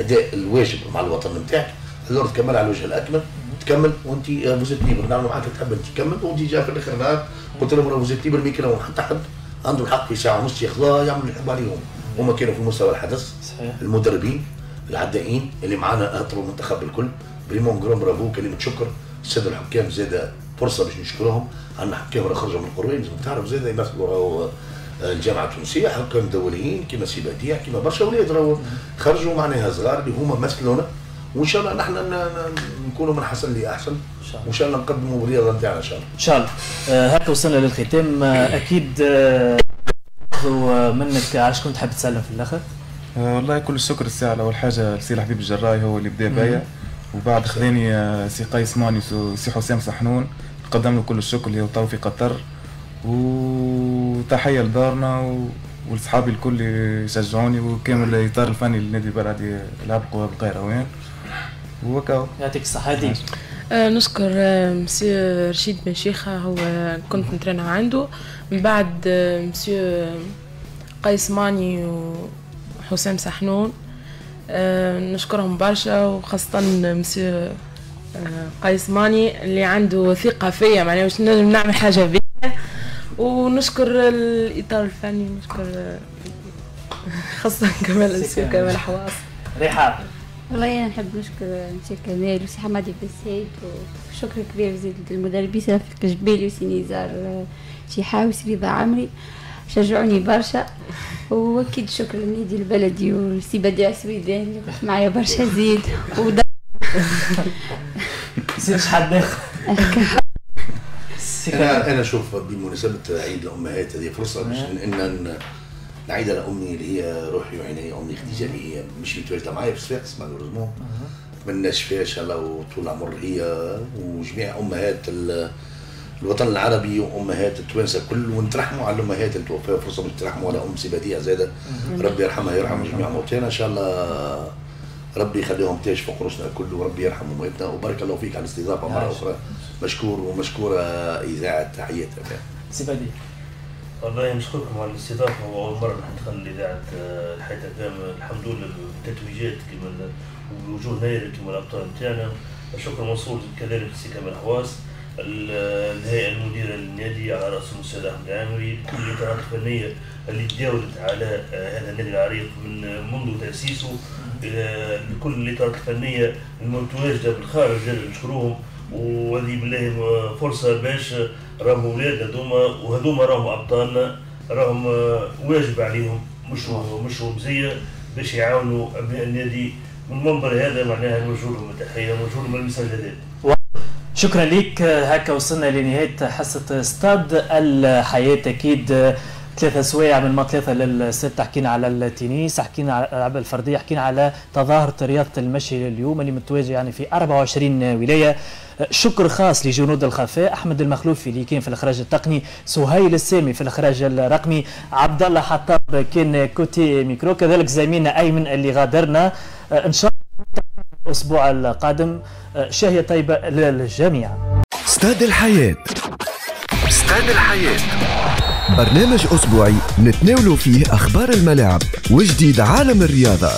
اداء الواجب مع الوطن نتاعك تقدر تكمل على الوجه الأكمل. تكمل وأنت فوزيت ليبر نعملوا معاك تحب أنت تكمل. وأنت جا في الآخر نهار قلت لهم فوزيت ليبر ما يكرهوا حتى حد. عندهم الحق في ساعة ونص ياخذوها يعملوا اللي يحب عليهم. هما كانوا في مستوى الحدث. صحيح. المدربين العدائين اللي معانا اهطروا المنتخب الكل. vraiment grand bravo كلمة شكر. السادة الحكام زاد فرصة باش نشكرهم. عندنا حكام خرجوا من القيروان لازم تعرف زاد يمثلوا راهو الجامعة التونسية حكام دوليين كما سي بديع كما برشا أولاد راهو خرجوا معناها صغار اللي هما مثلونا. وإن شاء الله نحن نكونوا من حسن لاحسن وإن شاء الله نقدموا الرياضه نتاعنا إن شاء الله. إن شاء الله. آه هكا وصلنا للختام. آه أكيد آه منك عاش كنت حاب تسلم في الآخر؟ آه والله كل الشكر الساعة أول حاجة سي الحبيب الجراي هو اللي بدأ بيا. وبعد خذاني آه، سي قيس ماني وسي حسام صحنون. قدم له كل الشكر اللي هو في قطر. وتحية لدارنا و... ولصحابي الكل يشجعوني وكامل الاطار الفني للنادي البلدي لعب قوى بالقيروان وكاو. يعطيك الصحة دي آه نشكر آه مسيو رشيد بن شيخة. هو كنت نترينا عنده. من بعد آه مسيو قيس ماني وحسام سحنون نشكرهم برشا وخاصة مسيو آه قيس ماني اللي عنده ثقة فيا معناها باش نجم نعمل حاجة بيا. ونشكر الإطار الفني نشكر <laughs> خاصة كمال مسيو كمال. حواس ريحان والله أنا نحب نشكر مسيو كمال وسي حمادي بسيت وشكر كبير زيد المدربين سي رفيق جبيلي وسي نزار شيحاوي وسي رضا عمري. شجعوني برشا. وأكيد شكر للنادي البلدي وسي بديع سويدان اللي كنت معايا برشا زيد. ودا سيرش <laughs> حد أنا أنا شوف بمناسبة عيد الأمهات هذه فرصة باش ان نعيد على أمي اللي هي روحي وعيني أمي خديجة اللي هي مش متواجدة معايا في صفاقس malheureusement نتمنى الشفاء إن شاء الله وطول العمر هي وجميع أمهات الوطن العربي وأمهات التوانسة كل ونترحموا على الأمهات. اللي توفوا فرصة باش ترحموا على أم سي بديع زاده ربي يرحمها يرحم جميع موتانا إن شاء الله ربي يخليهم تاج فوق راسنا الكل وربي يرحم أمهاتنا. وبارك الله فيك على الاستضافه مرة أخرى. مشكور ومشكورة إذاعة تحيات سي بديع والله نشكركم على الاستضافة. وأول مرة ندخل اذاعه الحياة الحمد لله بالتتويجات كما ووجوه نايره كما الأبطال نتاعنا. الشكر موصول كذلك لسي كمال حواس. الهيئة المديرة للنادي على راسهم الاستاذ احمد عامري كل الاطارات الفنيه اللي تداولت على هذا النادي العريق من منذ تأسيسه لكل الاطارات الفنيه المتواجده بالخارج نشكروهم. وهذه بالله فرصة باش راهم اولادنا هذوما وهذوما راهم ابطالنا راهم واجب عليهم. مش مش مزيه باش يعاونوا ابناء النادي من المنبر هذا معناها نوجه لهم التحيه ونوجه لهم المساج هذا شكرا لك هكا وصلنا لنهاية حصة استاد الحياة أكيد ثلاثة سوايع من ما ثلاثة للست حكينا على التنس حكينا على الألعاب الفردية حكينا على تظاهرة رياضة المشي اليوم اللي متواجد يعني في 24 ولاية. شكر خاص لجنود الخفاء أحمد المخلوفي اللي كان في الإخراج التقني سهيل السامي في الإخراج الرقمي عبد الله حطاب كان côté micro. كذلك زميلنا أيمن اللي غادرنا. إن شاء الله الأسبوع القادم شهية طيبة للجميع. استاد الحياة. استاد الحياة. برنامج أسبوعي نتناول فيه أخبار الملاعب وجديد عالم الرياضة.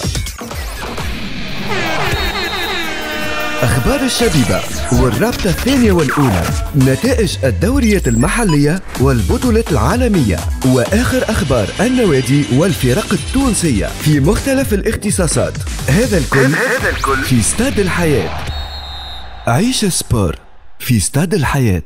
أخبار الشبيبة والرابطة الثانية والأولى نتائج الدوريات المحلية والبطولات العالمية وآخر أخبار النوادي والفرق التونسية في مختلف الاختصاصات. هذا الكل هذا الكل في استاد الحياة. عيش سبور في استاد الحياة.